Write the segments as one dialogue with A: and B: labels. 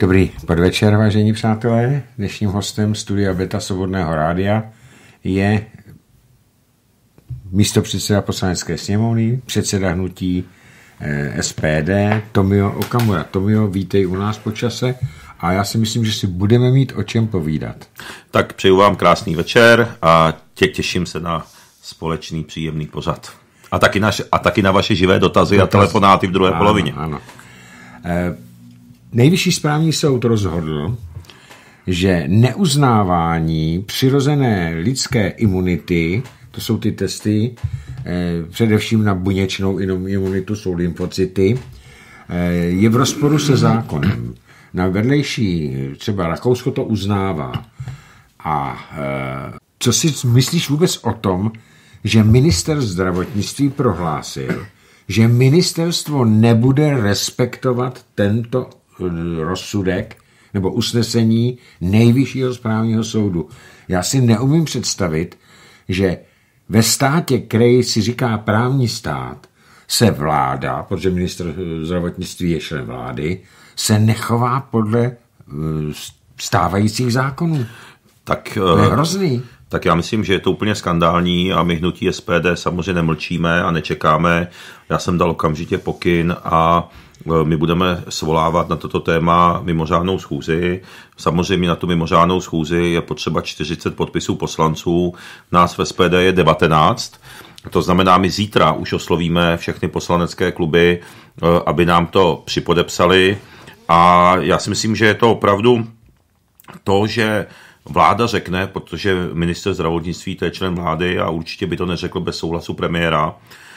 A: Dobrý podvečer, vážení přátelé. Dnešním hostem studia Beta Svobodného rádia je místo předseda poslanecké sněmovny, předseda hnutí eh, SPD, Tomio Okamura. Tomio, vítej u nás po čase a já si myslím, že si budeme mít o čem povídat.
B: Tak přeju vám krásný večer a tě těším se na společný příjemný pořad. A taky, naš, a taky na vaše živé dotazy Dotaz. a telefonáty v druhé
A: ano,
B: polovině.
A: Ano. E, nejvyšší správní soud rozhodl, že neuznávání přirozené lidské imunity, to jsou ty testy, e, především na buněčnou imunitu, jsou lymfocyty, e, je v rozporu se zákonem. Na vedlejší, třeba Rakousko to uznává. A e, co si myslíš vůbec o tom, že minister zdravotnictví prohlásil, že ministerstvo nebude respektovat tento eh, rozsudek nebo usnesení nejvyššího správního soudu. Já si neumím představit, že ve státě, který si říká právní stát, se vláda, protože minister eh, zdravotnictví je člen vlády, se nechová podle eh, stávajících zákonů. Tak, to je hrozný
B: tak já myslím, že je to úplně skandální a my hnutí SPD samozřejmě nemlčíme a nečekáme. Já jsem dal okamžitě pokyn a my budeme svolávat na toto téma mimořádnou schůzi. Samozřejmě na tu mimořádnou schůzi je potřeba 40 podpisů poslanců, nás v SPD je 19. To znamená, my zítra už oslovíme všechny poslanecké kluby, e, aby nám to připodepsali. A já si myslím, že je to opravdu to, že vláda řekne, protože minister zdravotnictví to je člen vlády a určitě by to neřekl bez souhlasu premiéra, eh,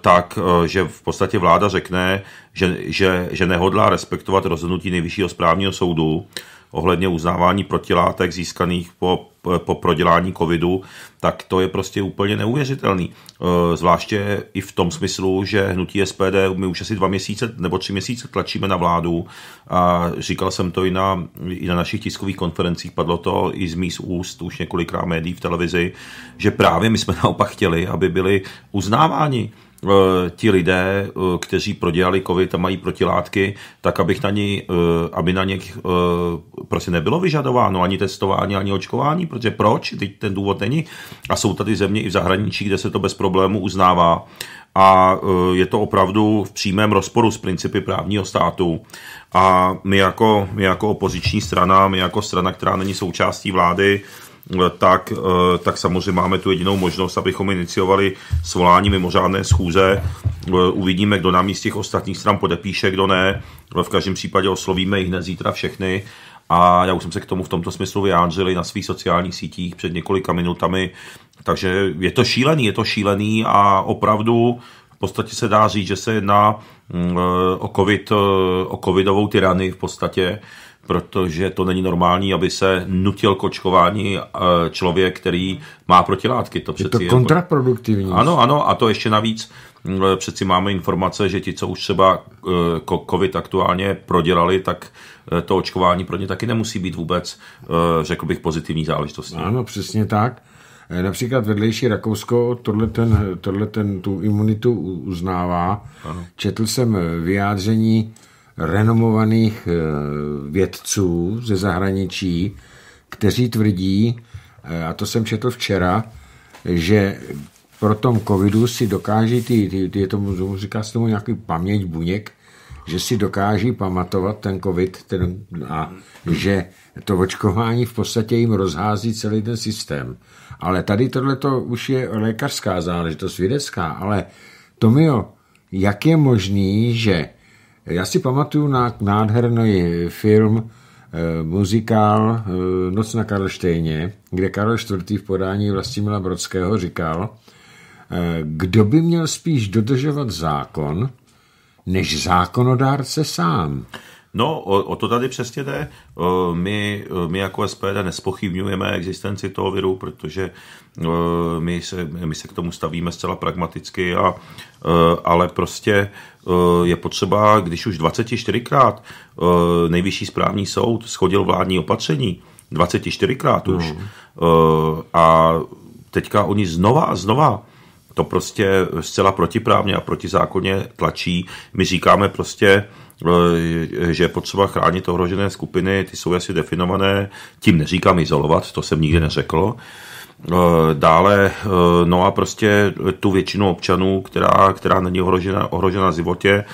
B: tak, eh, že v podstatě vláda řekne, že, že, že nehodlá respektovat rozhodnutí nejvyššího správního soudu, ohledně uznávání protilátek získaných po, po prodělání covidu, tak to je prostě úplně neuvěřitelný. Zvláště i v tom smyslu, že hnutí SPD, my už asi dva měsíce nebo tři měsíce tlačíme na vládu a říkal jsem to i na, i na našich tiskových konferencích, padlo to i z mých úst už několikrát médií v televizi, že právě my jsme naopak chtěli, aby byli uznáváni Eh, ti lidé, eh, kteří prodělali covid a mají protilátky, tak abych na ní, eh, aby na ně prostě nebylo vyžadováno ani testování, ani očkování, protože proč? Teď ten důvod není. A jsou tady země i v zahraničí, kde se to bez problému uznává a je to opravdu v přímém rozporu s principy právního státu. A my jako, my jako opoziční strana, my jako strana, která není součástí vlády, tak, eh, tak samozřejmě máme tu jedinou možnost, abychom iniciovali svolání mimořádné schůze. Eh, uvidíme, kdo nám z těch ostatních stran podepíše, kdo ne. V každém případě oslovíme i hned zítra všechny. A já už jsem se k tomu v tomto smyslu vyjádřili na svých sociálních sítích před několika minutami. Takže je to šílený, je to šílený a opravdu v podstatě se dá říct, že se jedná mm, eh, o, COVID, o covidovou tyranii v podstatě, protože to není normální, aby se nutil k očkování eh, člověk, který má protilátky.
A: To je to je kontraproduktivní.
B: Ano, ano, a to ještě navíc mm, přeci máme informace, že ti, co už třeba eh, COVID aktuálně prodělali, tak eh, to očkování pro ně taky nemusí být vůbec, řekl bych, pozitivní záležitostí.
A: Ano, přesně tak. Například vedlejší Rakousko tohle ten, tohle ten, tu imunitu uznává. Ano. Četl jsem vyjádření renomovaných eh, vědců ze zahraničí, kteří tvrdí, eh, a to jsem četl včera, že pro tom covidu si dokáží, ty, ty, ty je tomu, říká se tomu nějaký paměť buněk, že si dokáží pamatovat ten covid ten, a že to očkování v podstatě jim rozhází celý ten systém. Ale tady tohle to už je lékařská záležitost, vědecká, ale Tomio, jak je možný, že já si pamatuju na nádherný film, eh, muzikál eh, Noc na Karlštejně, kde Karel IV. v podání Vlastimila Brodského říkal, eh, kdo by měl spíš dodržovat zákon, než zákonodárce sám.
B: No, o, o to tady přesně jde. My, my jako SPD nespochybňujeme existenci toho viru, protože my se, my se k tomu stavíme zcela pragmaticky, a, ale prostě je potřeba, když už 24krát nejvyšší správní soud schodil vládní opatření, 24krát už, mm. a teďka oni znova a znova to prostě zcela protiprávně a protizákonně tlačí. My říkáme prostě, že je potřeba chránit ohrožené skupiny, ty jsou asi definované, tím neříkám izolovat, to jsem nikdy neřekl, Dále, no a prostě tu většinu občanů, která, která není ohrožena, ohrožena v životě,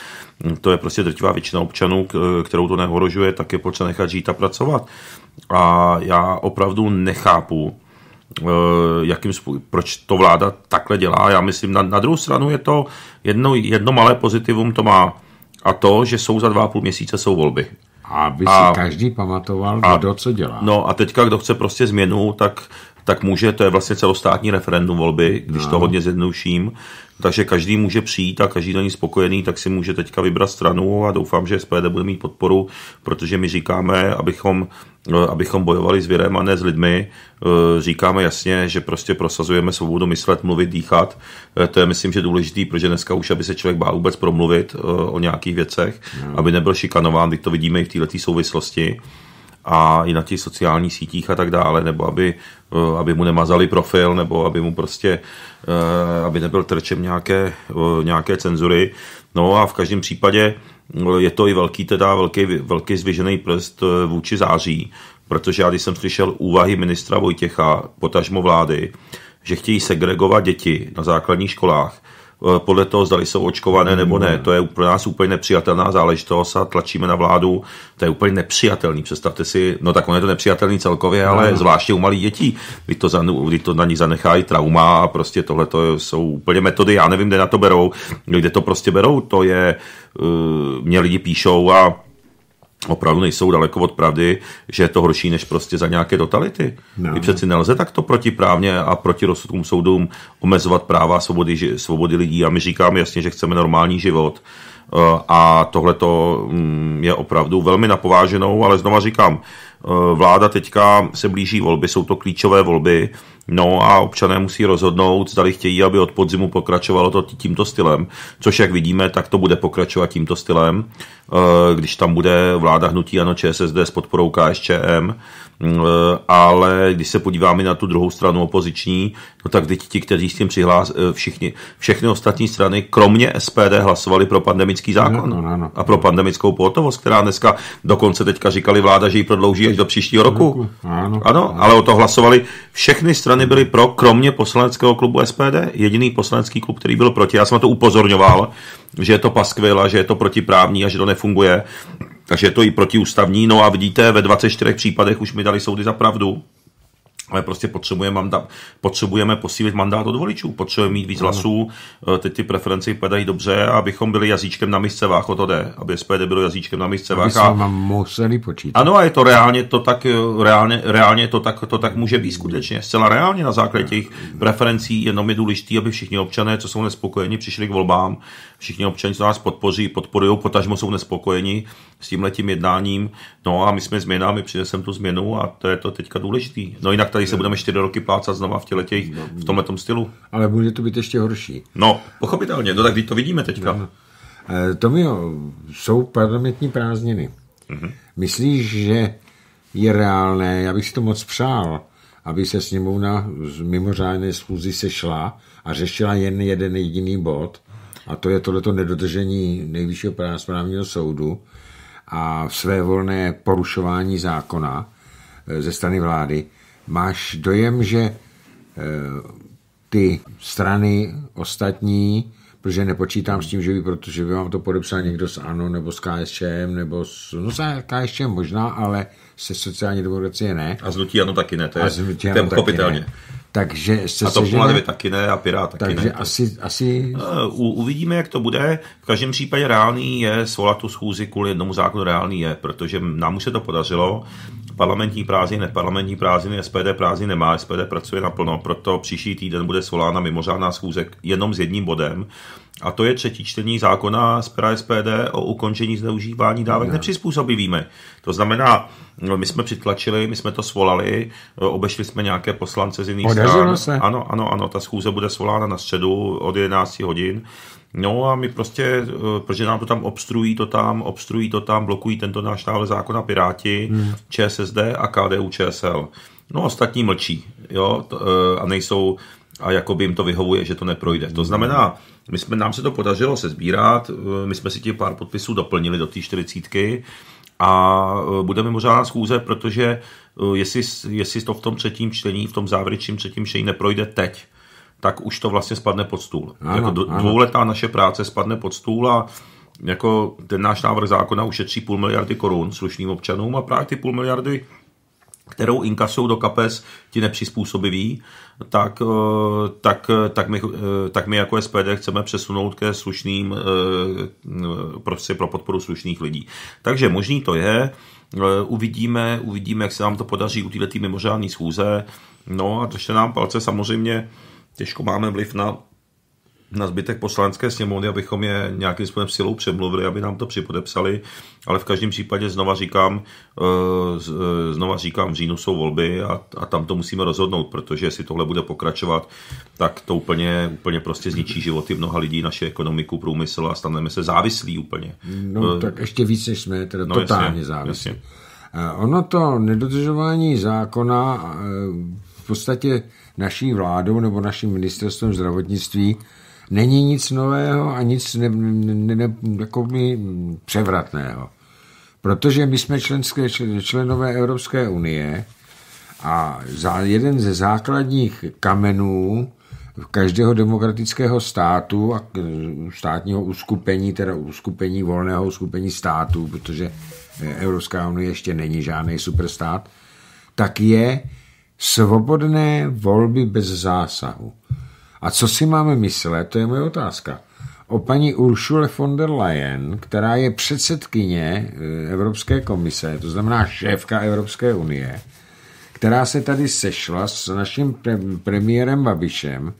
B: to je prostě drtivá většina občanů, kterou to neohrožuje, tak je potřeba nechat žít a pracovat. A já opravdu nechápu, eh, jakým způsobem, proč to vláda takhle dělá. Já myslím, na, na druhou stranu je to jedno, jedno malé pozitivum to má. A to, že jsou za dva a půl měsíce jsou volby.
A: Aby a, si každý pamatoval, a, kdo co dělá.
B: No a teďka, kdo chce prostě změnu, tak, tak může, to je vlastně celostátní referendum volby, když no. to hodně zjednouším, takže každý může přijít a každý není spokojený, tak si může teďka vybrat stranu a doufám, že SPD bude mít podporu, protože my říkáme, abychom, eh, abychom bojovali s věrem a ne s lidmi. Eh, říkáme jasně, že prostě prosazujeme svobodu myslet, mluvit, dýchat. Eh, to je myslím, že důležitý, protože dneska už, aby se člověk bál vůbec promluvit o nějakých věcech, no. aby nebyl šikanován, teď to vidíme i v této souvislosti a i na těch sociálních sítích a tak dále, nebo aby, eh, aby mu nemazali profil, nebo aby mu prostě, eh, aby nebyl terčem nějaké, eh, nějaké cenzury. No a v každém případě je to i velký, teda velký, velký zvyžený prst vůči září, protože já když jsem slyšel úvahy ministra Vojtěcha, potažmo vlády, že chtějí segregovat děti na základních školách, podle toho, zda jsou očkované nebo ne. To je pro nás úplně nepřijatelná záležitost a tlačíme na vládu. To je úplně nepřijatelný. Představte si, no tak on je to nepřijatelný celkově, ale no. zvláště u malých dětí, kdy to, za, kdy to na ní zanechají trauma a prostě tohle to jsou úplně metody, já nevím, kde na to berou, kde to prostě berou, to je, uh, mě lidi píšou a opravdu nejsou daleko od pravdy, že je to horší než prostě za nějaké totality. No. I přeci nelze takto protiprávně a proti rozsudkům soudům omezovat práva a svobody, svobody lidí a my říkáme jasně, že chceme normální život eh, a tohle mm, je opravdu velmi napováženou, ale znova říkám, vláda teďka se blíží volby, jsou to klíčové volby, No a občané musí rozhodnout, zda chtějí, aby od podzimu pokračovalo to tímto stylem, což jak vidíme, tak to bude pokračovat tímto stylem, eh, když tam bude vláda hnutí ano ČSSD s podporou KSČM, Eh, ale když se podíváme na tu druhou stranu opoziční, no tak teď ti, kteří s tím přihlás, eh, všichni, všechny ostatní strany, kromě SPD, hlasovali pro pandemický zákon no, no, no. a pro pandemickou pohotovost, která dneska dokonce teďka říkali vláda, že ji prodlouží až do příštího roku. Ano, ano, ale o to hlasovali. Všechny strany byly pro, kromě poslaneckého klubu SPD. Jediný poslanecký klub, který byl proti. Já jsem na to upozorňoval, že je to paskvil že je to protiprávní a že to nefunguje. Takže je to i protiústavní. No a vidíte, ve 24 případech už mi dali soudy za pravdu ale prostě potřebujeme, mandát, potřebujeme posílit mandát od voličů, potřebujeme mít víc hlasů, eh, teď ty preference vypadají dobře, abychom byli jazyčkem na misce vách, o to jde, aby SPD bylo jazyčkem na misce vách.
A: A... museli počítat.
B: Ano, a je to reálně, to tak, eh, reálně, reálně to, tak, to tak může být skutečně, zcela reálně na základě těch preferencí, jenom je důležité, aby všichni občané, co jsou nespokojeni, přišli k volbám, všichni občané, co nás podpoří, podporují, potažmo jsou nespokojeni s tím letím jednáním, no a my jsme změna, my přineseme tu změnu a to je to teďka důležitý. No jinak tady se budeme čtyři roky plácat znova v těle těch, v tomhle stylu.
A: Ale bude to být ještě horší.
B: No, pochopitelně, no tak to vidíme teďka. No.
A: E, Tomio, jsou parlamentní prázdniny. Mm-hmm. Myslíš, že je reálné, já bych si to moc přál, aby se sněmovna z mimořádné schůzy sešla a řešila jen jeden jediný bod, a to je tohleto nedodržení nejvyššího správního soudu a své volné porušování zákona e, ze strany vlády. Máš dojem, že e, ty strany ostatní, protože nepočítám s tím, že by, protože by vám to podepsal někdo z ANO, nebo z KSČM, nebo z, no z KSČM možná, ale se sociální demokracie ne.
B: A z hnutí ANO taky ne, to je, to je pochopitelně. Ne.
A: Takže
B: se a to sežene... taky ne a Pirát taky
A: Takže
B: ne.
A: asi, asi...
B: U, uvidíme, jak to bude. V každém případě reálný je svolat tu schůzi kvůli jednomu zákonu reálný je, protože nám už se to podařilo. Parlamentní prázdniny, parlamentní prázdniny, SPD prázdniny nemá, SPD pracuje naplno, proto příští týden bude svolána mimořádná schůze jenom s jedním bodem, a to je třetí čtení zákona z pera SPD o ukončení zneužívání dávek no. nepřizpůsobivými. To znamená, no, my jsme přitlačili, my jsme to svolali, obešli jsme nějaké poslance z jiných stran.
A: Se.
B: Ano, ano, ano, ta schůze bude svolána na středu od 11 hodin. No a my prostě, eh, protože nám to tam obstruují to tam, obstruují to tam, blokují tento náš návrh zákona Piráti, hmm. ČSSD a KDU ČSL. No ostatní mlčí, jo, eh, a nejsou a jako by jim to vyhovuje, že to neprojde. To znamená, my jsme, nám se to podařilo se sbírat, my jsme si těch pár podpisů doplnili do té čtyřicítky a bude mimořádná schůze, protože jestli, jestli to v tom třetím čtení, v tom závěrečném třetím čtení neprojde teď, tak už to vlastně spadne pod stůl. Ano, jako dvouletá naše práce spadne pod stůl a jako ten náš návrh zákona ušetří půl miliardy korun slušným občanům a právě ty půl miliardy kterou inkasují do kapes ti nepřizpůsobiví, tak, eh, tak, tak, my, eh, tak my jako SPD chceme přesunout ke slušným, eh, prostě pro podporu slušných lidí. Takže možný to je, uvidíme, uvidíme, jak se nám to podaří u této mimořádné schůze. No a držte nám palce, samozřejmě těžko máme vliv na na zbytek poslanecké sněmovny, abychom je nějakým způsobem silou přemluvili, aby nám to připodepsali, ale v každém případě znova říkám, eh, eh, znova říkám, v říjnu jsou volby a, a tam to musíme rozhodnout, protože jestli tohle bude pokračovat, tak to úplně, úplně prostě zničí životy mnoha lidí, naše ekonomiku, průmysl a staneme se závislí úplně.
A: No tak ještě víc, než jsme, teda no, totálně jasně, závislí. Jasně. Ono to nedodržování zákona v podstatě naší vládou nebo naším ministerstvem zdravotnictví není nic nového a nic ne, ne, ne, jako my převratného. Protože my jsme členské, členové Evropské unie a za jeden ze základních kamenů každého demokratického státu a státního uskupení, teda uskupení volného uskupení států, protože Evropská unie ještě není žádný superstát, tak je svobodné volby bez zásahu. A co si máme myslet, to je moje otázka. O paní Uršule von der Leyen, která je předsedkyně eh, Evropské komise, to znamená šéfka Evropské unie, která se tady sešla s naším pre- premiérem Babišem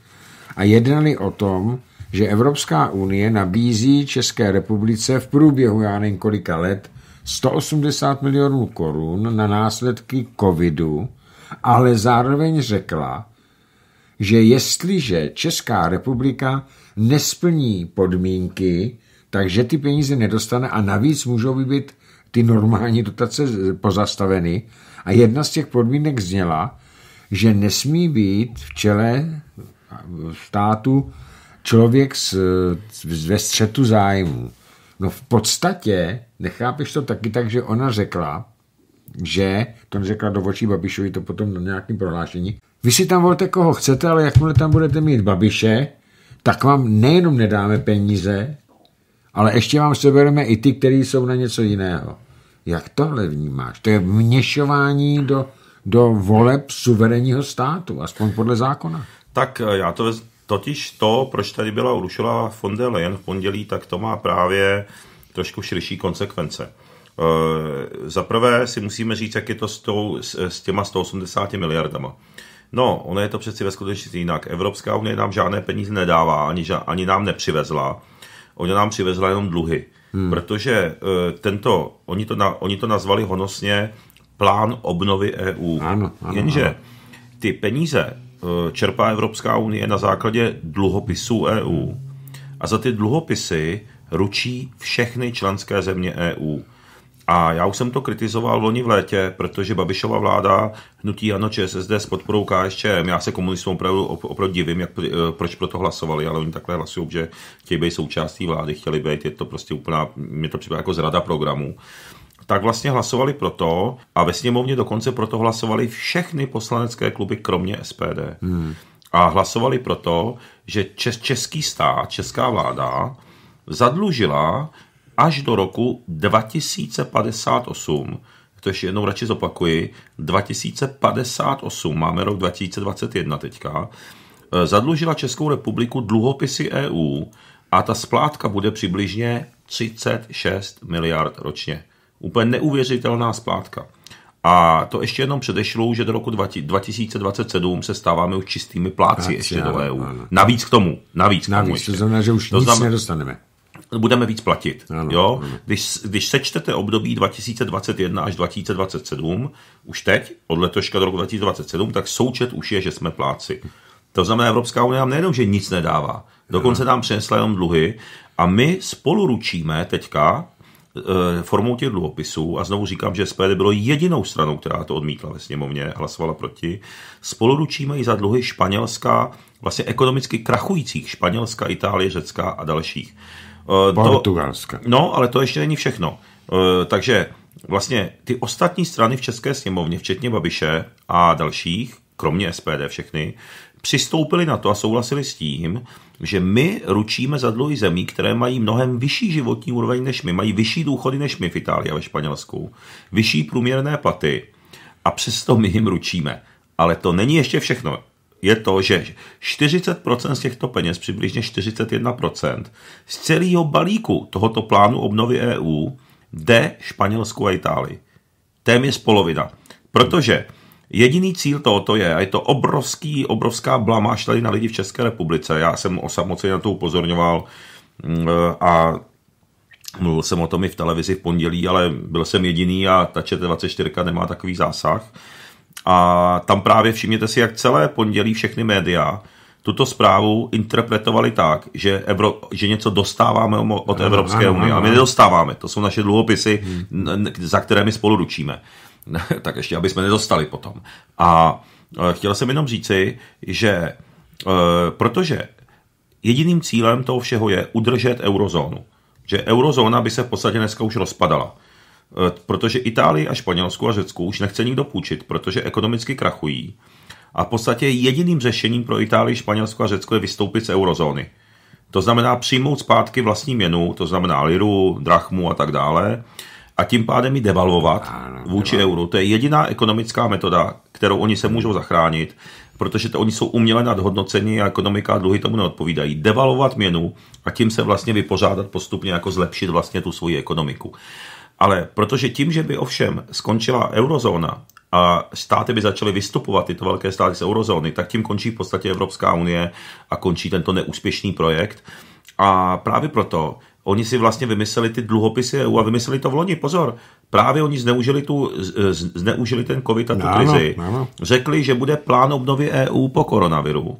A: a jednali o tom, že Evropská unie nabízí České republice v průběhu, já nevím kolika let, 180 milionů korun na následky covidu, ale zároveň řekla, že jestliže Česká republika nesplní podmínky, takže ty peníze nedostane a navíc můžou být ty normální dotace pozastaveny. A jedna z těch podmínek zněla, že nesmí být v čele státu člověk s, ve střetu zájmu. No v podstatě, nechápeš to taky tak, že ona řekla, že, to neřekla do očí Babišovi, to potom na nějakém prohlášení, vy si tam volte koho chcete, ale jakmile tam budete mít Babiše, tak vám nejenom nedáme peníze, ale ještě vám sebereme i ty, kteří jsou na něco jiného. Jak tohle vnímáš? To je vměšování do, do voleb suverénního státu, aspoň podle zákona.
B: Tak eh, já to totiž to, proč tady byla Ursula von Leyen v pondělí, tak to má právě trošku širší konsekvence. E, Za prvé si musíme říct, jak je to s, tou, s těma 180 miliardama. No, ono je to přeci ve skutečnosti jinak. Evropská unie nám žádné peníze nedává, ani, ani nám nepřivezla. Ona nám přivezla jenom dluhy. Hmm. Protože uh, tento, oni to, na, oni to nazvali honosně plán obnovy EU.
A: Ano, ano,
B: Jenže ano. ty peníze uh, čerpá Evropská unie na základě dluhopisů EU. A za ty dluhopisy ručí všechny členské země EU. A já už jsem to kritizoval loni v létě, protože Babišova vláda hnutí Ano ČSSD s podporou KSČM, já se komunistům opravdu, opravdu divím, jak, eh, proč pro to hlasovali, ale oni takhle hlasují, že chtějí být součástí vlády, chtěli být, je to prostě úplná, mě to připadá jako zrada programu tak vlastně hlasovali pro to a ve sněmovně dokonce proto hlasovali všechny poslanecké kluby, kromě SPD. Hmm. A hlasovali proto, že český stát, česká vláda zadlužila až do roku 2058, to ještě jednou radši zopakuji, 2058, máme rok 2021 teďka, eh, zadlužila Českou republiku dluhopisy EU a ta splátka bude přibližně 36 miliard ročně. Úplně neuvěřitelná splátka. A to ještě jenom předešlu, že do roku 2027 se stáváme už čistými pláci ještě do EU. Ano. Navíc k tomu. Navíc,
A: navíc k tomu
B: ještě.
A: to znamená, že už to nic znamená, nedostaneme
B: budeme víc platit. Ano, jo? Ano. Když, když sečtete období 2021 až 2027, už teď, od letoška do roku 2027, tak součet už je, že jsme pláci. To znamená, Evropská unie nám nejenom, že nic nedává, dokonce nám přinesla jenom dluhy a my spolu ručíme teďka formou těch dluhopisů, a znovu říkám, že SPD bylo jedinou stranou, která to odmítla ve sněmovně, hlasovala proti, spoluručíme i za dluhy Španělska, vlastně ekonomicky krachujících Španělska, Itálie, Řecka a dalších.
A: Portugalska.
B: To, no, ale to ještě není všechno. Takže vlastně ty ostatní strany v České sněmovně, včetně Babiše a dalších, kromě SPD všechny, přistoupili na to a souhlasili s tím, že my ručíme za dluhy zemí, které mají mnohem vyšší životní úroveň než my, mají vyšší důchody než my v Itálii a ve Španělsku, vyšší průměrné platy a přesto my jim ručíme. Ale to není ještě všechno. Je to, že 40% z těchto peněz, přibližně 41%, z celého balíku tohoto plánu obnovy EU jde Španělsku a Itálii. Téměř polovina. Protože Jediný cíl tohoto je, a je to obrovský, obrovská blamáž tady na lidi v České republice. Já jsem osamoceně na to upozorňoval mm, a mluvil jsem o tom i v televizi v pondělí, ale byl jsem jediný a ta ČT24 nemá takový zásah. A tam právě všimněte si, jak celé pondělí všechny média tuto zprávu interpretovali tak, že, Evro, že něco dostáváme od Evropské unie. A my nedostáváme. To jsou naše dluhopisy, hmm. za které my spolu ručíme. tak ještě, aby jsme nedostali potom. A e, chtěl jsem jenom říci, že e, protože jediným cílem toho všeho je udržet eurozónu. Že eurozóna by se v podstatě dneska už rozpadala. E, protože Itálii a Španělsku a Řecku už nechce nikdo půjčit, protože ekonomicky krachují. A v podstatě jediným řešením pro Itálii, Španělsko a Řecko je vystoupit z eurozóny. To znamená přijmout zpátky vlastní měnu, to znamená liru, drachmu a tak dále, a tím pádem ji devalvovat ano, vůči euru. To je jediná ekonomická metoda, kterou oni se můžou zachránit, protože to oni jsou uměle nadhodnoceni a ekonomika a dluhy tomu neodpovídají. Devalvovat měnu a tím se vlastně vypořádat postupně, jako zlepšit vlastně tu svoji ekonomiku. Ale protože tím, že by ovšem skončila eurozóna a státy by začaly vystupovat, tyto velké státy z eurozóny, tak tím končí v podstatě Evropská unie a končí tento neúspěšný projekt. A právě proto Oni si vlastně vymysleli ty dluhopisy EU a vymysleli to v loni. Pozor, právě oni zneužili, tu, zneužili ten covid a tu no, krizi. No, no. Řekli, že bude plán obnovy EU po koronaviru.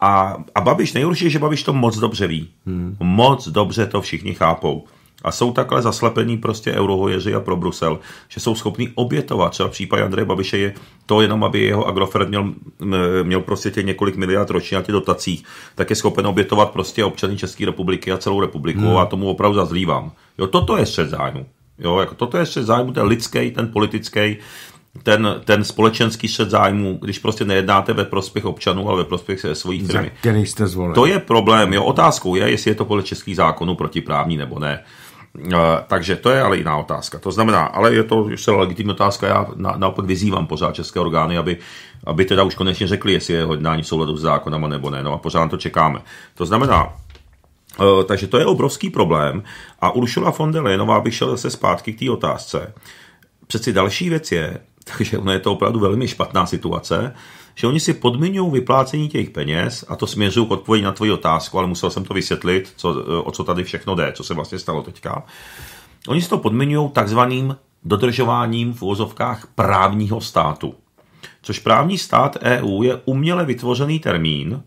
B: A, a Babiš, nejhorší je, že Babiš to moc dobře ví. Hmm. Moc dobře to všichni chápou. A jsou takhle zaslepení prostě eurohojeři a pro Brusel, že jsou schopní obětovat. Třeba v případě Andreje Babiše je to jenom, aby jeho Agrofert měl, měl prostě těch několik miliard ročně na těch dotacích, tak je schopen obětovat prostě občany České republiky a celou republiku hmm. a tomu opravdu zazlívám. Jo, toto je střed zájmu. Jo, jako toto je střed zájmu, ten lidský, ten politický, ten, ten společenský střed zájmu, když prostě nejednáte ve prospěch občanů, ale ve prospěch svých firmy.
A: Který jste zvolili.
B: To je problém. Jo. Otázkou je, jestli je to podle českých zákonů protiprávní nebo ne. Eh, takže to je ale jiná otázka. To znamená, ale je to už legitimní otázka, já na, naopak vyzývám pořád české orgány, aby, aby teda už konečně řekli, jestli je hodnání souladu s zákonama nebo ne. No a pořád to čekáme. To znamená, Uh, takže to je obrovský problém. A Ursula von der Leyenová bych šel zase zpátky k té otázce. Přeci další věc je, takže ono je to opravdu velmi špatná situace, že oni si podmiňují vyplácení těch peněz, a to směřuju k odpovědi na tvoji otázku, ale musel jsem to vysvětlit, co, o co tady všechno jde, co se vlastně stalo teďka. Oni si to podmiňují takzvaným dodržováním v úvozovkách právního státu. Což právní stát EU je uměle vytvořený termín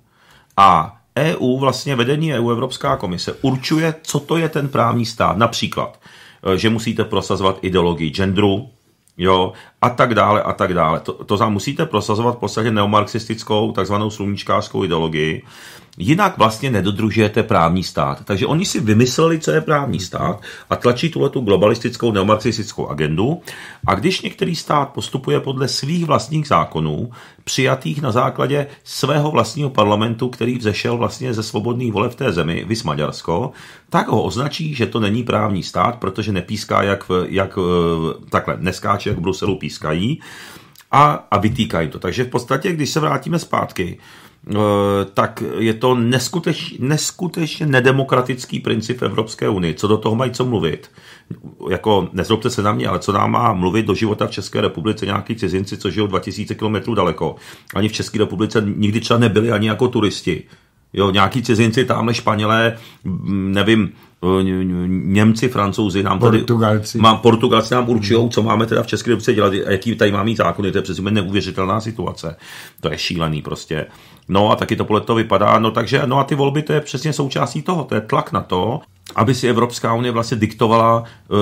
B: a EU, vlastně vedení EU, Evropská komise, určuje, co to je ten právní stát. Například, že musíte prosazovat ideologii genderu, jo, a tak dále, a tak dále. To, to musíte prosazovat v podstatě neomarxistickou, takzvanou sluníčkářskou ideologii, jinak vlastně nedodržujete právní stát. Takže oni si vymysleli, co je právní stát a tlačí tuhle tu globalistickou neomarxistickou agendu a když některý stát postupuje podle svých vlastních zákonů, přijatých na základě svého vlastního parlamentu, který vzešel vlastně ze svobodných voleb v té zemi, vys Maďarsko, tak ho označí, že to není právní stát, protože nepíská jak, jak takhle, neskáče, jak v Bruselu pískají a, a vytýkají to. Takže v podstatě, když se vrátíme zpátky, eh, tak je to neskuteč, neskutečně nedemokratický princip Evropské unie. Co do toho mají co mluvit? Jako, nezlobte se na mě, ale co nám má mluvit do života v České republice nějaký cizinci, co žijou 2000 km daleko. Ani v České republice nikdy třeba nebyli ani jako turisti. Jo, nějaký cizinci, tamhle Španělé, nevím, Němci, Francouzi nám tady,
A: Portugalci.
B: Má, Portugalci nám určují, co máme teda v České republice dělat, jaký tady máme zákony, to je přesně neuvěřitelná situace. To je šílený prostě. No a taky to podle toho vypadá, no takže, no a ty volby to je přesně součástí toho, to je tlak na to, aby si Evropská unie vlastně diktovala, uh,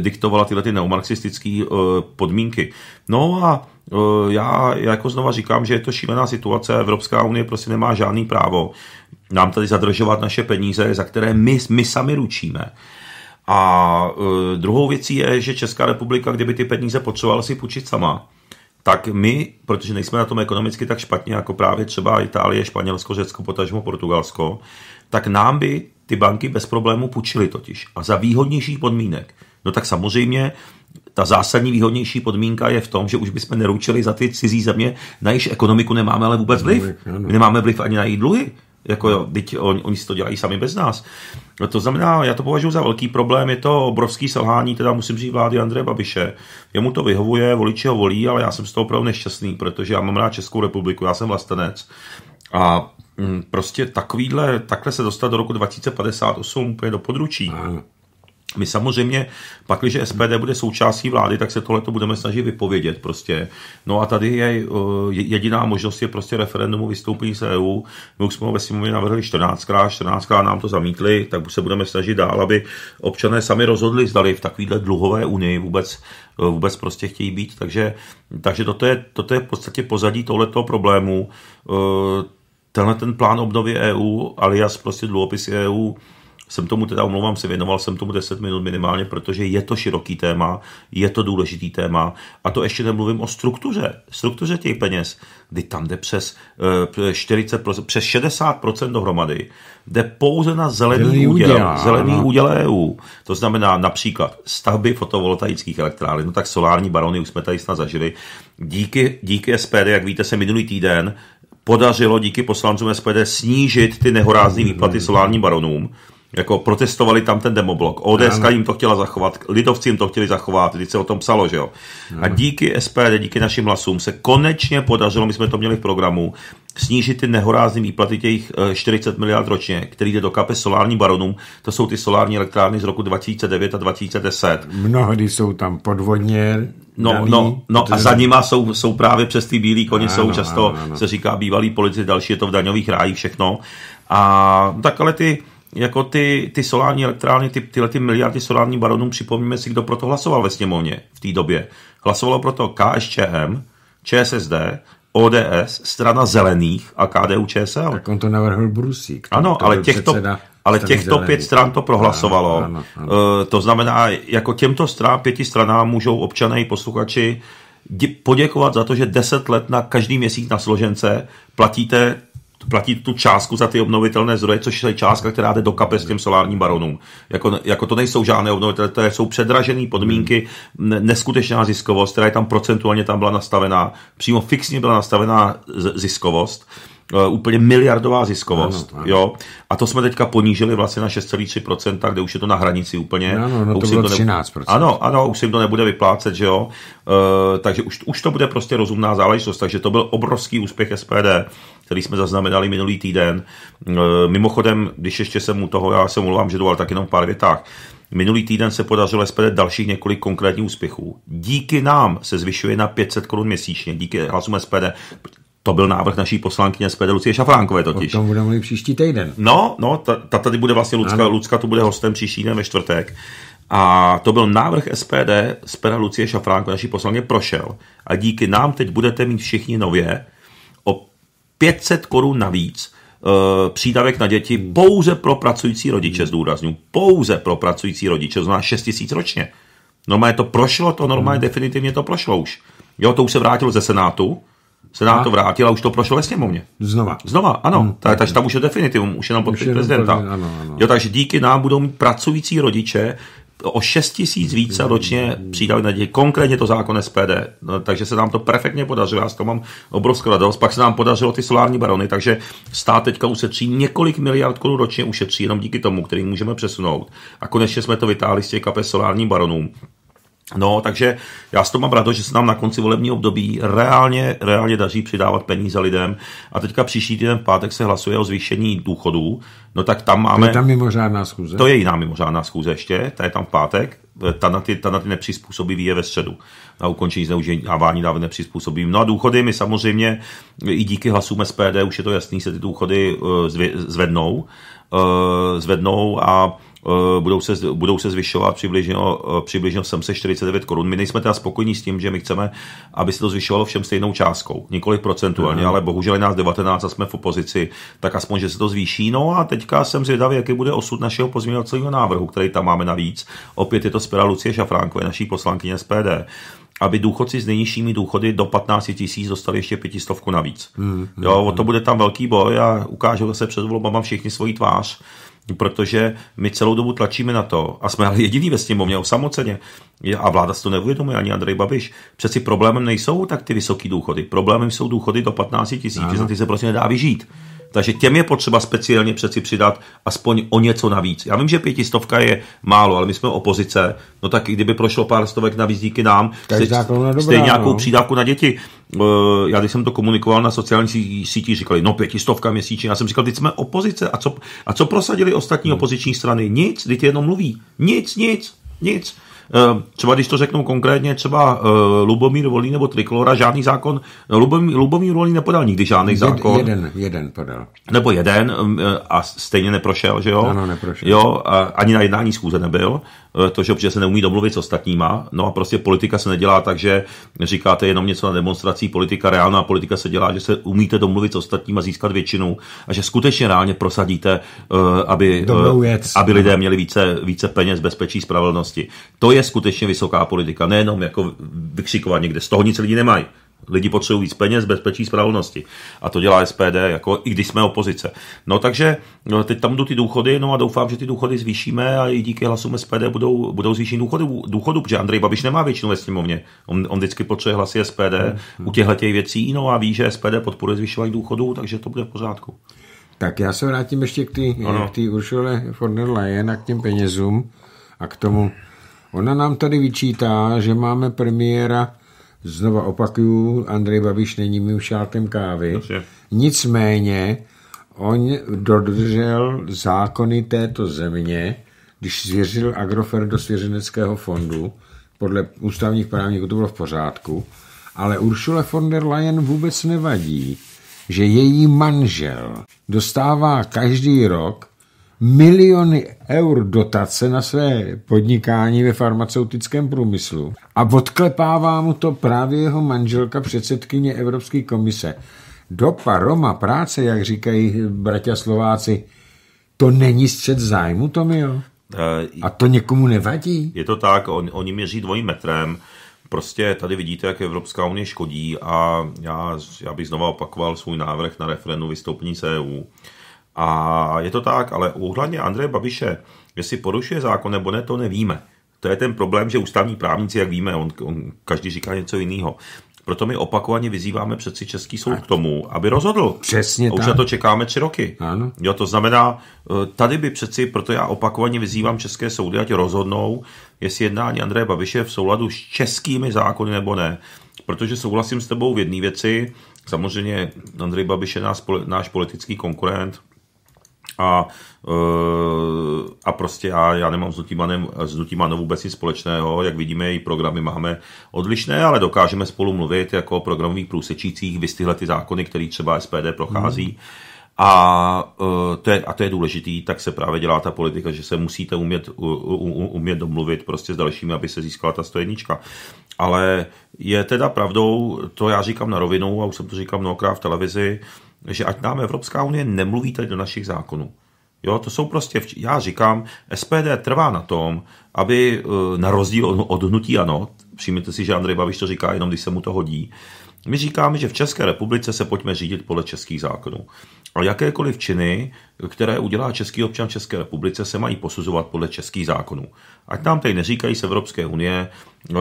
B: diktovala tyhle ty neomarxistické uh, podmínky. No a uh, já jako znova říkám, že je to šílená situace, Evropská unie prostě nemá žádný právo nám tady zadržovat naše peníze, za které my, my sami ručíme. A uh, druhou věcí je, že Česká republika, kdyby ty peníze potřebovala si půjčit sama, tak my, protože nejsme na tom ekonomicky tak špatně, jako právě třeba Itálie, Španělsko, Řecko, potažmo Portugalsko, tak nám by ty banky bez problému půjčily totiž. A za výhodnějších podmínek. No tak samozřejmě ta zásadní výhodnější podmínka je v tom, že už bychom neručili za ty cizí země, na jejíž ekonomiku nemáme ale vůbec vliv. My nemáme vliv ani na její dluhy. Jako jo, teď oni, oni si to dělají sami bez nás. No to znamená, já to považuji za velký problém, je to obrovský selhání, teda musím říct vlády Andreje Babiše. Jemu to vyhovuje, voliči ho volí, ale já jsem z toho opravdu nešťastný, protože já mám rád Českou republiku, já jsem vlastenec. A mm, prostě takovýhle, takhle se dostat do roku 2058 úplně do područí. My samozřejmě, pak, když SPD bude součástí vlády, tak se tohle to budeme snažit vypovědět prostě. No a tady je jediná možnost je prostě referendum o vystoupení z EU. My už jsme ho ve sněmovně navrhli 14krát, 14krát nám to zamítli, tak se budeme snažit dál, aby občané sami rozhodli, zdali v takovéhle dluhové unii vůbec, vůbec prostě chtějí být. Takže, takže toto, je, toto je v podstatě pozadí tohoto problému. Tenhle ten plán obnovy EU, alias prostě dluhopisy EU, jsem tomu teda, omlouvám se, věnoval jsem tomu 10 minut minimálně, protože je to široký téma, je to důležitý téma a to ještě nemluvím o struktuře, struktuře těch peněz, kdy tam jde přes 40%, eh, přes 60% dohromady, jde pouze na zelený, zelený úděl, úděl, zelený úděl EU. To znamená například stavby fotovoltaických elektráren, no tak solární barony už jsme tady snad zažili. Díky, díky SPD, jak víte, se minulý týden podařilo díky poslancům SPD snížit ty nehorázné výplaty solárním baronům jako protestovali tam ten demoblok. ODS jim to chtěla zachovat, lidovci jim to chtěli zachovat, když se o tom psalo, že jo. A díky SPD, díky našim hlasům se konečně podařilo, my jsme to měli v programu, snížit ty nehorázné výplaty těch 40 eh, miliard ročně, který jde do kapes solární baronům. To jsou ty solární elektrárny z roku 2009 a 2010.
A: Mnohdy jsou tam podvodně
B: No, daný, no, no a za nima jsou, jsou právě přes ty bílý ano, jsou často, ano, ano. se říká bývalý politici, další je to v daňových rájích všechno. A tak ale ty, jako ty, ty solární elektrárny, ty, tyhle ty miliardy solární baronům, připomíme si, kdo pro to hlasoval ve sněmovně v té době. Hlasovalo pro to KSČM, ČSSD, ODS, strana zelených a KDU ČSL.
A: Tak on to navrhl Brusík.
B: Ano, ale těchto, ale těchto pět stran to prohlasovalo. Ano, ano, ano. Uh, to znamená, jako těmto stran, pěti stranám můžou občané i posluchači poděkovat za to, že deset let na každý měsíc na složence platíte platí tu částku za ty obnovitelné zdroje, což je částka, která jde do kapes těm solárním baronům. Jako, jako to nejsou žádné obnovitelné, to jsou předražené podmínky, neskutečná ziskovost, která je tam procentuálně tam byla nastavená, přímo fixně byla nastavená ziskovost Uh, úplně miliardová ziskovost. Ano, ano. Jo? A to jsme teďka ponížili vlastně na 6,3%, kde už je to na hranici úplně.
A: Ano, no to bylo to 13%.
B: Ne... Ano, ano, už se jim to nebude vyplácet, že jo. Uh, takže už, už to bude prostě rozumná záležitost. Takže to byl obrovský úspěch SPD, který jsme zaznamenali minulý týden. Uh, mimochodem, když ještě jsem u toho, já se mluvám, že jdu, ale tak jenom v pár větách. Minulý týden se podařilo SPD dalších několik konkrétních úspěchů. Díky nám se zvyšuje na 500 korun měsíčně, díky hlasům SPD. To byl návrh naší poslankyně SPD Lucie Šafránkové totiž.
A: O tom budeme mluvit příští týden.
B: No, no, ta, ta tady bude vlastně Lucka, Lucka tu bude hostem příští den ve čtvrtek. A to byl návrh SPD z pera Lucie Šafránkové, naší poslankyně, prošel. A díky nám teď budete mít všichni nově 500 korun navíc uh, přídavek na děti pouze pro pracující rodiče, zdůraznu. Pouze pro pracující rodiče, to znamená 6 tisíc ročně. Normálně to prošlo, to normálně hmm. definitivně to prošlo už. Jo, to už se vrátilo ze Senátu, Senát to vrátil a už to prošlo ve sněmovně.
A: Znova.
B: Znova, ano. Hmm. Tak, takže tam už je definitivum, už je nám podpis prezidenta. Ano, ano. Jo, takže díky nám budou mít pracující rodiče o 6 tisíc více ročně přidali na děti. Konkrétně to zákon SPD. No, takže se nám to perfektně podařilo. Já s toho mám obrovskou radost. Pak se nám podařilo ty solární barony, takže stát teďka ušetří několik miliard korun ročně ušetří jenom díky tomu, který můžeme přesunout. A konečně jsme to vytáhli z těch kapes solárním baronům. No, takže já s tom mám radost, že se nám na konci volební období reálně, reálně daří přidávat peníze lidem. A teďka příští týden v pátek se hlasuje o zvýšení důchodů. No tak tam máme... To
A: je tam mimořádná schůze.
B: To je jiná mimořádná schůze ještě, ta je tam v pátek. Ta na ty, ta na ty nepřizpůsobivý je ve středu. Na ukončení zneužívání dávek nepřizpůsobivým. No a důchody my samozřejmě i díky hlasům SPD, už je to jasný, se ty důchody eh, zvednou. Eh, zvednou a budou se, budou se zvyšovat přibližně, eh, přibližně 749 korun. My nejsme teda spokojení s tím, že my chceme, aby se to zvyšovalo všem stejnou částkou, nikoli procentuálně, mm. ale bohužel je nás 19 a jsme v opozici, tak aspoň, že se to zvýší. No a teďka jsem zvědavý, jaký bude osud našeho pozměňovacího návrhu, který tam máme navíc. Opět je to zpěra Lucie Šafránkové, naší poslankyně SPD aby důchodci s nejnižšími důchody do 15 tisíc dostali ještě pětistovku navíc. Mm, jo, o to bude tam velký boj a ukážou zase před volbama všichni svoji tvář protože my celou dobu tlačíme na to a jsme ale jediný ve sněmovně osamoceně a vláda si to neuvědomuje, ani Andrej Babiš. Přeci problémem nejsou tak ty vysoké důchody. Problémem jsou důchody do 15 tisíc, že za ty se prostě nedá vyžít. Takže těm je potřeba speciálně přeci přidat aspoň o něco navíc. Já vím, že pětistovka je málo, ale my jsme opozice, no tak i kdyby prošlo pár stovek navíc díky nám, stejně nějakou no. přídavku na děti. Eh, já když jsem to komunikoval na sociální síti, říkali, no pětistovka měsíčně. Já jsem říkal, teď jsme opozice. A co, a co prosadili ostatní hmm. opoziční strany? Nic, teď jenom mluví. Nic, nic, nic. Eh, třeba když to řeknu konkrétně, třeba uh, Lubomír Volný nebo Trikolora, žádný zákon, no, Lubomír, Lubomír Volný nepodal nikdy žádný Jed, zákon.
A: Jeden, jeden podal.
B: Nebo jeden a stejně neprošel, že jo?
A: Ano, neprošel.
B: Jo, a ani na jednání schůze nebyl. Eh, to, že se neumí domluvit s ostatníma. No a prostě politika se nedělá tak, že říkáte jenom něco na demonstrací, politika, reálná politika se dělá, že se umíte domluvit s ostatníma, získat většinu a že skutečně reálně prosadíte, eh, aby,
A: eh,
B: aby lidé měli více, více peněz, bezpečí, spravedlnosti. To je skutečně vysoká politika, nejenom jako vykřikovat někde. Z toho nic lidi nemají. Lidi potřebují víc peněz, bezpečí, spravedlnosti. A to dělá SPD, jako i když jsme opozice. No takže no, teď tam jdou ty důchody, no a doufám, že ty důchody zvýšíme a i díky hlasům SPD budou, budou zvýšení důchody, důchodu, protože Andrej Babiš nemá většinu ve sněmovně. On, on vždycky potřebuje hlasy SPD hmm. u těchto těch věcí, no a ví, že SPD podporuje zvyšování důchodů, takže to bude v pořádku.
A: Tak já se vrátím ještě k té Uršule von der Leyen a k těm penězům a k tomu. Ona nám tady vyčítá, že máme premiéra znova opakuju, Andrej Babiš není mým šálkem kávy. Nicméně on dodržel zákony této země, když zvěřil Agrofer do svěřeneckého fondu, podle ústavních právníků to bylo v pořádku, ale Uršule von der Leyen vůbec nevadí, že její manžel dostává každý rok miliony eur dotace na své podnikání ve farmaceutickém průmyslu a odklepává mu to právě jeho manželka předsedkyně Evropské komise. Do paroma práce, jak říkají bratia Slováci, to není střed zájmu, Tomio? Eh, a to někomu nevadí?
B: Je to tak, on, oni měří dvojím metrem. Prostě tady vidíte, jak Evropská unie škodí a já, já bych znova opakoval svůj návrh na referendum vystoupení z EU. A je to tak, ale ohledně Andreje Babiše, jestli porušuje zákon nebo ne, to nevíme. To je ten problém, že ústavní právníci, jak víme, on, on každý říká něco jiného. Proto my opakovaně vyzýváme přeci Český soud k tomu, aby rozhodl.
A: Přesně
B: A už
A: tak.
B: na to čekáme tři roky.
A: Ano.
B: Jo, to znamená, eh, tady by přeci, proto já opakovaně vyzývám České soudy, ať rozhodnou, jestli jednání Andreje Babiše v souladu s českými zákony nebo ne. Protože souhlasím s tebou v jedné věci, samozřejmě Andrej Babiš je náš, náš politický konkurent, a, eh, a prostě já, já nemám s Nutimanem, s Nutimanem vůbec nic společného, jak vidíme, i programy máme odlišné, ale dokážeme spolu mluvit jako o programových průsečících, vystyhle ty zákony, který třeba SPD prochází. Mm. A, uh, to je, a to je důležitý, tak se právě dělá ta politika, že se musíte umět, umět domluvit prostě s dalšími, aby se získala ta stojenička. Ale je teda pravdou, to já říkám na rovinu, a už jsem to říkal mnohokrát v televizi, že ať nám Evropská unie nemluví tady do našich zákonů. Jo, to jsou prostě, já říkám, SPD trvá na tom, aby eh, na rozdíl od hnutí ano, přijměte si, že Andrej Babiš to říká jenom, když se mu to hodí, my říkáme, že v České republice se pojďme řídit podle českých zákonů. A jakékoliv činy, které udělá český občan v České republice, se mají posuzovat podle českých zákonů. Ať nám tady neříkají z Evropské unie, eh,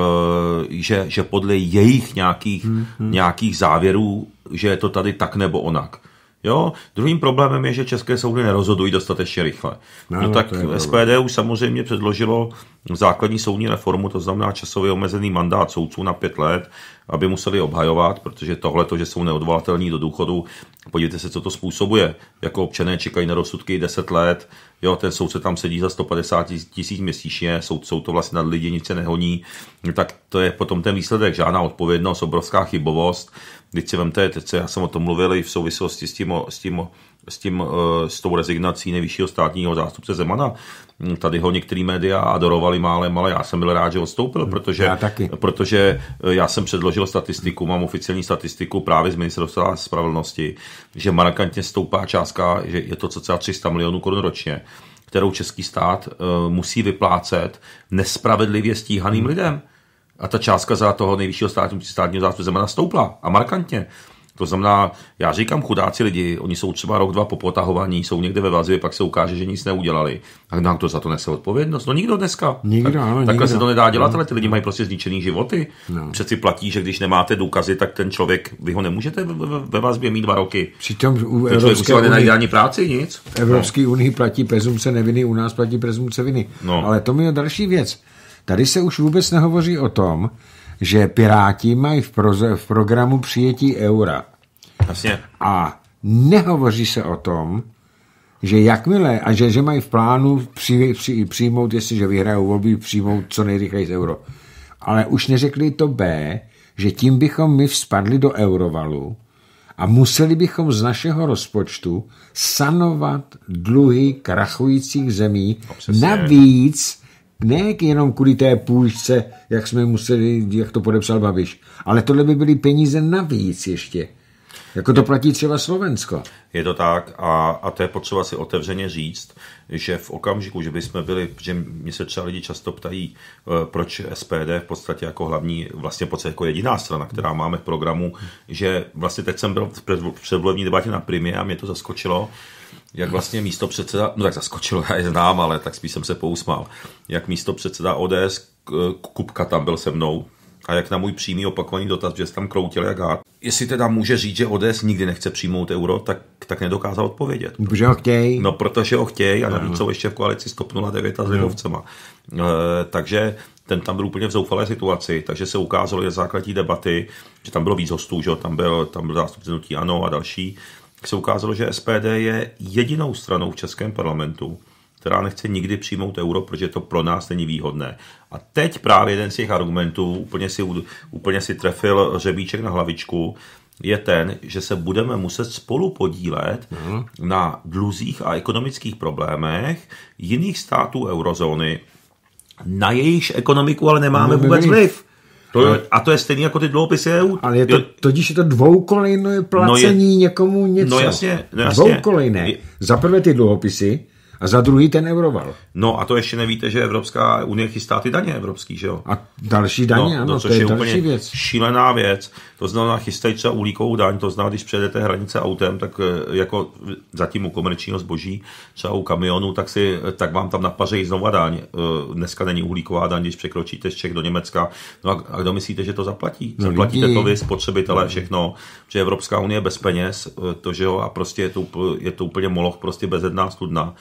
B: že, že podle jejich nějakých, hmm, hmm. nějakých závěrů, že je to tady tak nebo onak. Jo? Druhým problémem je, že české soudy nerozhodují dostatečně rychle. No, no tak SPD už samozřejmě předložilo základní soudní reformu, to znamená časově omezený mandát soudců na pět let, aby museli obhajovat, protože tohle, to, že jsou neodvolatelní do důchodu, podívejte se, co to způsobuje. Jako občané čekají na rozsudky 10 let, jo, ten soudce tam sedí za 150 tisíc měsíčně, soud, jsou to vlastně nad lidi, nic se nehoní, tak to je potom ten výsledek, žádná odpovědnost, obrovská chybovost. Teď si vemte, teď se, já jsem o tom mluvil i v souvislosti s tím, s tím s, tím, eh, s tou rezignací nejvyššího státního zástupce Zemana. Hm, tady ho některý média adorovali málem, ale já jsem byl rád, že odstoupil, protože
A: já, taky.
B: protože eh, já jsem předložil statistiku, mám oficiální statistiku právě z ministerstva spravedlnosti, že markantně stoupá částka, že je to cca 300 milionů korun ročně, kterou český stát uh, musí vyplácet nespravedlivě stíhaným lidem. A ta částka za toho nejvyššího státního, státního zástupce Zemana stoupla a markantně. To znamená, já říkám chudáci lidi, oni jsou třeba rok, dva po potahovaní, jsou někde ve vazbě, pak se ukáže, že nic neudělali. A nám to za to nese odpovědnost. No nikdo dneska.
A: Nikdo,
B: tak,
A: ano,
B: takhle
A: nikdo.
B: se to nedá dělat, no. ale ty lidi mají prostě zničený životy.
A: No.
B: Přeci platí, že když nemáte důkazy, tak ten člověk, vy ho nemůžete ve, ve vazbě mít dva roky.
A: Přitom u
B: Ten Evropské unii, ani práci, nic.
A: V Evropské no. unii platí prezumce neviny, u nás platí prezumce viny.
B: No.
A: Ale to mi je další věc. Tady se už vůbec nehovoří o tom, že Piráti mají v, proze, v programu přijetí eura.
B: Jasně.
A: A nehovoří se o tom, že jakmile, a že, že mají v plánu při, při, přijmout, jestliže vyhrajou volby, přijmout co nejrychleji z euro. Ale už neřekli to B, že tím bychom my spadli do eurovalu a museli bychom z našeho rozpočtu sanovat dluhy krachujících zemí.
B: No,
A: Navíc ne jenom kvůli té půjčce, jak jsme museli, jak to podepsal Babiš, ale tohle by byly peníze navíc ještě. Jako to platí třeba Slovensko.
B: Je to tak a, a to je potřeba si otevřeně říct, že v okamžiku, že bychom byli, že mě se třeba lidi často ptají, proč SPD v podstatě jako hlavní, vlastně podstatě jako jediná strana, která máme v programu, že vlastně teď jsem byl v předvolební debatě na Primě a mě to zaskočilo, jak vlastně místo předseda, no tak zaskočilo, já je znám, ale tak spíš jsem se pousmál, jak místo předseda ODS Kupka tam byl se mnou, a jak na můj přímý opakovaný dotaz, že se tam kroutil jak hád. Jestli teda může říct, že ODS nikdy nechce přijmout euro, tak, tak nedokázal odpovědět.
A: Protože ho chtějí.
B: No, protože ho chtějí a navíc jsou ještě v koalici s TOP 09 a s Lidovcema. E, takže ten tam byl úplně v zoufalé situaci, takže se ukázalo, že základní debaty, že tam bylo víc hostů, že tam byl, tam byl zástupce hnutí ANO a další, se ukázalo, že SPD je jedinou stranou v českém parlamentu, která nechce nikdy přijmout euro, protože to pro nás není výhodné. A teď právě jeden z těch argumentů, úplně si, úplně si trefil řebíček na hlavičku, je ten, že se budeme muset spolu podílet hmm. na dluzích a ekonomických problémech jiných států eurozóny, na jejichž ekonomiku ale nemáme vůbec vliv. To je, a to je stejný jako ty dluhopisy EU.
A: Ale je to, totiž je to dvoukolejné placení no je, někomu něco.
B: No jasně. No jasně.
A: Dvoukolejné. Za prvé ty dluhopisy, a za druhý ten euroval.
B: No a to ještě nevíte, že Evropská unie chystá ty daně evropský, že jo?
A: A další daně, no, ano,
B: to,
A: to je, je
B: úplně
A: věc.
B: šílená věc. To znamená, chystají třeba uhlíkovou daň, to znamená, když přejedete hranice autem, tak jako zatím u komerčního zboží, třeba u kamionu, tak, si, tak vám tam napařejí znova daň. Dneska není uhlíková daň, když překročíte z Čech do Německa. No a, a kdo myslíte, že to zaplatí?
A: No,
B: Zaplatíte
A: lidi.
B: to vy, spotřebitelé, všechno, že Evropská unie bez peněz, to, že jo, a prostě je to, je to úplně moloch, prostě bezedná studna.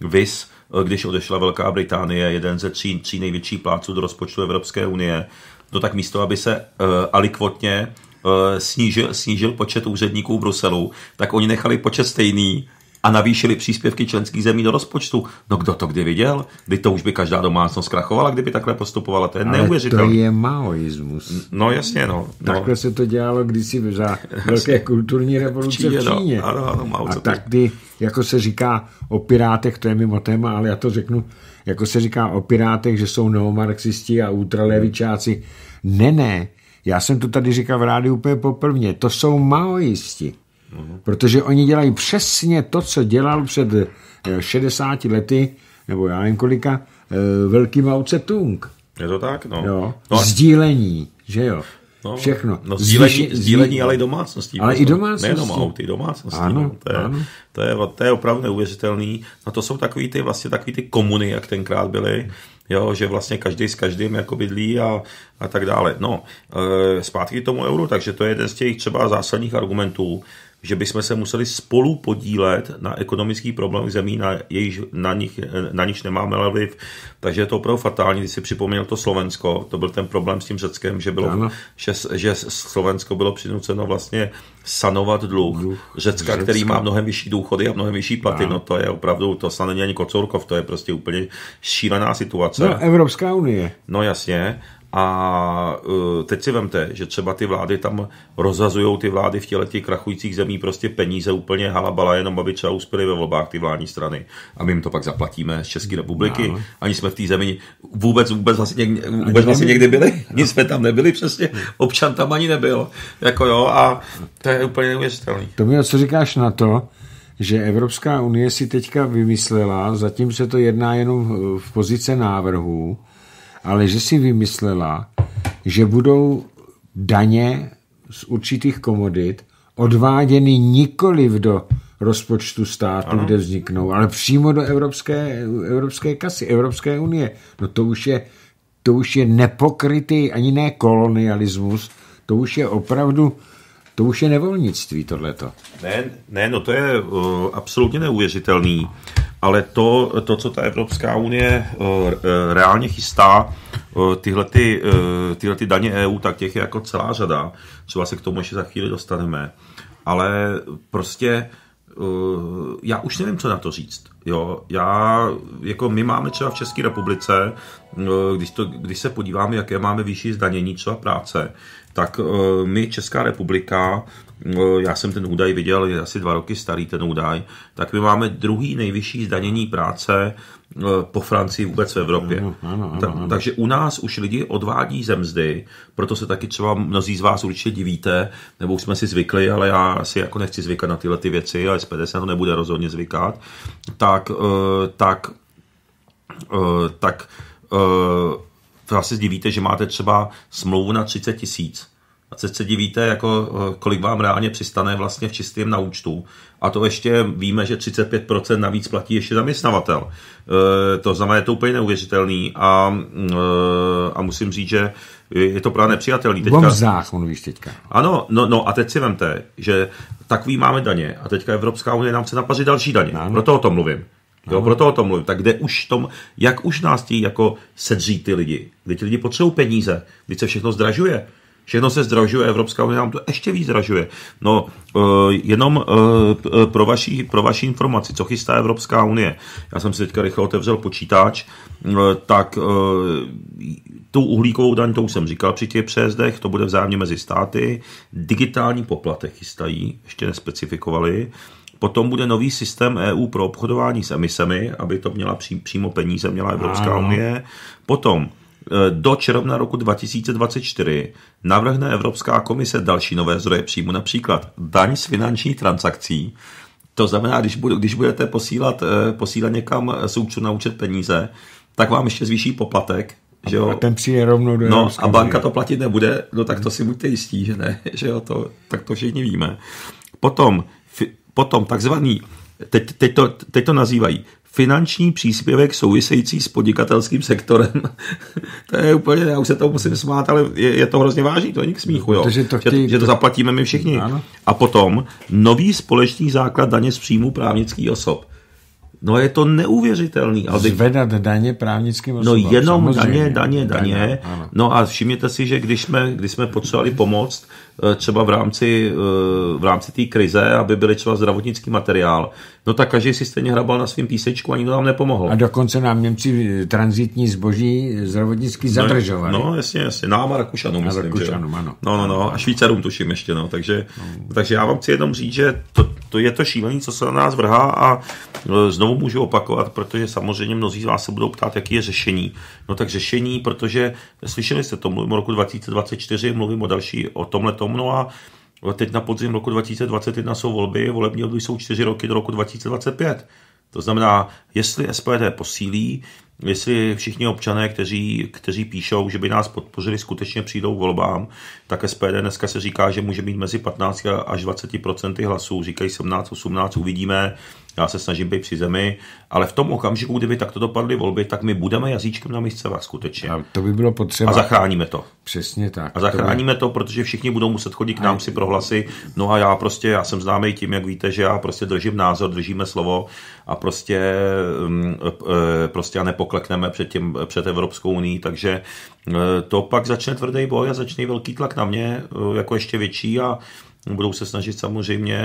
B: Vys, když odešla Velká Británie, jeden ze tří, tří největších pláců do rozpočtu Evropské unie, no tak místo, aby se uh, alikvotně uh, snížil, snížil počet úředníků v Bruselu, tak oni nechali počet stejný a navýšili příspěvky členských zemí do rozpočtu. No kdo to kdy viděl? Kdy to už by každá domácnost krachovala, kdyby takhle postupovala. To je neuvěřitelné.
A: to je maoismus.
B: No jasně, no. no.
A: Takhle se to dělalo kdysi za velké kulturní revoluce
B: Číně,
A: v Číně.
B: No. Ano, ano, Mao
A: a tak ty, jako se říká o pirátech, to je mimo téma, ale já to řeknu, jako se říká o pirátech, že jsou neomarxisti a ultralevičáci. Ne, ne, já jsem to tady říkal v rádiu úplně poprvně, to jsou maoisti. Protože oni dělají přesně to, co dělal před eh, 60 lety, nebo já nevím kolika, eh, velký Mao Tse-tung.
B: Je to tak? No.
A: Jo.
B: No,
A: Sdílení, že jo?
B: No,
A: Všechno.
B: No, sdílení,
A: Zvyši-
B: sdílení ale i domácností.
A: Ale i
B: prostě.
A: domácností.
B: Nejenom auty, i domácností.
A: Ano,
B: no. to, je,
A: ano.
B: To, je, to je opravdu neuvěřitelný. No to jsou takový ty, vlastně takový ty komuny, jak tenkrát byly, jo, že vlastně každý s každým jako bydlí a, a tak dále. No, e, zpátky k tomu euru, takže to je jeden z těch třeba zásadních argumentů, že bychom se museli spolu podílet na ekonomický problém zemí, na, jejich, na, nich, na nich nemáme vliv. Takže je to opravdu fatální, když si připomněl to Slovensko, to byl ten problém s tím Řeckem, že, bylo, že, že Slovensko bylo přinuceno vlastně sanovat dluh, dluh Řecka, Řecka, který má mnohem vyšší důchody a mnohem vyšší platy. No, no to je opravdu, to snad není ani Kocourkov, to je prostě úplně šílená situace.
A: No, Evropská unie.
B: No jasně. A uh, teď si vemte, že třeba ty vlády tam rozhazují ty vlády v těle těch krachujících zemí prostě peníze úplně halabala, jenom aby třeba uspěli ve volbách ty vládní strany. A my jim to pak zaplatíme z České republiky. No. Ani jsme v té zemi vůbec, vůbec vlastně, někdy, vůbec vlastně někdy byli. Nic jsme tam nebyli přesně. Občan tam ani nebyl. Jako jo, a to je úplně neuvěřitelné.
A: To mi co říkáš na to, že Evropská unie si teďka vymyslela, zatím se to jedná jenom v pozice návrhů, ale že si vymyslela, že budou daně z určitých komodit odváděny nikoliv do rozpočtu státu, ano. kde vzniknou, ale přímo do evropské, evropské kasy, Evropské unie. No to už je, to už je nepokrytý ani ne kolonialismus, to už je opravdu to už je nevolnictví, tohleto.
B: Ne, ne, no to je uh, absolutně neuvěřitelný ale to, to co ta Evropská unie eh, eh, reálně chystá, eh, tyhle, ty, tyhle ty daně EU, tak těch je jako celá řada. Třeba se k tomu ještě za chvíli dostaneme. Ale prostě já už nevím, co na to říct. Jo, já, jako my máme třeba v České republice, když, to, když se podíváme, jaké máme vyšší zdanění třeba práce, tak my, Česká republika, já jsem ten údaj viděl, je asi dva roky starý ten údaj, tak my máme druhý nejvyšší zdanění práce eh, po Francii vůbec v Evropě. Ano, ano, ano, ano. Takže u nás už lidi odvádí zemzdy, proto se taky třeba mnozí z vás určitě divíte, nebo už jsme si zvykli, ale já si jako nechci zvykat na tyhle ty věci a SPD se to nebude rozhodně zvykat, tak, eh, tak, eh, tak vlastně divíte, že máte třeba smlouvu na 30 tisíc a se divíte, jako, eh, kolik vám reálně přistane vlastně v čistém na účtu. A to ještě víme, že 35% navíc platí ještě zaměstnavatel. E, to znamená, je to úplně neuvěřitelný a, e, a musím říct, že je to právě nepřijatelný.
A: Teďka... Bomzách mluvíš teďka.
B: Ano, no, no a teď si vemte, že takový máme daně a teďka Evropská unie nám chce napařit další daně. Ano. Proto o tom mluvím. Jo, proto o tom mluvím. Tak kde už tom, jak už nás tí jako sedří ty lidi? Kdy ti lidi potřebují peníze, kdy se všechno zdražuje. Všechno se zdražuje, Evropská unie nám to ještě víc zdražuje. No, uh, jenom uh, pro, vaši, pro vaši informaci, co chystá Evropská unie. Já jsem si teďka rychle otevřel počítač, tak tu uhlíkovou daň, to už jsem říkal při těch přejezdech, to bude vzájemně mezi státy. Digitální poplatek chystají, ještě nespecifikovali. Potom bude nový systém EU pro obchodování s emisemi, aby to měla přímo peníze, měla Evropská unie. Potom Eh, do června roku 2024 navrhne Evropská komise další nové zdroje příjmu, například daň z finančních transakcí. To znamená, když, budu, když budete posílat, eh, posílat někam součtu na účet peníze, tak vám ještě zvýší poplatek, že jo?
A: A ten přijde rovnou do
B: No a banka to platit nebude, no tak to si buďte jistí, že ne, že jo, to, tak to všichni víme. Potom, potom takzvaný, teď, teď, to, teď to nazývají finanční příspěvek související s podnikatelským sektorem. to je úplně, já už se to musím smát, ale je, je to hrozně vážný, to není k smíchu, jo. To chtějí, že, že to zaplatíme my všichni. Ano. A potom nový společný základ daně z příjmu právnických osob. No je to neuvěřitelný.
A: Ale... Zvedat daně právnickým no,
B: osobám. No jenom daně, daně, daně. daně. No a všimněte si, že když jsme, když jsme potřebovali pomoct eh, třeba v rámci, eh, v rámci té krize, aby byly třeba zdravotnický materiál, no tak každý si stejně hrabal na svým písečku a nikdo nám nepomohl.
A: A dokonce nám Němci transitní zboží zdravotnický no, zadržovali.
B: No, no jasně, jasně. Nám a Rakušanům, myslím. Rakušanům,
A: ano.
B: No, no, no. A Švýcarům tuším ještě, no. Takže, no. takže já vám chci jenom říct, že to, to je to šílený, co se na nás vrhá a e, znovu můžu opakovat, protože samozřejmě mnozí z vás se budou ptát, jaký je řešení. No tak řešení, protože slyšeli jste to, mluvím o roku 2024, mluvím o další, o tomhle tomu, no a Teď na podzim roku 2021 jsou volby, volební období jsou čtyři roky do roku 2025. To znamená, jestli SPD posílí jestli všichni občané, kteří, kteří píšou, že by nás podpořili, skutečně přijdou k volbám, tak SPD dneska se říká, že může být mezi 15 až 20% hlasů, říkají 17, 18, uvidíme, já se snažím být při zemi, ale v tom okamžiku, kdyby takto dopadly volby, tak my budeme jazyčkem na miscevách skutečně.
A: A to by bylo potřeba.
B: A zachráníme to.
A: Přesně tak.
B: A zachráníme to, by... to protože všichni budou muset chodit k nám si prohlasy. No a já prostě, já jsem známý tím, jak víte, že já prostě držím názor, držíme slovo a prostě, mm, e, prostě a nepoklekneme před, tím, před Evropskou unii, takže e, to pak začne tvrdý boj a začne velký tlak na mě, e, jako ještě větší a budou se snažit samozřejmě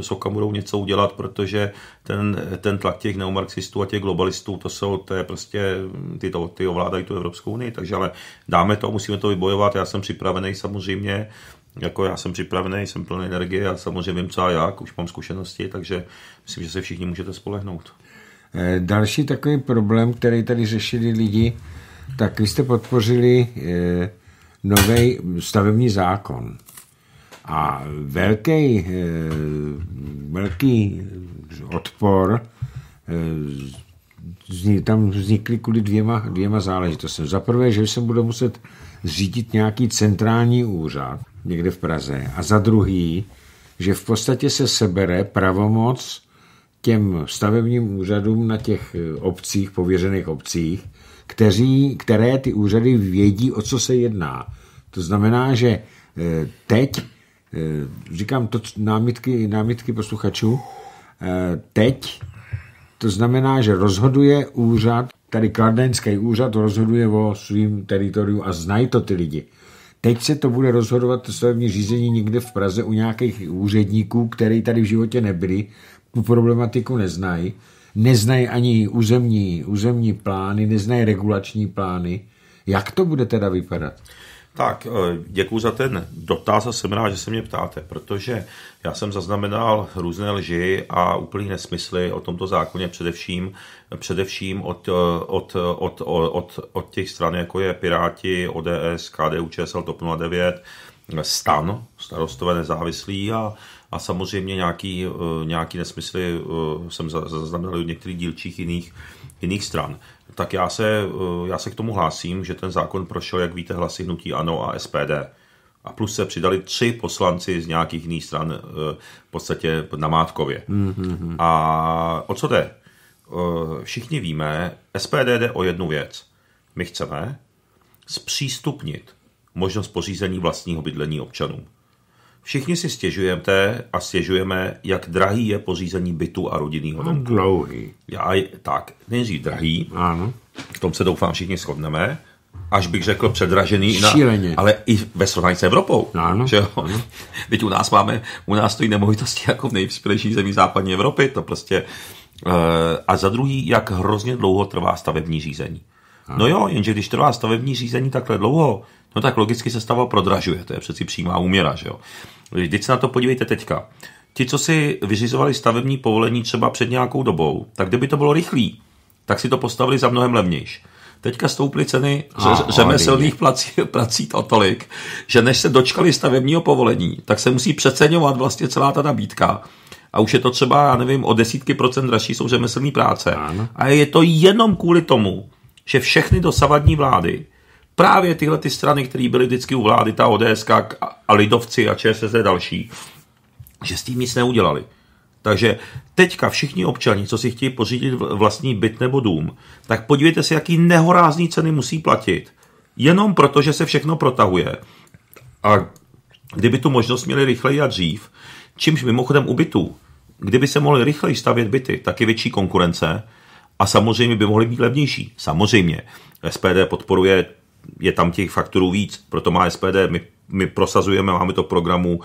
B: s Okamurou něco udělat, protože ten, ten tlak těch neomarxistů a těch globalistů, to jsou, to je prostě, ty, to, ty ovládají tu Evropskou unii, takže ale dáme to, musíme to vybojovat, já jsem připravený samozřejmě, jako já jsem připravený, jsem plný energie a samozřejmě vím co a jak, už mám zkušenosti, takže myslím, že se všichni můžete spolehnout.
A: Eh, další takový problém, který tady řešili lidi, tak vy jste podpořili eh, nový stavební zákon. A velký, eh, velký odpor tam vznikly kvůli dvěma, dvěma záležitostem. Za prvé, že se bude muset zřídit nějaký centrální úřad někde v Praze. A za druhý, že v podstatě se sebere pravomoc těm stavebním úřadům na těch obcích, pověřených obcích, kteří, které ty úřady vědí, o co se jedná. To znamená, že eh, teď, eh, říkám to námitky, námitky posluchačů, eh, teď to znamená, že rozhoduje úřad, tady kladenský úřad rozhoduje o svým teritoriu a znají to ty lidi. Teď se to bude rozhodovat to stavební řízení někde v Praze u nějakých úředníků, který tady v životě nebyli, tu problematiku neznají, neznají ani územní, územní plány, neznají regulační plány. Jak to bude teda vypadat?
B: Tak, eh, děkuji za ten dotaz a jsem rád, že se mě ptáte, protože já jsem zaznamenal různé lži a úplný nesmysly o tomto zákoně především, především od, eh, od, od, od, od těch stran, jako je Piráti, ODS, KDU, ČSL, TOP 09, STAN, starostové nezávislí a, a samozřejmě nějaký, eh, nějaký nesmysly jsem zaznamenal od některých dílčích jiných, jiných stran tak já se, eh, já se k tomu hlásím, že ten zákon prošel, jak víte, hlasy hnutí ANO a SPD. A plus se přidali tři poslanci z nějakých jiných stran eh, v podstatě na Mátkově. Mm-hmm. A o co jde? Eh, všichni víme, SPD jde o jednu věc. My chceme zpřístupnit možnost pořízení vlastního bydlení občanům. Všichni si stěžujeme a stěžujeme, jak drahý je pořízení bytu a rodinného domu.
A: Dlouhý.
B: Já, tak, nejdřív drahý,
A: ano.
B: v tom se doufám všichni shodneme, až bych řekl předražený,
A: na,
B: ale i ve srovnání s Evropou.
A: Ano.
B: Že jo? Ano. Teď u nás máme, u nás stojí nemovitosti jako v nejvyspělejší zemí západní Evropy, to prostě, uh, a za druhý, jak hrozně dlouho trvá stavební řízení. No jo, jenže když trvá stavební řízení takhle dlouho, no tak logicky se stava prodražuje, to je přeci přímá úměra, že jo. Teď se na to podívejte teďka. Ti, co si vyřizovali stavební povolení třeba před nějakou dobou, tak kdyby to bylo rychlý, tak si to postavili za mnohem levnější. Teďka stouply ceny řemeslných prací, prací to tolik, že než se dočkali stavebního povolení, tak se musí přeceňovat vlastně celá ta nabídka. A už je to třeba, já nevím, o desítky procent dražší jsou řemeslní práce.
A: Ano.
B: A je to jenom kvůli tomu, že všechny dosavadní vlády právě tyhle ty strany, které byly vždycky u vlády, ta ODS a Lidovci a ČSSD další, že s tím nic neudělali. Takže teďka všichni občani, co si chtějí pořídit vlastní byt nebo dům, tak podívejte se, jaký nehorázný ceny musí platit. Jenom proto, že se všechno protahuje. A kdyby tu možnost měli rychleji a dřív, čímž mimochodem u bytů, kdyby se mohly rychleji stavět byty, tak je větší konkurence a samozřejmě by mohly být levnější. Samozřejmě. SPD podporuje je tam těch faktorů víc, proto má SPD, my, my prosazujeme, máme to v programu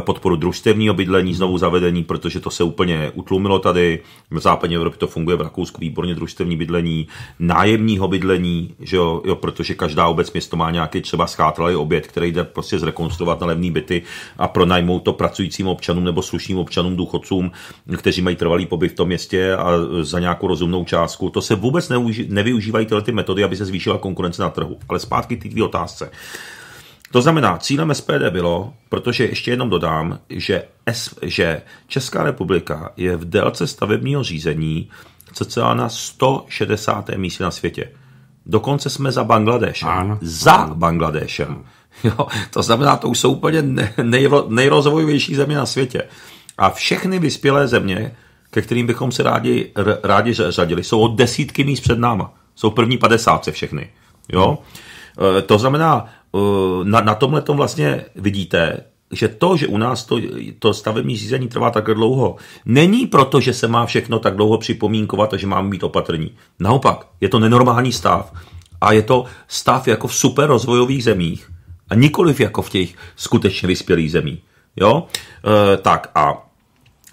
B: podporu družstevního bydlení, znovu zavedení, protože to se úplně utlumilo tady, v západní Evropě to funguje v Rakousku výborně družstevní bydlení, nájemního bydlení, že jo, jo, protože každá obec město má nějaký třeba schátralý oběd, který jde prostě zrekonstruovat na levný byty a pronajmout to pracujícím občanům nebo slušným občanům, důchodcům, kteří mají trvalý pobyt v tom městě a za nějakou rozumnou částku. To se vůbec nevyužívají tyhle ty metody, aby se zvýšila konkurence na trhu. Ale zpátky té otázce. To znamená, cílem SPD bylo, protože ještě jenom dodám, že, S, že Česká republika je v délce stavebního řízení cca na 160. místě na světě. Dokonce jsme za Bangladešem.
A: Ano.
B: Za Bangladešem. Jo, to znamená, to už jsou úplně nej, nejrozvojovější země na světě. A všechny vyspělé země, ke kterým bychom se rádi, rádi řadili, jsou od desítky míst před náma. Jsou první padesátce všechny. Jo? E, to znamená, e, na, na tomhle tom vlastně vidíte, že to, že u nás to, to stavební řízení trvá tak dlouho, není proto, že se má všechno tak dlouho připomínkovat a že máme být opatrní. Naopak, je to nenormální stav a je to stav jako v super rozvojových zemích a nikoliv jako v těch skutečně vyspělých zemích. Jo? E, tak a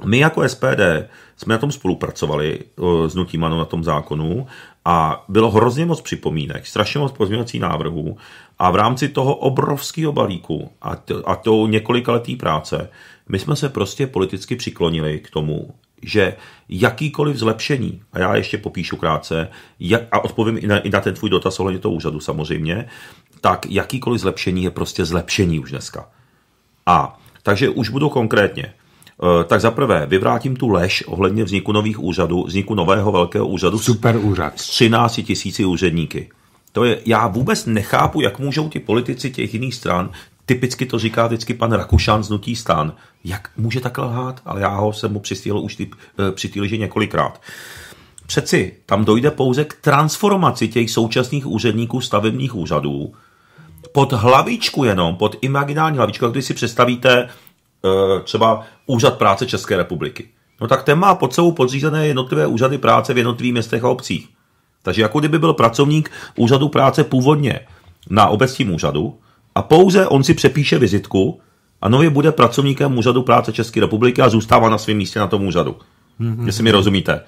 B: my jako SPD jsme na tom spolupracovali e, s Nutím na tom zákonu a bylo hrozně moc připomínek, strašně moc pozměňovacích návrhů a v rámci toho obrovského balíku a to, a to letý práce, my jsme se prostě politicky přiklonili k tomu, že jakýkoliv zlepšení, a já ještě popíšu krátce, jak, a odpovím i na, i na ten tvůj dotaz ohledně toho úřadu samozřejmě, tak jakýkoliv zlepšení je prostě zlepšení už dneska. A takže už budu konkrétně. Eh, tak za prvé vyvrátím tu lež ohledně vzniku nových úřadů, vzniku nového velkého úřadu.
A: Super úřad.
B: S 13 tisíci úředníky. To je, já vůbec nechápu, jak můžou ti politici těch jiných stran, typicky to říká vždycky pan Rakušan z Nutí stan, jak může takhle lhát, ale já ho jsem mu přistihl už ty, eh, při týliži několikrát. Přeci tam dojde pouze k transformaci těch současných úředníků stavebních úřadů pod hlavičku jenom, pod imaginální hlavičku, když si představíte třeba Úřad práce České republiky. No tak ten má pod sebou podřízené jednotlivé úřady práce v jednotlivých městech a obcích. Takže jako kdyby byl pracovník úřadu práce původně na obecním úřadu a pouze on si přepíše vizitku a nově bude pracovníkem úřadu práce České republiky a zůstává na svém místě na tom úřadu. Mm-hmm. Jestli mi rozumíte.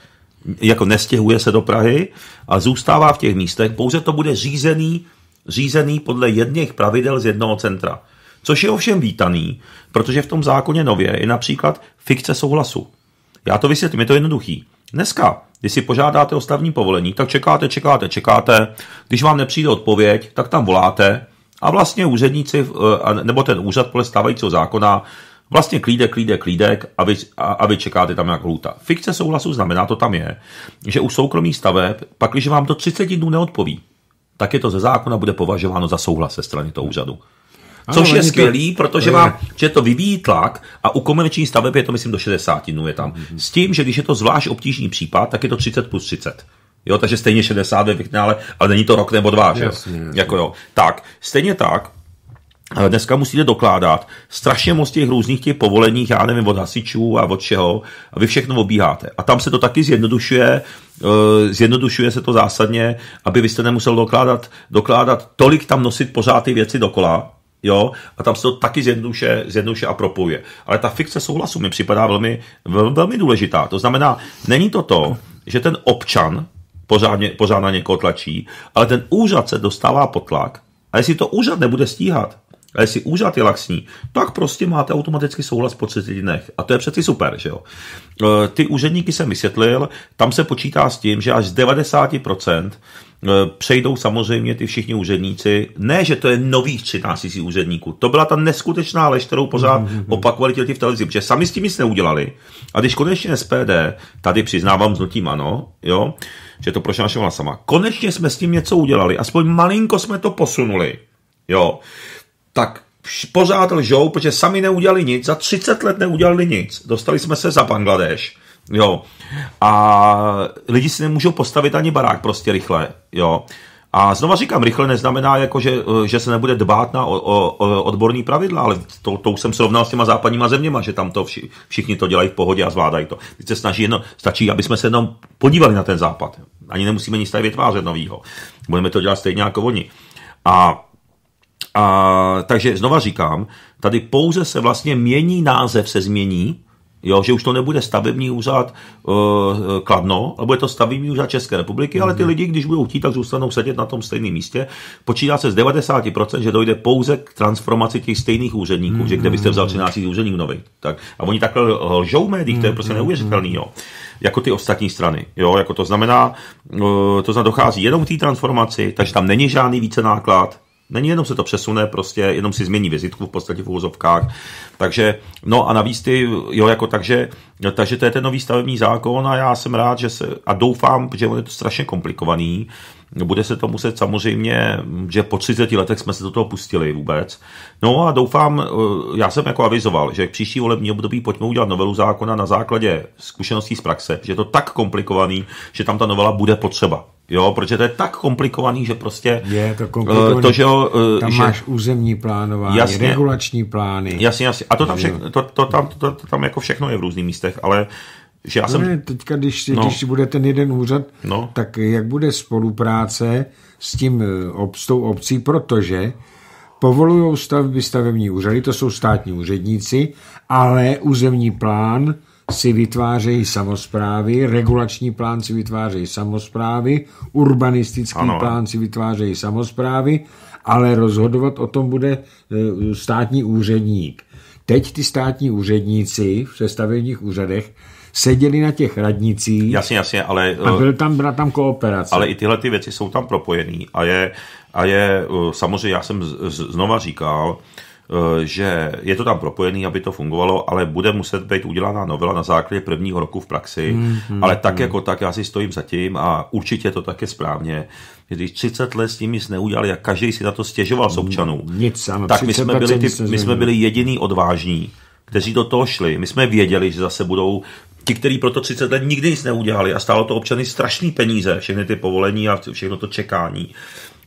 B: Jako nestěhuje se do Prahy a zůstává v těch místech, pouze to bude řízený, řízený podle jedných pravidel z jednoho centra. Což je ovšem vítaný, protože v tom zákoně nově je například fikce souhlasu. Já to vysvětlím, je to jednoduchý. Dneska, když si požádáte o stavní povolení, tak čekáte, čekáte, čekáte. Když vám nepřijde odpověď, tak tam voláte a vlastně úředníci, eh, nebo ten úřad podle stávajícího zákona, vlastně klídek, klídek, klídek a vy, a, a vy čekáte tam jak hluta. Fikce souhlasu znamená, to tam je, že u soukromých staveb, pak když vám to 30 dnů neodpoví, tak je to ze zákona bude považováno za souhlas ze strany toho úřadu. Což je skvělý, to, protože vám, že to vyvíjí tlak a u komerčních staveb je to, myslím, do 60 dnů je tam. Mm-hmm. S tím, že když je to zvlášť obtížný případ, tak je to 30 plus 30. Jo, takže stejně 60 ve finále, ale není to rok nebo dva, že jasně, jasně. Jako jo. Tak, stejně tak, Dneska musíte dokládat strašně moc těch různých těch povoleních, já nevím, od hasičů a od čeho, a vy všechno obíháte. A tam se to taky zjednodušuje, eh, zjednodušuje se to zásadně, aby vy jste nemusel dokládat, dokládat tolik tam nosit pořád ty věci dokola, Jo, a tam se to taky zjednoduše, zjednoduše a propojuje. Ale ta fikce souhlasu mi připadá velmi, velmi, důležitá. To znamená, není to to, že ten občan pořádně, pořád na někoho tlačí, ale ten úřad se dostává pod tlak a jestli to úřad nebude stíhat, a jestli úřad je laxní, tak prostě máte automaticky souhlas po 30 dnech. A to je přeci super, že jo. E, ty úředníky jsem vysvětlil, tam se počítá s tím, že až z 90% E, přejdou samozřejmě ty všichni úředníci. Ne, že to je nových 13 000 úředníků. To byla ta neskutečná lež, kterou pořád mm-hmm. opakovali ti v televizi, protože sami s tím nic neudělali. A když konečně SPD, tady přiznávám s nutím ano, jo, že to prošla naše sama. Konečně jsme s tím něco udělali, aspoň malinko jsme to posunuli, jo, tak pořád lžou, protože sami neudělali nic, za 30 let neudělali nic. Dostali jsme se za Bangladeš, Jo. A lidi si nemůžou postavit ani barák prostě rychle. Jo. A znova říkám, rychle neznamená, jako že, že se nebude dbát na o, o, odborný pravidla, ale to, to už jsem srovnal s těma západníma zeměma, že tam to vši, všichni to dělají v pohodě a zvládají to. Teď se snaží jenom, stačí, aby jsme se jenom podívali na ten západ. Ani nemusíme nic tady vytvářet novýho. Budeme to dělat stejně jako oni. A, a takže znova říkám, tady pouze se vlastně mění název, se změní, Jo, že už to nebude stavební úřad uh, Kladno, ale bude to stavební úřad České republiky, mm-hmm. ale ty mhm. lidi, když budou chtít, tak zůstanou sedět na tom stejném místě. Počítá se z 90%, že dojde pouze k transformaci těch stejných úředníků, mm-hmm. že kde byste vzal 13 úředníků nových. Tak, a oni takhle lžou médiích, to je prostě mhm. neuvěřitelný. Jo jako ty ostatní strany. Jo, jako to znamená, uh, to znamená, dochází jenom k té transformaci, takže tam není žádný více náklad, Není jenom se to přesune, prostě jenom si změní vizitku v podstatě v úvozovkách. Takže, no a navíc ty, jo, jako takže, takže to je ten nový stavební zákon a já jsem rád, že se, a doufám, že je to strašně komplikovaný, bude se to muset samozřejmě, že po 30 letech jsme se do toho pustili vůbec. No a doufám, eh, já jsem jako avizoval, že k příští volební období pojďme udělat novelu zákona na základě zkušeností z praxe, že je to tak komplikovaný, že tam ta novela bude potřeba. Jo, protože to je tak komplikovaný, že prostě...
A: Je to komplikovaný. To, že, tam že, máš územní plánování, jasně, regulační plány.
B: Jasně, jasně. A to tam, všechno, to, to, tam, to, to tam jako všechno je v různých místech, ale že já jsem...
A: Ne, teďka, když, no. když bude ten jeden úřad, no. tak jak bude spolupráce s tím eh, s tou obcí, protože povolují stavby stavební úřady, to jsou státní úředníci, ale územní plán si vytvářejí samozprávy, regulační plán si vytvářejí samozprávy, urbanistický ano. plán si vytvářejí samozprávy, ale rozhodovat o tom bude eh, státní úředník. Teď ty státní úředníci v stavebních úřadech seděli na těch radnicích.
B: Jasně, jasně, ale...
A: A byl tam, byla tam kooperace.
B: Ale i tyhle ty věci jsou tam propojený a je, a je eh, samozřejmě, já jsem z, z, znova říkal, eh, že je to tam propojený, aby to fungovalo, ale bude muset být udělána novela na základě prvního roku v praxi. Mm, mm, ale tak jako tak, já si stojím za tím a určitě to tak je správně. Když 30 let s tím nic neudělali a každý si na to stěžoval z občanů,
A: nic, ano,
B: tak my jsme, byli ty, my jsme byli jediný odvážní, kteří do toho šli. My jsme věděli, že zase budou ti, kteří proto 30 let nikdy nic neudělali a stálo to občany strašný peníze, všechny ty povolení a všechno to čekání,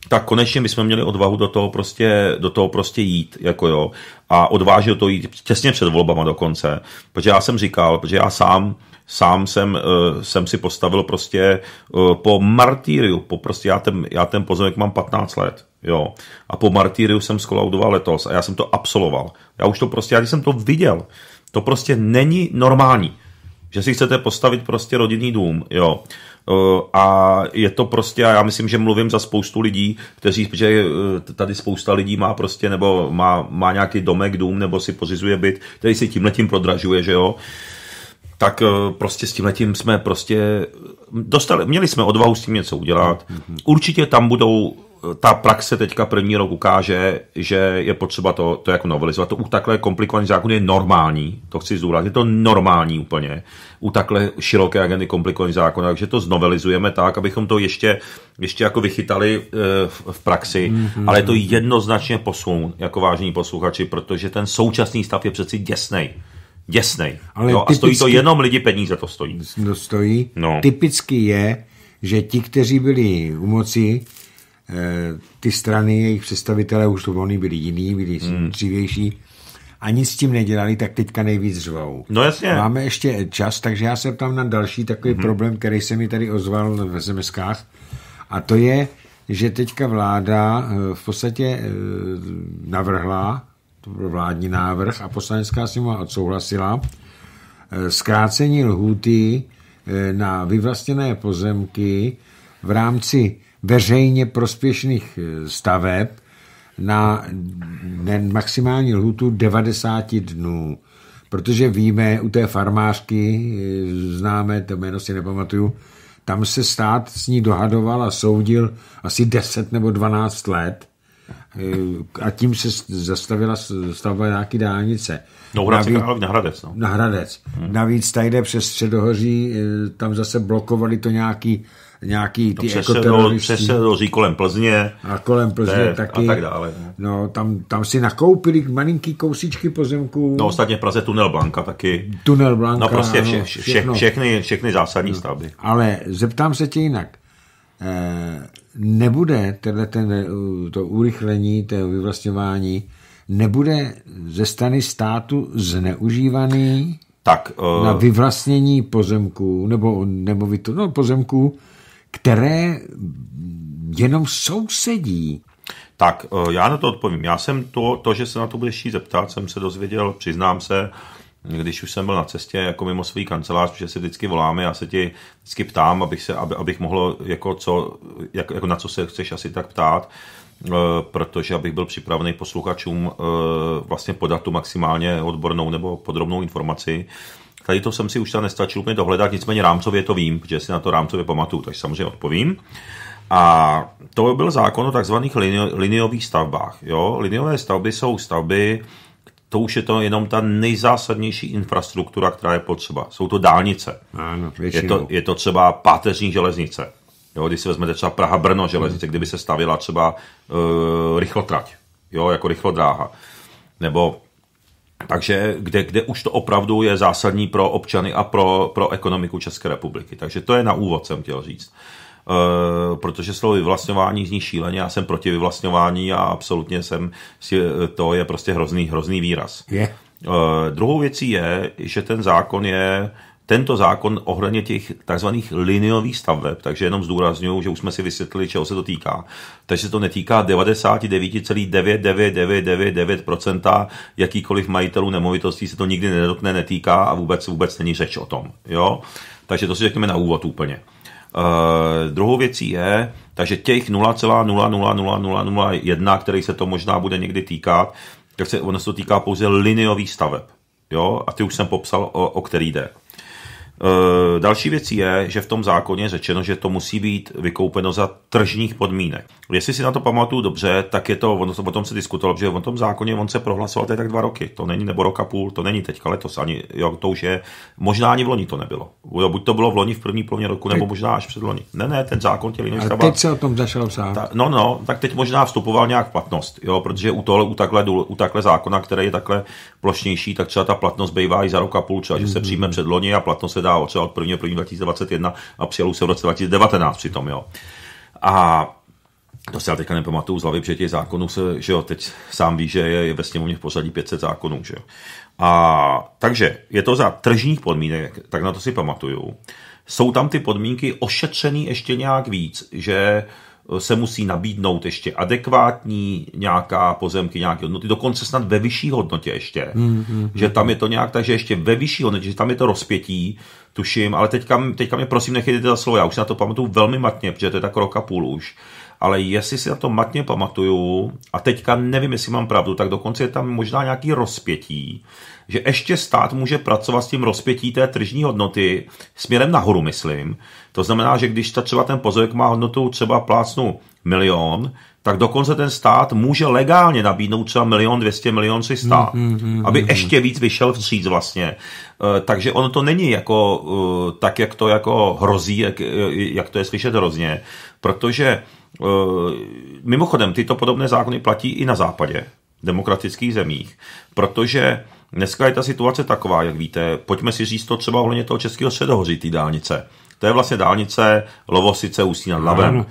B: tak konečně my jsme měli odvahu do toho prostě, do toho prostě jít, jako jo, a odvážil to jít těsně před volbama dokonce, protože já jsem říkal, protože já sám, sám jsem, uh, jsem si postavil prostě uh, po martýriu, po prostě já ten, já ten pozemek mám 15 let, jo, a po martýriu jsem skolaudoval letos a já jsem to absolvoval. Já už to prostě, já když jsem to viděl, to prostě není normální že si chcete postavit prostě rodinný dům, jo. A je to prostě, a já myslím, že mluvím za spoustu lidí, kteří, že e, tady spousta lidí má prostě, nebo má, má nějaký domek, dům, nebo si pořizuje byt, který si tím letím prodražuje, že jo tak e, prostě s tím letím jsme prostě dostali, měli jsme odvahu s tím něco udělat. Určitě tam budou ta praxe teďka první rok ukáže, že je potřeba to, to jako novelizovat. To u takhle komplikovaný zákon je normální, to chci zdůraznit, je to normální úplně, u takhle široké agendy komplikovaný zákon, takže to znovelizujeme tak, abychom to ještě, ještě jako vychytali e, v, v praxi, mm-hmm. ale je to jednoznačně posun, jako vážní posluchači, protože ten současný stav je přeci děsnej. Děsnej. Ale jo, typicky, a stojí to jenom lidi peníze, to stojí.
A: To stojí. No. Typicky je, že ti, kteří byli u moci, Eh, ty strany, jejich představitelé, už to oni byli jiný, byli hmm. dřívější, a nic s tím nedělali, tak teďka nejvíc řvou.
B: No jasně.
A: Máme ještě čas, takže já se ptám na další takový hmm. problém, který se mi tady ozval v SMSkách. A to je, že teďka vláda eh, v podstatě eh, navrhla, to byl vládní návrh a poslanecká sněmovna odsouhlasila, zkrácení lhůty na vyvlastněné pozemky v rámci veřejně prospěšných eh, staveb na maximální lhutu 90 dnů. Protože víme, u té farmářky, eh, známe, to jméno si nepamatuju, tam se stát s ní dohadoval a soudil asi 10 nebo 12 let eh, a tím se zastavila stavba nějaký dálnice.
B: No, Navíc, na Hradec. No.
A: Na Hradec. Hmm. Navíc tady přes Středohoří, tam zase blokovali to nějaký nějaký ty
B: přesedloří kolem Plzně.
A: A kolem Plzně te, taky.
B: A tak dále.
A: No, no tam, tam si nakoupili malinký kousíčky pozemků.
B: No ostatně v Praze Tunel Blanka taky.
A: Tunel Blanka.
B: No prostě vše, vše, všechno. všechny, všechny zásadní no. stavby.
A: Ale zeptám se tě jinak. Eh, nebude tenhle ten, eh, to urychlení, to vyvlastňování, nebude ze strany státu zneužívaný
B: tak,
A: uh... na vyvlastnění pozemků nebo nemovitů, no pozemků, které jenom sousedí.
B: Tak eh, já na to odpovím. Já jsem to, to že se na to budeš zeptat, jsem se dozvěděl, přiznám se, když už jsem byl na cestě jako mimo svůj kancelář, protože si vždycky voláme, já se ti vždycky ptám, abych, se, aby, abych mohl, jako, co, jak, jako na co se chceš asi tak ptát, eh, protože abych byl připravený posluchačům eh, vlastně podat tu maximálně odbornou nebo podrobnou informaci. Tady to jsem si už tam nestačil úplně dohledat, nicméně rámcově to vím, protože si na to rámcově pamatuju, takže samozřejmě odpovím. A to byl zákon o takzvaných liniových stavbách. Jo? Liniové stavby jsou stavby, to už je to jenom ta nejzásadnější infrastruktura, která je potřeba. Jsou to dálnice.
A: Ano,
B: je, to, je to třeba páteřní železnice. Jo, když si vezmete třeba Praha-Brno železnice, kdyby se stavila třeba uh, rychlotrať, jo, jako rychlodráha. Nebo takže kde, kde už to opravdu je zásadní pro občany a pro, pro ekonomiku České republiky. Takže to je na úvod, jsem chtěl říct. Uh, protože slovo vyvlastňování zní šíleně, já jsem proti vyvlastňování a absolutně jsem si, to je prostě hrozný, hrozný výraz.
A: Je.
B: Uh, druhou věcí je, že ten zákon je tento zákon ohledně těch takzvaných liniových staveb, takže jenom zdůraznuju, že už jsme si vysvětlili, čeho se to týká. Takže se to netýká 99,99999% jakýkoliv majitelů nemovitostí se to nikdy nedotkne, netýká a vůbec vůbec není řeč o tom. Jo? Takže to si řekneme na úvod úplně. Uh, druhou věcí je, takže těch 0,00001, který se to možná bude někdy týkat, tak se ono se to týká pouze liniových staveb. Jo? A ty už jsem popsal, o, o který jde. Eh, další věc je, že v tom zákoně je řečeno, že to musí být vykoupeno za tržních podmínek. Jestli si na to pamatuju dobře, tak je to, ono, o tom se diskutovalo, že o tom zákoně on se prohlasoval teď tak dva roky. To není nebo roka půl, to není teďka letos, ani, jo, to už je, možná ani v loni to nebylo. Buď to bylo v loni v první polovině roku, nebo možná až před loni. Ne, ne, ten zákon těch
A: A teď se o tom začal psát.
B: Ta, no, no, tak teď možná vstupoval nějak v platnost, jo, protože u, toho, u, takhle, u takhle zákona, který je takhle plošnější, tak třeba ta platnost bývá i za rok a půl, třeba, že se přijme před loni a platnost se dá třeba od 1. 1. 2021 a přijal se v roce 2019 přitom, jo. A to si já teďka nepamatuju z hlavy, protože těch zákonů se, že jo, teď sám ví, že je ve sněmovně v pořadí 500 zákonů, že jo. A takže je to za tržních podmínek, tak na to si pamatuju. Jsou tam ty podmínky ošetřený ještě nějak víc, že se musí nabídnout ještě adekvátní nějaká pozemky, nějaké hodnoty, dokonce snad ve vyšší hodnotě ještě. Mm, mm, že tam je to nějak, takže ještě ve vyšší hodnotě, že tam je to rozpětí, tuším, ale teďka, teďka mě prosím nechejte za slovo, já už na to pamatuju velmi matně, protože to je tak rok a půl už. Ale jestli si na to matně pamatuju, a teďka nevím, jestli mám pravdu, tak dokonce je tam možná nějaký rozpětí, že ještě stát může pracovat s tím rozpětí té tržní hodnoty směrem nahoru, myslím. To znamená, že když ta třeba ten pozorek má hodnotu třeba plácnu milion, tak dokonce ten stát může legálně nabídnout třeba milion, dvěstě milion si stát, mm, mm, mm, aby mm, ještě víc vyšel vstříc vlastně. E, takže ono to není jako e, tak, jak to jako hrozí, jak, jak to je slyšet hrozně, protože e, mimochodem tyto podobné zákony platí i na západě, demokratických zemích, protože dneska je ta situace taková, jak víte, pojďme si říct to třeba ohledně toho českého středohoří, té dálnice. To je vlastně dálnice Lovosice Ústí nad Labem.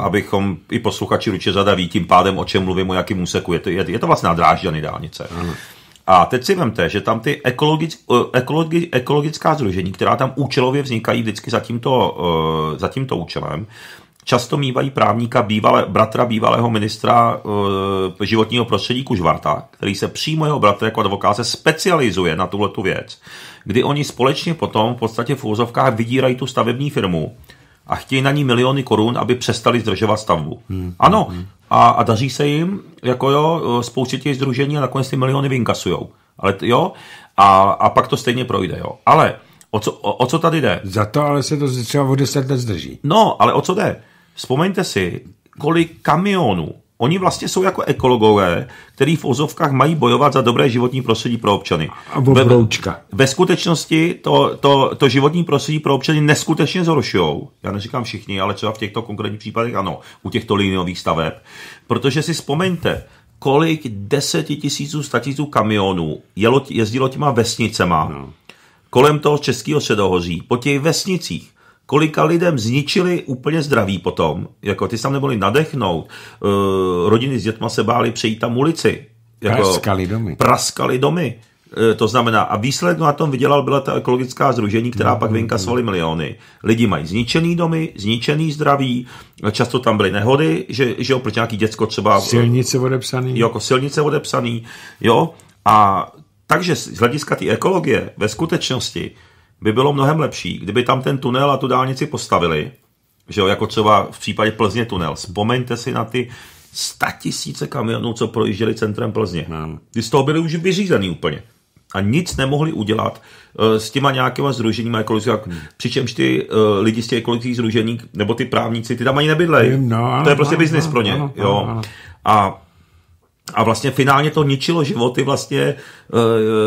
B: Abychom i posluchači ruče zadaví tím pádem, o čem mluvím, o jakým úseku. Je to, je, je to vlastně nadrážděný dálnice. Ano. A teď si vemte, že tam ty ekologic, ekologi, ekologická združení, která tam účelově vznikají vždycky za tímto, za tímto účelem, často mývají právníka bývalé, bratra bývalého ministra e, životního prostředí Kužvarta, který se přímo jeho bratr jako advokát se specializuje na tuhle tu věc, kdy oni společně potom v podstatě v úzovkách vydírají tu stavební firmu a chtějí na ní miliony korun, aby přestali zdržovat stavbu. Hmm. Ano, hmm. A, a daří se jim, jako jo, spoustě těch združení a nakonec ty miliony vynkasujou. Ale jo, a, a pak to stejně projde, jo. Ale o co, o, o co tady jde?
A: Za to ale se to třeba o deset let zdrží.
B: No, ale o co jde? Vzpomeňte si, kolik kamionů Oni vlastně jsou jako ekologové, který v ozovkách mají bojovat za dobré životní prostředí pro občany.
A: A ve,
B: ve skutečnosti to, to, to životní prostředí pro občany neskutečně zhoršují. Já neříkám všichni, ale třeba v těchto konkrétních případech ano, u těchto liniových staveb. Protože si vzpomeňte, kolik desetitisíců, statisíců kamionů jelo, jezdilo těma vesnicema no. kolem toho českého středohoří, po těch vesnicích kolika lidem zničili úplně zdraví potom, jako ty tam neboli nadechnout, uh, rodiny s dětma se báli přejít tam ulici.
A: Jako, praskali domy.
B: Praskali domy. Uh, to znamená, a výsledek na tom vydělal byla ta ekologická združení, která no, pak vynkasovali miliony. Lidi mají zničený domy, zničený zdraví, často tam byly nehody, že, že jo, proč nějaký děcko třeba...
A: Silnice odepsaný.
B: Jo, jako silnice odepsaný, jo. A takže z hlediska té ekologie ve skutečnosti by bylo mnohem lepší, kdyby tam ten tunel a tu dálnici postavili, že jo, jako třeba v případě Plzně tunel. Vzpomeňte si na ty tisíce kamionů, co projížděli centrem Plzně. Ty z toho byly už vyřízený úplně. a nic nemohli udělat uh, s těma nějakýma združeníma ekologických, hmm. přičemž ty uh, lidi z těch ekologických združení, nebo ty právníci, ty tam ani nebydlej. No, to je prostě no, biznis no, pro ně. No, jo. No, no. A a vlastně finálně to ničilo životy vlastně uh,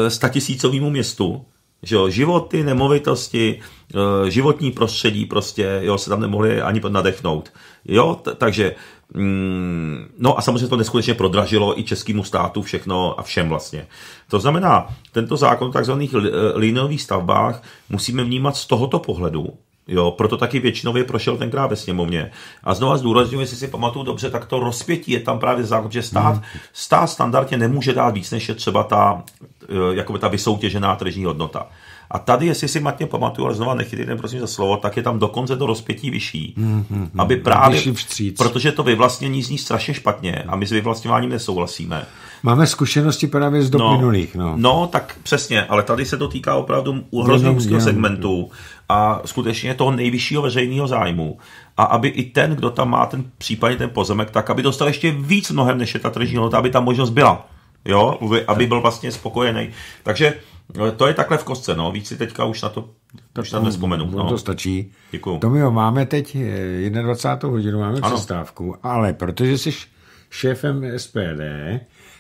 B: statisícovému městu. Že jo, životy, nemovitosti, uh, životní prostředí prostě, jo, se tam nemohli ani nadechnout. Jo, t- takže Mm, no a samozřejmě to neskutečně prodražilo i českému státu všechno a všem vlastně. To znamená, tento zákon o takzvaných liniových stavbách musíme vnímat z tohoto pohledu, Jo, proto taky většinově prošel tenkrát ve sněmovně. A znova zdůraznuju, jestli si pamatuju dobře, tak to rozpětí je tam právě zákon, že stát, hmm. stát standardně nemůže dát víc, než je třeba ta, eh, jako ta vysoutěžená tržní hodnota. A tady, jestli si matně pamatuju, ale znova nechytejte prosím za slovo, tak je tam dokonce to rozpětí vyšší. Mm-hmm. Aby právě, protože to vyvlastnění zní strašně špatně a my s vyvlastňováním nesouhlasíme.
A: Máme zkušenosti právě z dob
B: no,
A: minulých. No.
B: no, tak přesně, ale tady se to týká opravdu hrozně úzkého segmentu a skutečně toho nejvyššího veřejného zájmu. A aby i ten, kdo tam má ten případně ten pozemek, tak aby dostal ještě víc mnohem, než je ta tržní hodnota, aby ta možnost byla. Jo, aby byl vlastně spokojený. Takže No, to je takhle v kostce, no. Víc si teďka už na to, tak už na to nespomenu. No.
A: To stačí.
B: Děkuju.
A: Tomio, máme teď 21. Eh, hodinu, máme ano. přestávku, ale protože jsi šéfem SPD,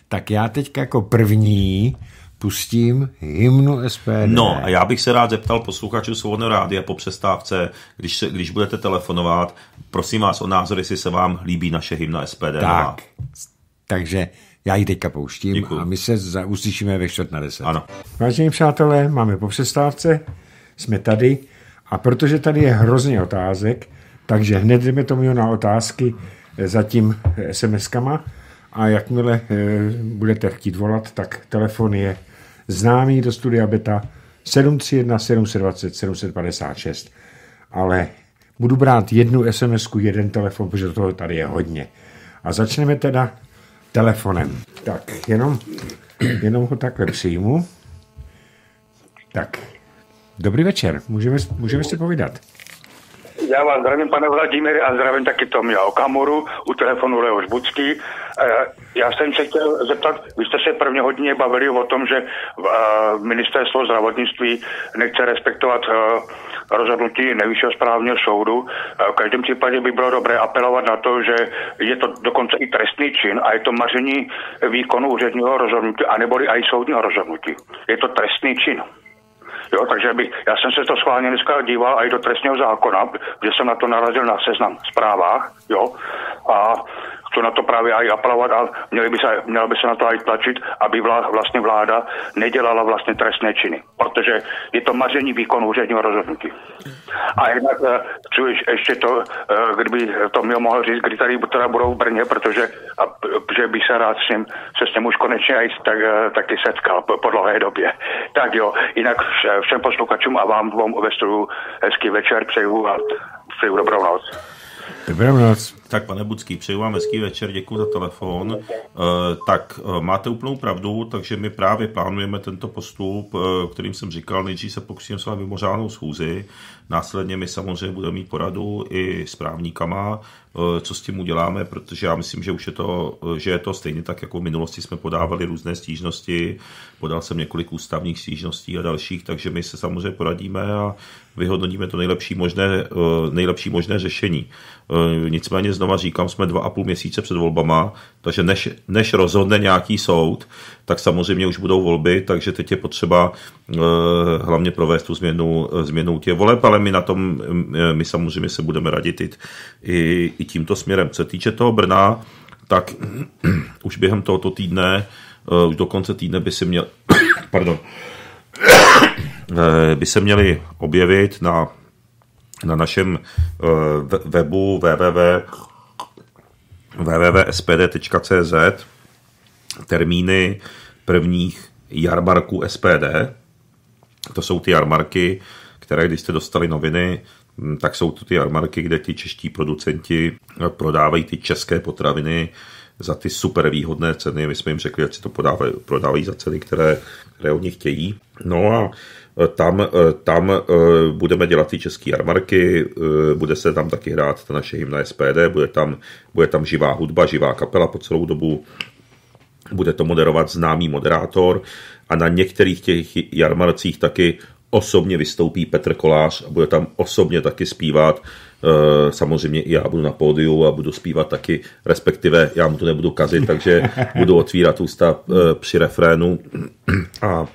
A: tak já teď jako první pustím hymnu SPD.
B: No a já bych se rád zeptal posluchačů Svobodného rádia po přestávce, když, se, když budete telefonovat, prosím vás o názor, jestli se vám líbí naše hymna SPD. Tak,
A: takže já ji teďka pouštím Děkuju. a my se za, uslyšíme ve čtvrt na deset.
B: Ano.
A: Vážení přátelé, máme po přestávce, jsme tady a protože tady je hrozně otázek, takže hned jdeme tomu na otázky eh, zatím eh, SMS-kama a jakmile e, budete chtít volat, tak telefon je známý do studia Beta 731 720 756. Ale budu brát jednu sms jeden telefon, protože toho tady je hodně. A začneme teda telefonem. Tak, jenom, jenom ho takhle přijmu. Tak, dobrý večer, můžeme, můžeme si povídat.
C: Já vás zdravím, pane Vladimír, a zdravím taky Tomia Okamoru u telefonu Leoš Bucký. Eh, já jsem se chtěl zeptat, vy jste se prvně hodně bavili o tom, že eh, ministerstvo zdravotnictví nechce respektovat eh, rozhodnutí nejvyššího správního soudu. V každém případě by bylo dobré apelovat na to, že je to dokonce i trestný čin a je to maření výkonu úředního rozhodnutí, anebo i soudního rozhodnutí. Je to trestný čin. Jo, takže bych, já jsem se to schválně dneska díval i do trestního zákona, že jsem na to narazil na seznam zprávách, jo, a chci na to právě i apelovat a měli by se, měla by se na to i tlačit, aby vlá, vlastně vláda nedělala vlastně trestné činy, protože je to maření výkonu úředního rozhodnutí. A jednak eh, chci ještě to, eh, kdyby to měl mohl říct, kdy tady teda budou v Brně, protože a, že bych se rád s ním, se s ním už konečně i tak, eh, taky setkal po, po dlouhé době. Tak jo, jinak všem posluchačům a vám dvou ve hezký večer přeju a přeju dobrou noc.
A: Dobrou noc.
B: Tak pane Budský, přeju vám hezký večer, děkuji za telefon. Uh, tak uh, máte úplnou pravdu, takže my právě plánujeme tento postup, uh, kterým jsem říkal, nejdřív se pokusím s vámi mimořádnou schůzi, následně my samozřejmě budeme mít poradu i s právníkama, co s tím uděláme, protože já myslím, že už je to, že je to stejně tak, jako v minulosti jsme podávali různé stížnosti, podal jsem několik ústavních stížností a dalších, takže my se samozřejmě poradíme a vyhodnotíme to nejlepší možné, nejlepší možné řešení. Nicméně znova říkám, jsme dva a půl měsíce před volbama, takže než, než rozhodne nějaký soud, tak samozřejmě už budou volby, takže teď je potřeba uh, hlavně provést tu změnu, změnu těch voleb, ale my na tom, eh, my samozřejmě se budeme radit i, i, i tímto směrem. Co se týče toho Brna, tak už během tohoto týdne, už do konce týdne by si měl, pardon, by se měli objevit na na našem webu www www.spd.cz termíny prvních jarmarků SPD. To jsou ty jarmarky, které když jste dostali noviny, hm, tak jsou to ty jarmarky, kde ti čeští producenti prodávají ty české potraviny za ty super výhodné ceny. My jsme jim řekli, že si to podávají, prodávají za ceny, které, které oni chtějí. No a Eh, tam, eh, tam eh, budeme dělat ty české jarmarky, bude se tam taky hrát ta naše hymna SPD, bude tam, bude tam živá hudba, živá kapela po celou dobu, bude to moderovat známý moderátor a na některých těch jarmarcích taky osobně vystoupí Petr Kolář a bude tam osobně taky zpívat. Eh, samozřejmě i já budu na pódiu a budu zpívat taky, respektive já mu to nebudu kazit, takže budu otvírat ústa eh, při refrénu a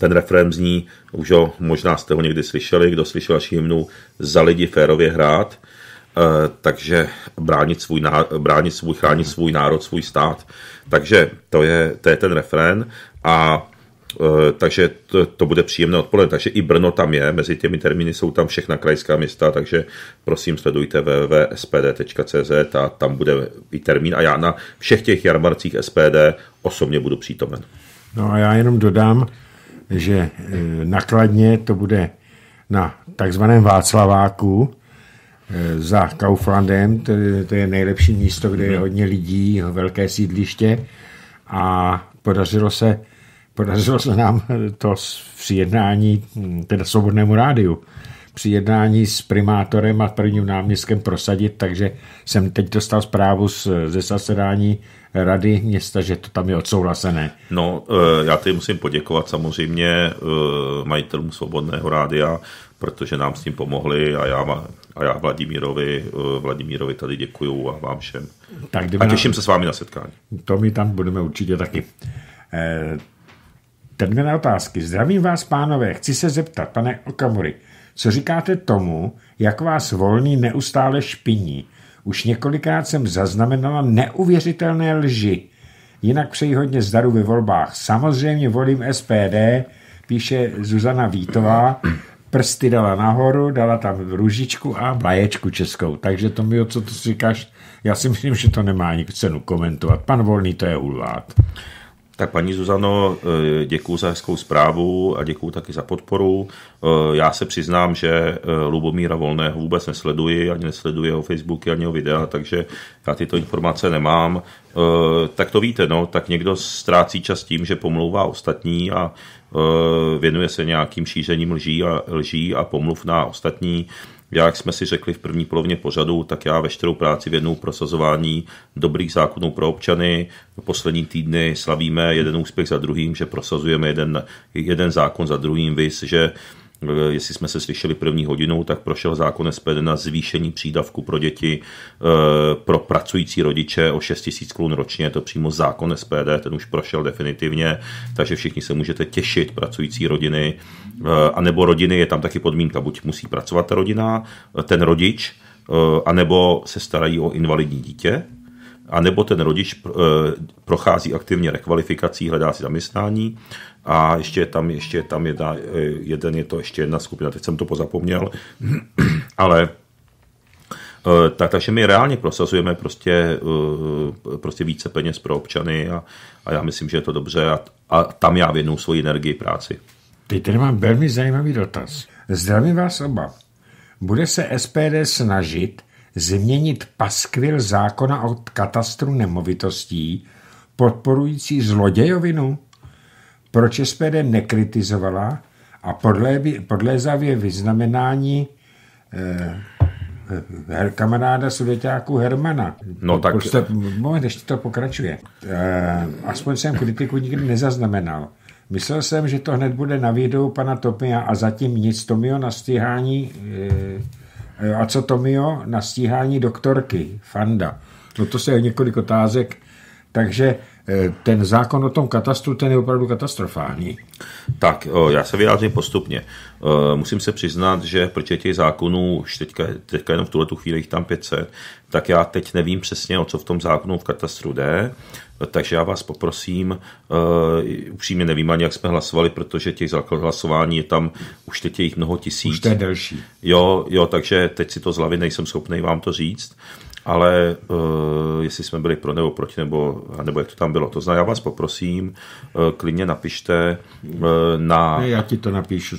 B: ten refrén zní, už ho, možná jste ho někdy slyšeli, kdo slyšel naši hymnu Za lidi férově hrát, eh, takže bránit svůj, bránit svůj, chránit svůj národ, svůj stát. Takže to je, to je ten refrén a Eh, takže to, to bude příjemné odpoledne. Takže i Brno tam je, mezi těmi termíny jsou tam všechna krajská města, takže prosím sledujte www.spd.cz a tam bude i termín a já na všech těch jarmarcích SPD osobně budu přítomen.
A: No a já jenom dodám, že eh, nakladně to bude na takzvaném Václaváku eh, za Kauflandem, to je, to je nejlepší místo, kde je mhm. hodně lidí, velké sídliště a podařilo se Podařilo se nám to při jednání, teda svobodnému rádiu, při jednání s primátorem a prvním náměstkem prosadit, takže jsem teď dostal zprávu z, ze zasedání rady města, že to tam je odsouhlasené.
B: No, eh, já teď musím poděkovat samozřejmě eh, majitelům Svobodného rádia, protože nám s tím pomohli a já, a já Vladimírovi, eh, Vladimírovi tady děkuju a vám všem. Tak, a těším na... se s vámi na setkání.
A: To my tam budeme určitě taky. Termína otázky. Zdravím vás, pánové. Chci se zeptat, pane Okamury, co říkáte tomu, jak vás volný neustále špiní? Už několikrát jsem zaznamenala neuvěřitelné lži. Jinak přeji hodně zdaru ve volbách. Samozřejmě volím SPD, píše Zuzana Vítová. Prsty dala nahoru, dala tam růžičku a baječku českou. Takže to mi, co to říkáš, já si myslím, že to nemá ani cenu komentovat. Pan Volný to je ulvát.
B: Tak paní Zuzano, eh, děkuji za hezkou zprávu a děkuji taky za podporu. Eh, já se přiznám, že eh, Lubomíra Volného vůbec nesleduji, ani nesleduji jeho Facebooky, ani jeho videa, takže já tyto informace nemám. Tak to víte, no, tak někdo ztrácí čas tím, že pomlouvá ostatní a věnuje se nějakým šířením lží a, lží a pomluv na ostatní jak jsme si řekli v první polovině pořadu, tak já veškerou práci věnu prosazování dobrých zákonů pro občany. V poslední týdny slavíme jeden úspěch za druhým, že prosazujeme jeden, jeden zákon za druhým, vys, že jestli jsme se slyšeli první hodinu, tak prošel zákon SPD na zvýšení přídavku pro děti eh, pro pracující rodiče o 6 000 korun ročně. Je to přímo zákon SPD, ten už prošel definitivně, takže všichni se můžete těšit, pracující rodiny, eh, anebo rodiny, je tam taky podmínka, buď musí pracovat ta rodina, ten rodič, anebo se starají o invalidní dítě, a nebo ten rodič prochází aktivně rekvalifikací, hledá si zaměstnání, a ještě tam, ještě tam jedna, jeden je to ještě jedna skupina, teď jsem to pozapomněl, ale eh, tak, takže my reálně prosazujeme prostě, eh, prostě více peněz pro občany a, a já myslím, že je to dobře a, a tam já věnu svoji energii práci.
A: Teď tady mám velmi zajímavý dotaz. Zdravím vás oba. Bude se SPD snažit změnit paskvil zákona o katastru nemovitostí podporující zlodějovinu? proč SPD nekritizovala a podlézavě vyznamenání eh, her, kamaráda sudeťáku Hermana. No tak... Prostě, moment, ještě to pokračuje. Eh, aspoň jsem kritiku nikdy nezaznamenal. Myslel jsem, že to hned bude na videu pana Tomia a zatím nic Tomio na stíhání eh, a co Tomio na stíhání doktorky Fanda. No to se je několik otázek, takže Eh, ten zákon o tom katastru, ten je opravdu katastrofální.
B: Tak, já se vyjádřím postupně. Musím se přiznat, že protože těch zákonů už teďka, teďka jenom v tuhle chvíli jich tam 500, tak já teď nevím přesně, o co v tom zákonu v katastru jde, takže já vás poprosím, uh, upřímně nevím ani, jak jsme hlasovali, protože těch hlasování je tam, už teď je jich mnoho tisíc.
A: Už to je delší.
B: Jo, jo, takže teď si to z hlavy nejsem schopný vám to říct ale uh, jestli jsme byli pro nebo proti, nebo, nebo jak to tam bylo. To znamená, já vás poprosím, uh, klidně napište uh, na...
A: Ne, já ti to napíšu.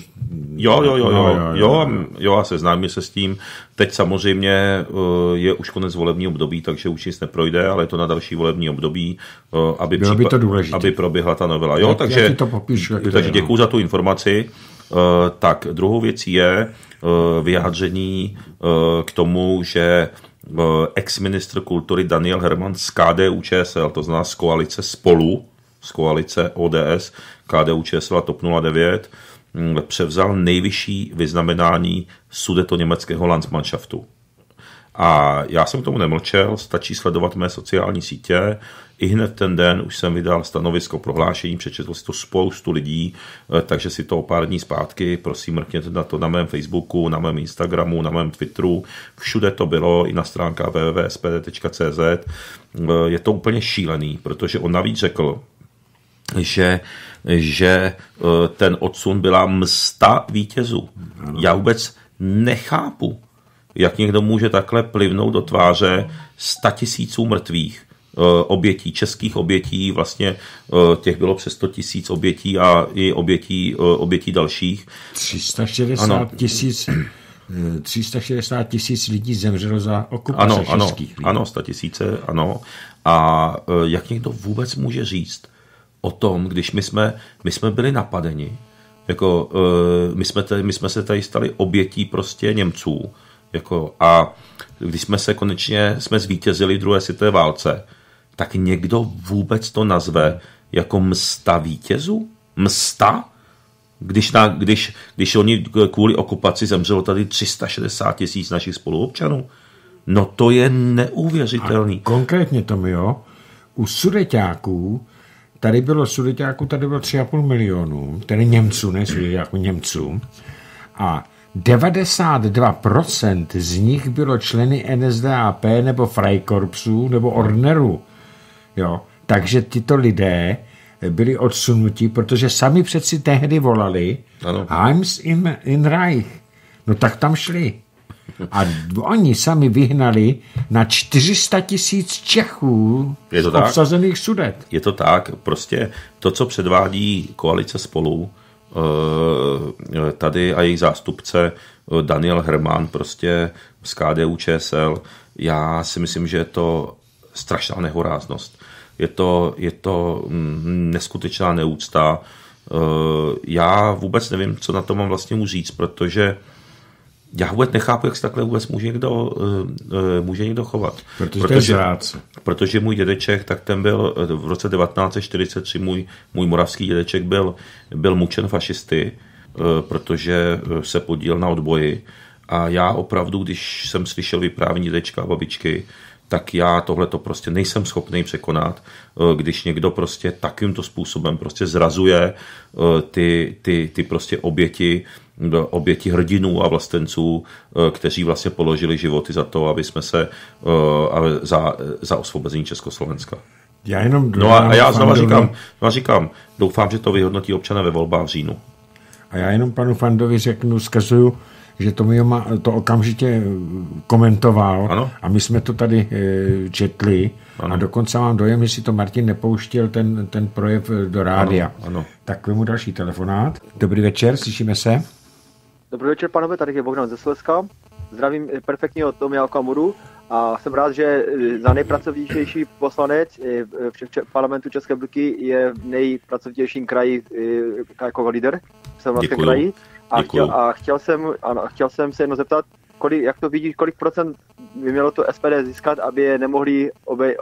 B: Jo, jo, jo, jo, jo, jo, jo, jo a seznámím se s tím. Teď samozřejmě uh, je už konec volební období, takže už nic neprojde, ale je to na další volební období, uh, aby,
A: Bylo by to důležité.
B: aby proběhla ta novela. Jo, já, takže,
A: já to popíšu,
B: takže děkuji za tu informaci. Uh, tak, druhou věcí je uh, vyjádření uh, k tomu, že ex-ministr kultury Daniel Herman z KDU ČSL, to znamená z koalice Spolu, z koalice ODS, KDU, ČSL a TOP 09 hm, převzal nejvyšší vyznamenání sudeto německého Landsmannschaftu. A já jsem k tomu nemlčel, stačí sledovat mé sociální sítě. I hned ten den už jsem vydal stanovisko prohlášení, přečetl si to spoustu lidí, eh, takže si to o pár dní zpátky, prosím, mrkněte na to na mém Facebooku, na mém Instagramu, na mém Twitteru, všude to bylo, i na stránkách www.spd.cz. Eh, je to úplně šílený, protože on navíc řekl, že, že eh, ten odsun byla msta vítězů. Já vůbec nechápu, jak někdo může takhle plivnout do tváře tisíců mrtvých eh, obětí, českých obětí, vlastně eh, těch bylo přes 100 tisíc obětí a i obětí, eh, obětí dalších.
A: 360 tisíc 360 tisíc lidí zemřelo za okupace
B: ano,
A: ano,
B: lidí. Ano, 100 tisíce, ano. A jak někdo vůbec může říct o tom, když my jsme, my jsme byli napadeni, jako my jsme, tady, my jsme se tady stali obětí prostě Němců, jako, a když jsme se konečně jsme zvítězili v druhé světové válce, tak někdo vůbec to nazve jako msta vítězů? Msta? Když, na, když, když oni kvůli okupaci zemřelo tady 360 tisíc našich spoluobčanů? No to je neuvěřitelný.
A: A konkrétně to jo, u sudeťáků, tady bylo sudeťáků, tady bylo 3,5 milionů, tedy Němců, ne sudeťáků, Němců. A 92% z nich bylo členy NSDAP nebo Freikorpsu nebo Orneru. Jo. Takže tyto lidé byli odsunuti, protože sami přeci tehdy volali ano. Heims in, in Reich. No tak tam šli. A oni sami vyhnali na 400 tisíc Čechů je to obsazených tak? sudet.
B: Je to tak, prostě to, co předvádí koalice spolu, tady a její zástupce eh, Daniel Herman prostě z KDU ČSL. Já si myslím, že je to strašná nehoráznost. Je to, je to mm, neskutečná neúcta. Eh, já vůbec nevím, co na to mám vlastně mu říct, protože já vůbec nechápu, jak se takhle vůbec může někdo, uh, může někdo chovat.
A: Protože, protože,
B: protože můj dědeček, tak ten byl v roce 1943, můj, můj moravský dědeček byl, byl mučen fašisty, protože se podíl na odboji. A já opravdu, když jsem slyšel vyprávění dědečka a babičky, tak já tohle to prostě nejsem schopný překonat, když někdo prostě takýmto způsobem prostě zrazuje ty, ty, ty prostě oběti oběti hrdinů a vlastenců, eh, kteří vlastně položili životy za to, aby jsme se eh, za, za osvobození Československa.
A: Já jenom
B: no a, a já znova říkám, znova říkám, doufám, že to vyhodnotí občané ve volbách v říjnu.
A: A já jenom panu Fandovi řeknu, zkazuju, že to, má, to okamžitě komentoval
B: ano?
A: a my jsme to tady e, četli ano. a dokonce mám dojem, jestli to Martin nepouštěl ten, ten projev do rádia.
B: Ano, ano.
A: Tak mu další telefonát. Dobrý večer, slyšíme se.
D: Dobrý večer, panové, tady je Bogdan ze Slezska. Zdravím perfektního Tomia Okamuru a jsem rád, že za nejpracovnější poslanec v parlamentu České republiky je v nejpracovnějším kraji jako líder v Severovském kraji. A chtěl, a chtěl, jsem, ano, chtěl jsem se jenom zeptat, kolik, jak to vidíš, kolik procent by mělo to SPD získat, aby, je nemohli obej,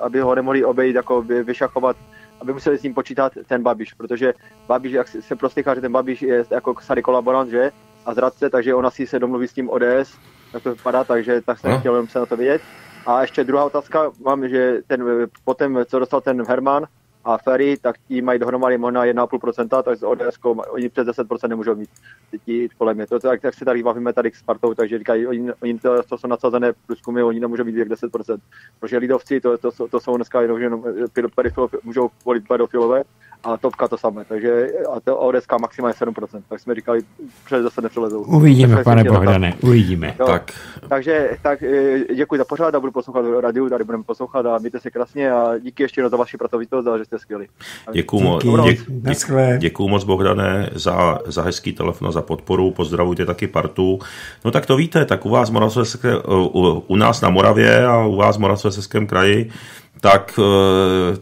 D: aby ho nemohli obejít, jako vyšachovat aby museli s ním počítat ten Babiš, protože Babiš, jak se prostě že ten Babiš je jako starý kolaborant, že? A zradce, takže on asi se domluví s tím ODS, tak to vypadá, takže tak jsem no. chtěl se na to vidět. A ještě druhá otázka, mám, že ten, potom, co dostal ten Herman, a Ferry, tak ti mají dohromady možná 1,5%, tak z ODS oni přes 10% nemůžou mít ti kolem mě. To, tak, tak se tady bavíme tady s Spartou, takže říkají, oni, oni to, to, jsou nadsazené průzkumy, oni nemůžou mít věk 10%. Protože lidovci, to, to, to, to jsou dneska jenom, jenom můžou volit pedofilové, a topka to samé, takže a to ODS maximálně 7%, tak jsme říkali, přes zase nepřelezou.
A: Uvidíme, tak pane Bohdane, uvidíme.
D: Jo, tak. Takže tak eh, děkuji za pořád a budu poslouchat rádiu, tady budeme poslouchat a mějte se krásně a díky ještě za vaši pracovitost a že jste skvělí.
B: Děkuji moc, děk, děk, děkuji moc Bohdane za, za hezký telefon a za podporu, pozdravujte taky partu. No tak to víte, tak u vás u, u nás na Moravě a u vás v Moravskoslezském kraji tak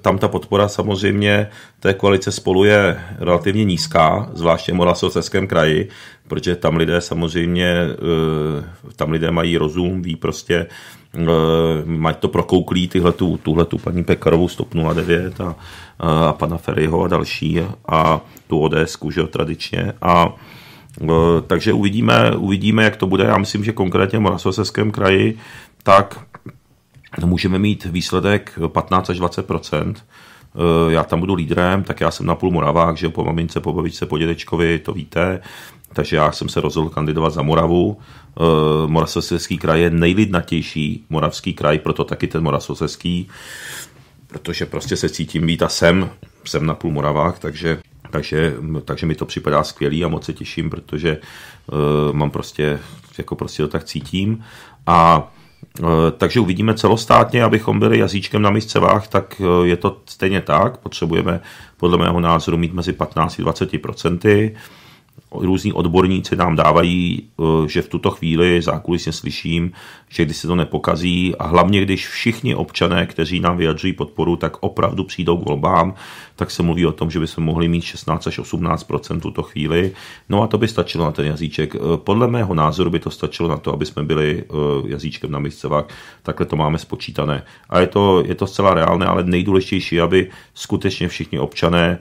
B: tam ta podpora samozřejmě té koalice spolu je relativně nízká, zvláště v Moravskoslezském kraji, protože tam lidé samozřejmě, tam lidé mají rozum, ví prostě, mají to prokouklí tyhle tu, tuhle tu paní Pekarovou stop 09 a, a pana Ferryho a další a tu ODS, že tradičně a takže uvidíme, uvidíme, jak to bude. Já myslím, že konkrétně v Moravskoslezském kraji tak můžeme mít výsledek 15 až 20% já tam budu lídrem, tak já jsem na půl Moravák, že po mamince, po babičce, po dědečkovi, to víte, takže já jsem se rozhodl kandidovat za Moravu. Moravskoslezský kraj je nejlidnatější moravský kraj, proto taky ten Moravskoslezský, protože prostě se cítím být a jsem, jsem na půl Moravák, takže takže, takže mi to připadá skvělý a moc se těším, protože uh, mám prostě, jako prostě to tak cítím. A takže uvidíme celostátně, abychom byli jazyčkem na miscevách, tak uh, je to stejně tak. Potřebujeme podle mého názoru mít mezi 15 a 20 procenty různí odborníci nám dávají, eh, že v tuto chvíli zákulisně slyším, že když se to nepokazí a hlavně když všichni občané, kteří nám vyjadřují podporu, tak opravdu přijdou k volbám, tak se mluví o tom, že bychom mohli mít 16 až 18 v tuto chvíli. No a to by stačilo na ten jazyček. Eh, podle mého názoru by to stačilo na to, aby jsme byli eh, jazyčkem na miscevách. Takhle to máme spočítané. A je to, je to zcela reálné, ale nejdůležitější, aby skutečně všichni občané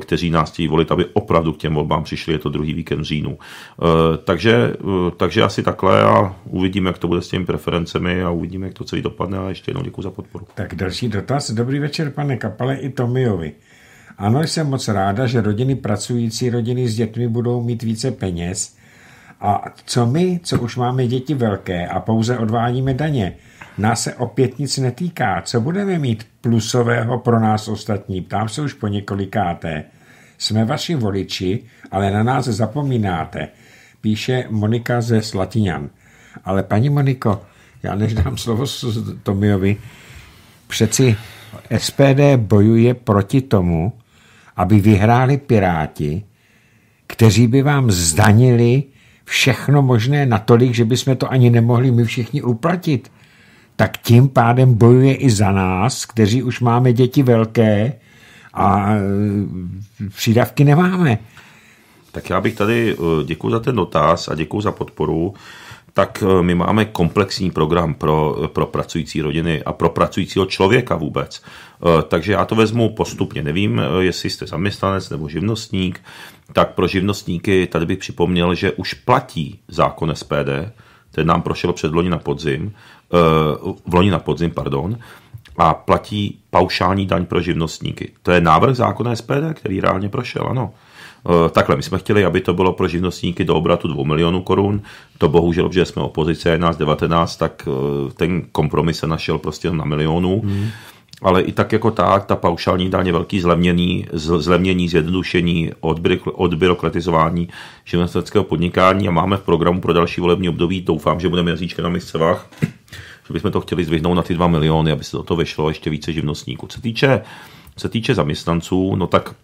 B: kteří nás chtějí volit, aby opravdu k těm volbám přišli, je to druhý víkend říjnu. Eh, takže, eh, takže asi takhle a uvidíme, jak to bude s těmi preferencemi a uvidíme, jak to celý dopadne a ještě jednou děkuji za podporu.
A: Tak další dotaz. Dobrý večer, pane Kapale i Tomiovi. Ano, jsem moc ráda, že rodiny pracující, rodiny s dětmi budou mít více peněz. A co my, co už máme děti velké a pouze odvádíme daně, nás se opět nic netýká. Co budeme mít plusového pro nás ostatní? Ptám se už po několikáté. Jsme vaši voliči, ale na nás zapomínáte, píše Monika ze Slatiňan. Ale paní Moniko, já než dám slovo Tomiovi, přeci SPD bojuje proti tomu, aby vyhráli Piráti, kteří by vám zdanili všechno možné natolik, že bychom to ani nemohli my všichni uplatit tak tím pádem bojuje i za nás, kteří už máme děti velké a e, přídavky nemáme.
B: Tak já bych tady, e, děkuji za ten dotaz a děkuji za podporu, tak e, my máme komplexní program pro, pro pracující rodiny a pro pracujícího člověka vůbec. Takže já to vezmu postupně. Nevím, jestli jste zaměstnanec nebo živnostník, tak pro živnostníky tady bych připomněl, že už platí zákon SPD, ten nám prošel před loni na podzim v loni na podzim, pardon, a platí paušální daň pro živnostníky. To je návrh zákona SPD, který reálně prošel, ano. Eh, takhle, my jsme chtěli, aby to bylo pro živnostníky do obratu 2 milionů korun. To bohužel, že jsme opozice 11-19, tak eh, ten kompromis se našel prostě na milionu. Hmm. Ale i tak jako tak, ta paušální daň je velký zlevnění, zlevnění, zjednodušení, odbyrokratizování živnostenského podnikání a máme v programu pro další volební období, doufám, že budeme jazyčky na miscevách, že bychom to chtěli zdvihnout na ty 2 miliony, aby se do toho vešlo ještě více živnostníků. Co týče, co týče zaměstnanců, no tak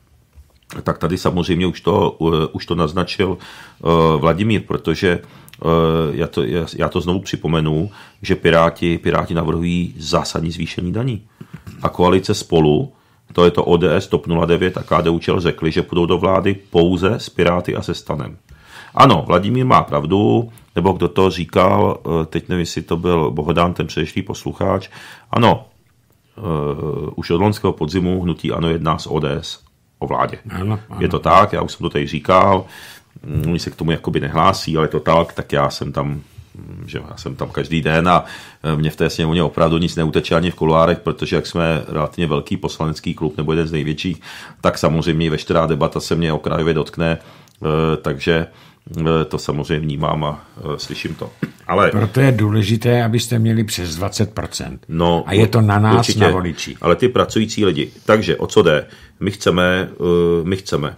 B: tak tady samozřejmě už to, už to naznačil uh, Vladimír, protože uh, já to, já, to znovu připomenu, že Piráti, Piráti navrhují zásadní zvýšení daní. A koalice spolu, to je to ODS, TOP 09 a KDU ČL řekli, že půjdou do vlády pouze s Piráty a se Stanem. Ano, Vladimír má pravdu, nebo kdo to říkal, eh, teď nevím, jestli to byl Bohodán, ten předešlý posluchač. Ano, uh, už od loňského podzimu hnutí ANO jedná s ODS o vládě. Ano, ano. Je to tak, já už jsem to tady říkal, mm, oni se k tomu jakoby nehlásí, ale je to tak, tak já jsem tam mm, že já jsem tam každý den a eh, mě v té sněmovně opravdu nic neuteče ani v kuluárech, protože jak jsme relativně velký poslanecký klub nebo jeden z největších, tak samozřejmě veškerá debata se mě okrajově dotkne, takže to samozřejmě vnímám a eh, slyším to.
A: Ale, Proto je důležité, abyste měli přes 20%. No, a je to na nás, určitě, na voliči.
B: Ale ty pracující lidi. Takže o co jde? My chceme, eh, my chceme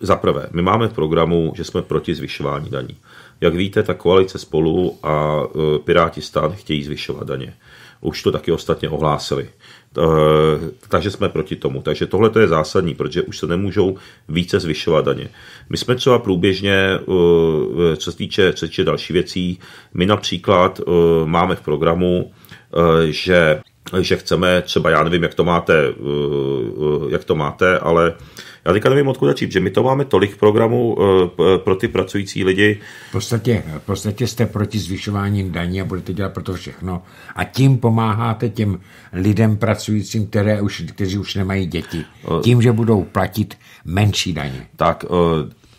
B: za prvé, my máme v programu, že jsme proti zvyšování daní. Jak víte, ta koalice spolu a Piráti stát chtějí zvyšovat daně. Už to taky ostatně ohlásili. Eh, takže jsme proti tomu. Takže tohle je zásadní, protože už se nemůžou více zvyšovat daně. My jsme třeba průběžně, eh, co se týče, co se týče další věcí, my například eh, máme v programu že že chceme třeba, já nevím, jak to máte, jak to máte, ale já teďka nevím, odkud začít, že my to máme tolik programů pro ty pracující lidi.
A: V podstatě, v podstatě jste proti zvyšování daní a budete dělat pro to všechno. A tím pomáháte těm lidem pracujícím, které už, kteří už nemají děti. Tím, že budou platit menší daně.
B: Tak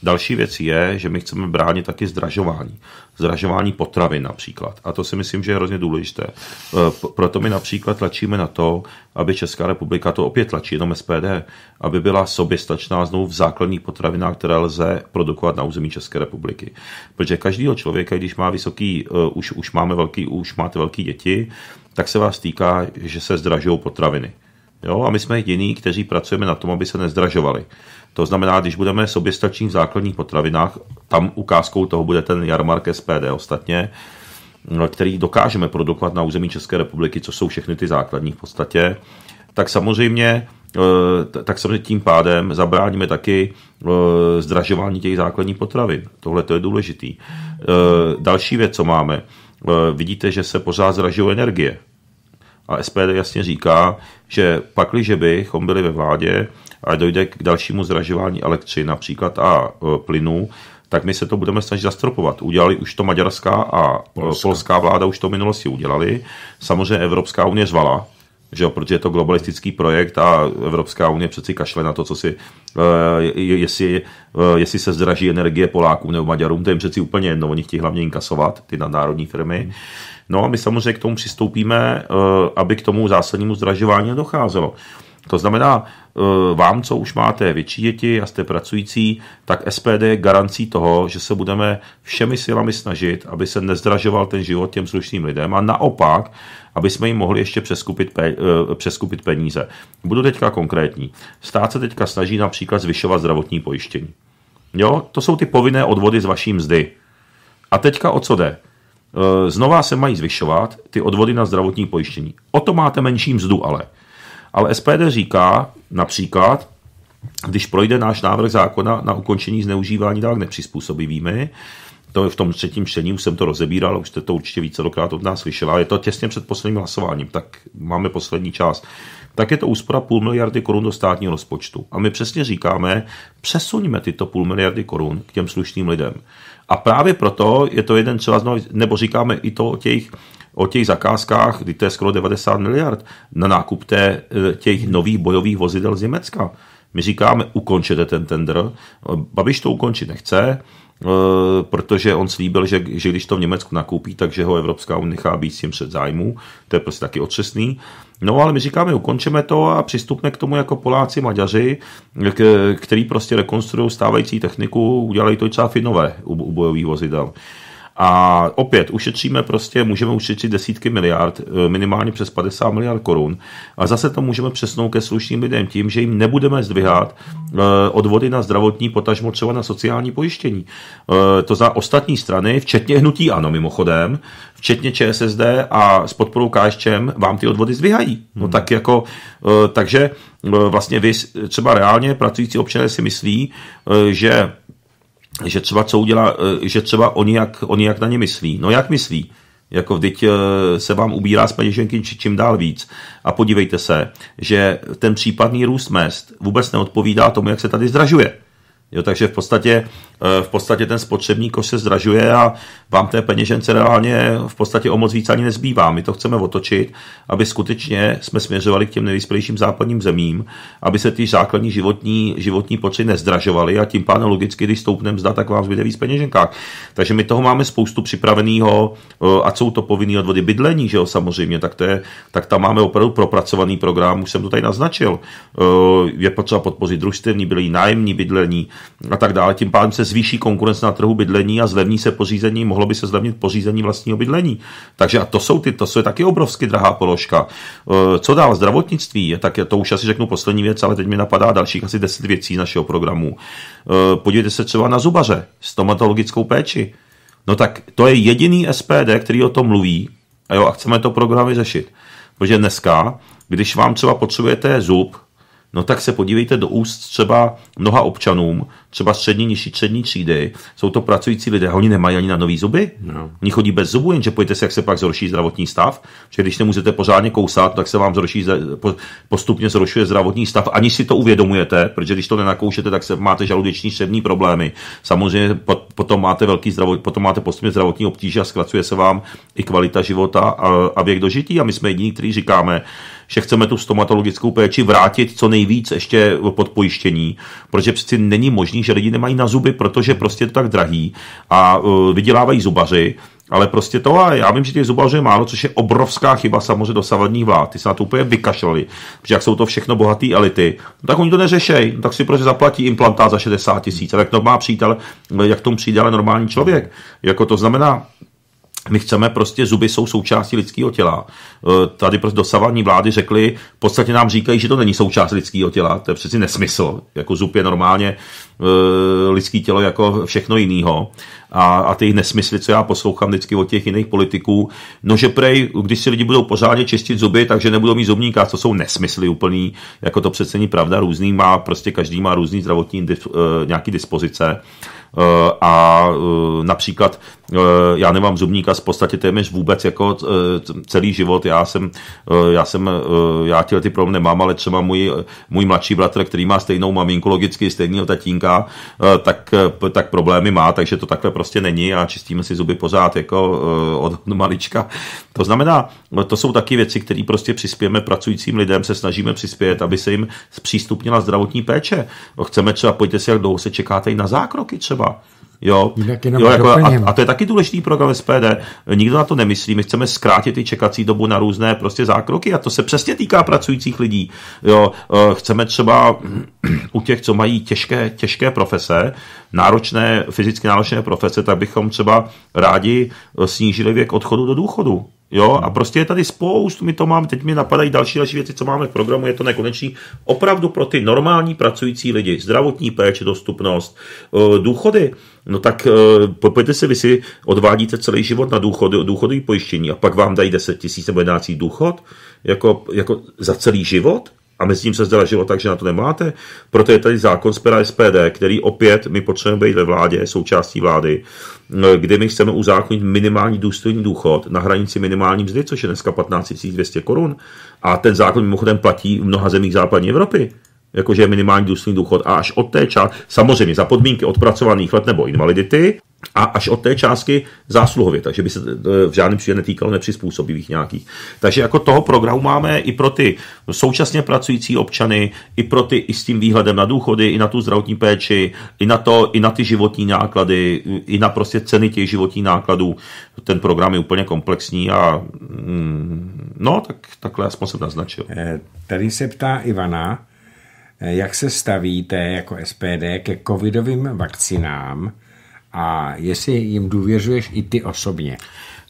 B: Další věc je, že my chceme bránit taky zdražování. Zdražování potravin například. A to si myslím, že je hrozně důležité. E, proto my například tlačíme na to, aby Česká republika, to opět tlačí jenom SPD, aby byla soběstačná znovu v základních potravinách, které lze produkovat na území České republiky. Protože každýho člověka, když má vysoký, e, už, už máme velký, už máte velký děti, tak se vás týká, že se zdražují potraviny. Jo? A my jsme jediní, kteří pracujeme na tom, aby se nezdražovali. To znamená, když budeme soběstační v základních potravinách, tam ukázkou toho bude ten jarmark SPD ostatně, který dokážeme produkovat na území České republiky, co jsou všechny ty základní v podstatě, tak samozřejmě eh, tak samozřejmě tím pádem zabráníme taky eh, zdražování těch základních potravin. Tohle to je důležitý. Eh, další věc, co máme, vidíte, že se pořád zdražují energie. A SPD jasně říká, že pakliže bychom byli ve vládě a dojde k dalšímu zdražování elektřiny například a e, plynu, tak my se to budeme snažit zastropovat. Udělali už to maďarská a e, Polska. polská vláda už to v minulosti udělali. Samozřejmě Evropská unie zvala, že jo, protože je to globalistický projekt a Evropská unie přeci kašle na to, co si, e, jestli, jestli se zdraží energie Polákům nebo Maďarům, to je jim přeci úplně jedno, oni chtějí hlavně inkasovat, ty nadnárodní firmy. No a my samozřejmě k tomu přistoupíme, aby k tomu zásadnímu zdražování docházelo. To znamená, eh, vám, co už máte větší děti a jste pracující, tak SPD je garancí toho, že se budeme všemi silami snažit, aby se nezdražoval ten život těm slušným lidem a naopak, aby jsme jim mohli ještě přeskupit, pe, eh, přeskupit peníze. Budu teďka konkrétní. Stát se teďka snaží například zvyšovat zdravotní pojištění. Jo, to jsou ty povinné odvody z vaší mzdy. A teďka o co jde? Eh, znova se mají zvyšovat ty odvody na zdravotní pojištění. O to máte menší mzdu ale. Ale SPD říká například, když projde náš návrh zákona na ukončení zneužívání dávek nepřizpůsobivými, to je v tom třetím čtení, už jsem to rozebíral, už jste to určitě vícekrát od nás slyšela, je to těsně před posledním hlasováním, tak máme poslední čas. Tak je to úspora půl miliardy korun do státního rozpočtu. A my přesně říkáme, přesuňme tyto půl miliardy korun k těm slušným lidem. A právě proto je to jeden třeba, nebo říkáme i to o těch o těch zakázkách, kdy to je skoro 90 miliard, na nákup té, eh, těch nových bojových vozidel z Německa. My říkáme, ukončete ten tender. Babiš to ukončit nechce, eh, protože on slíbil, že, že když to v Německu nakoupí, takže ho Evropská unie nechá být s tím před zájmu. To je prostě taky otřesný. No ale my říkáme, ukončeme to a přistupme k tomu jako Poláci, Maďaři, který prostě rekonstruují stávající techniku, udělají to třeba Finové u, u bojových vozidel. A opět ušetříme prostě, můžeme ušetřit desítky miliard, eh, minimálně přes 50 miliard korun. A zase to můžeme přesnout ke slušným lidem tím, že jim nebudeme zdvihat eh, odvody na zdravotní, potažmo třeba na sociální pojištění. Eh, to za ostatní strany, včetně hnutí ano mimochodem, včetně ČSSD a s podporou KSČM vám ty odvody zdvihají. No hmm. tak jako, takže vlastně vy třeba reálně pracující občané si myslí, že že třeba co udělá, eh, že třeba oni jak, oni jak na ně myslí. No jak myslí? Jako vždyť eh, se vám ubírá z peněženky čím dál víc. A podívejte se, že ten případný růst mest vůbec neodpovídá tomu, jak se tady zdražuje. Jo, takže v podstatě, eh, v podstatě ten spotřební koš se zdražuje a vám té peněžence reálně v podstatě o moc víc ani nezbývá. My to chceme otočit, aby skutečně jsme směřovali k těm nejvyspělejším západním zemím, aby se ty základní životní, životní potřeby nezdražovaly a tím pádem logicky, když stoupne mzda, tak vám zbyde víc peněženkách. Takže my toho máme spoustu připraveného, eh, a jsou to povinné odvody bydlení, že jo, samozřejmě, tak, to je, tak tam máme opravdu propracovaný program, už jsem to tady naznačil. Eh, je potřeba podpořit družstevní bydlení, nájemní bydlení, a tak dále. Tím pádem se zvýší konkurence na trhu bydlení a zlevní se pořízení, mohlo by se zlevnit pořízení vlastního bydlení. Takže a to jsou ty, to je taky obrovsky drahá položka. E, co dál? Zdravotnictví tak, to už asi řeknu poslední věc, ale teď mi napadá dalších asi 10 věcí našeho programu. E, podívejte se třeba na zubaře, stomatologickou péči. No tak to je jediný SPD, který o tom mluví a jo, a chceme to programy řešit. Protože dneska, když vám třeba potřebujete zub, no tak se podívejte do úst třeba mnoha občanům, třeba střední, nižší střední třídy, jsou to pracující lidé, oni nemají ani na nový zuby, no. oni chodí bez zubů, jenže pojďte se, jak se pak zhorší zdravotní stav, že když nemůžete pořádně kousat, tak se vám zhorší, postupně zhoršuje zdravotní stav, ani si to uvědomujete, protože když to nenakoušete, tak se máte žaludeční střevní problémy. Samozřejmě potom máte velký zdravot, potom máte postupně zdravotní obtíže a zkracuje se vám i kvalita života a, a věk dožití. A my jsme jediní, kteří říkáme, že chceme tu stomatologickou péči vrátit co nejvíc ještě pod pojištění, protože přeci není možný, že lidi nemají na zuby, protože prostě je to tak drahý a uh, vydělávají zubaři, ale prostě to, a já vím, že těch zubařů je málo, což je obrovská chyba samozřejmě dosavadních vlád. Ty se na to úplně vykašlali, protože jak jsou to všechno bohaté elity, no tak oni to neřešejí, no tak si prostě zaplatí implantát za 60 tisíc. A jak to má přítel, jak tomu přijde ale normální člověk. Jako to znamená, my chceme prostě, zuby jsou součástí lidského těla. E, tady prostě dosavadní vlády řekly, v podstatě nám říkají, že to není součást lidského těla. To je přeci nesmysl. Jako zub je normálně e, lidský tělo jako všechno jiného. A, a ty nesmysly, co já poslouchám vždycky od těch jiných politiků, no že prej, když si lidi budou pořádně čistit zuby, takže nebudou mít zubníka, to jsou nesmysly úplný, jako to přece není pravda, různý má, prostě každý má různý zdravotní e, nějaký dispozice. Eh, a eh, například eh, já nemám zubníka v podstatě téměř vůbec jako celý život. Já jsem, já jsem, já tyhle ty problémy nemám, ale třeba můj, můj mladší bratr, který má stejnou maminku, logicky stejného tatínka, tak, tak problémy má, takže to takhle prostě není a čistíme si zuby pořád jako od malička. To znamená, to jsou taky věci, které prostě přispějeme pracujícím lidem, se snažíme přispět, aby se jim zpřístupnila zdravotní péče. Chceme třeba, pojďte si, jak dlouho se čekáte i na zákroky třeba Jo, jo jako, a, a to je taky důležitý program SPD. Nikdo na to nemyslí. My chceme zkrátit i čekací dobu na různé prostě zákroky a to se přesně týká pracujících lidí. Jo, eh, chceme třeba u těch, co mají těžké, těžké profese, náročné, fyzicky náročné profese, tak bychom třeba rádi eh, snížili věk odchodu do důchodu. Jo, a prostě je tady spoustu, my to máme, teď mi napadají další další věci, co máme v programu, je to nekonečný. Opravdu pro ty normální pracující lidi, zdravotní péče, dostupnost, eh, důchody, no tak eh, pojďte si, vy si odvádíte celý život na důchody, důchodový pojištění a pak vám dají 10 tisíc nebo 11 důchod, jako, jako za celý život, a mezi tím se zdražilo tak, že na to nemáte. Proto je tady zákon z pera SPD, který opět my potřebujeme být ve vládě, součástí vlády, kdy my chceme uzákonit minimální důstojný důchod na hranici minimální mzdy, což je dneska 15 200 korun. A ten zákon mimochodem platí v mnoha zemích západní Evropy jakože je minimální důstojný důchod a až od té části, samozřejmě za podmínky odpracovaných let nebo invalidity, a až od té částky zásluhově, takže by se e, v žádném případě netýkalo nepřizpůsobivých nějakých. Takže jako toho programu máme i pro ty současně pracující občany, i pro ty i s tím výhledem na důchody, i na tu zdravotní péči, i na to, i na ty životní náklady, i na prostě ceny těch životních nákladů. Ten program je úplně komplexní a mm, no, tak takhle aspoň jsem naznačil.
A: E, tady se ptá Ivana, jak se stavíte jako SPD ke covidovým vakcinám, a jestli jim důvěřuješ i ty osobně.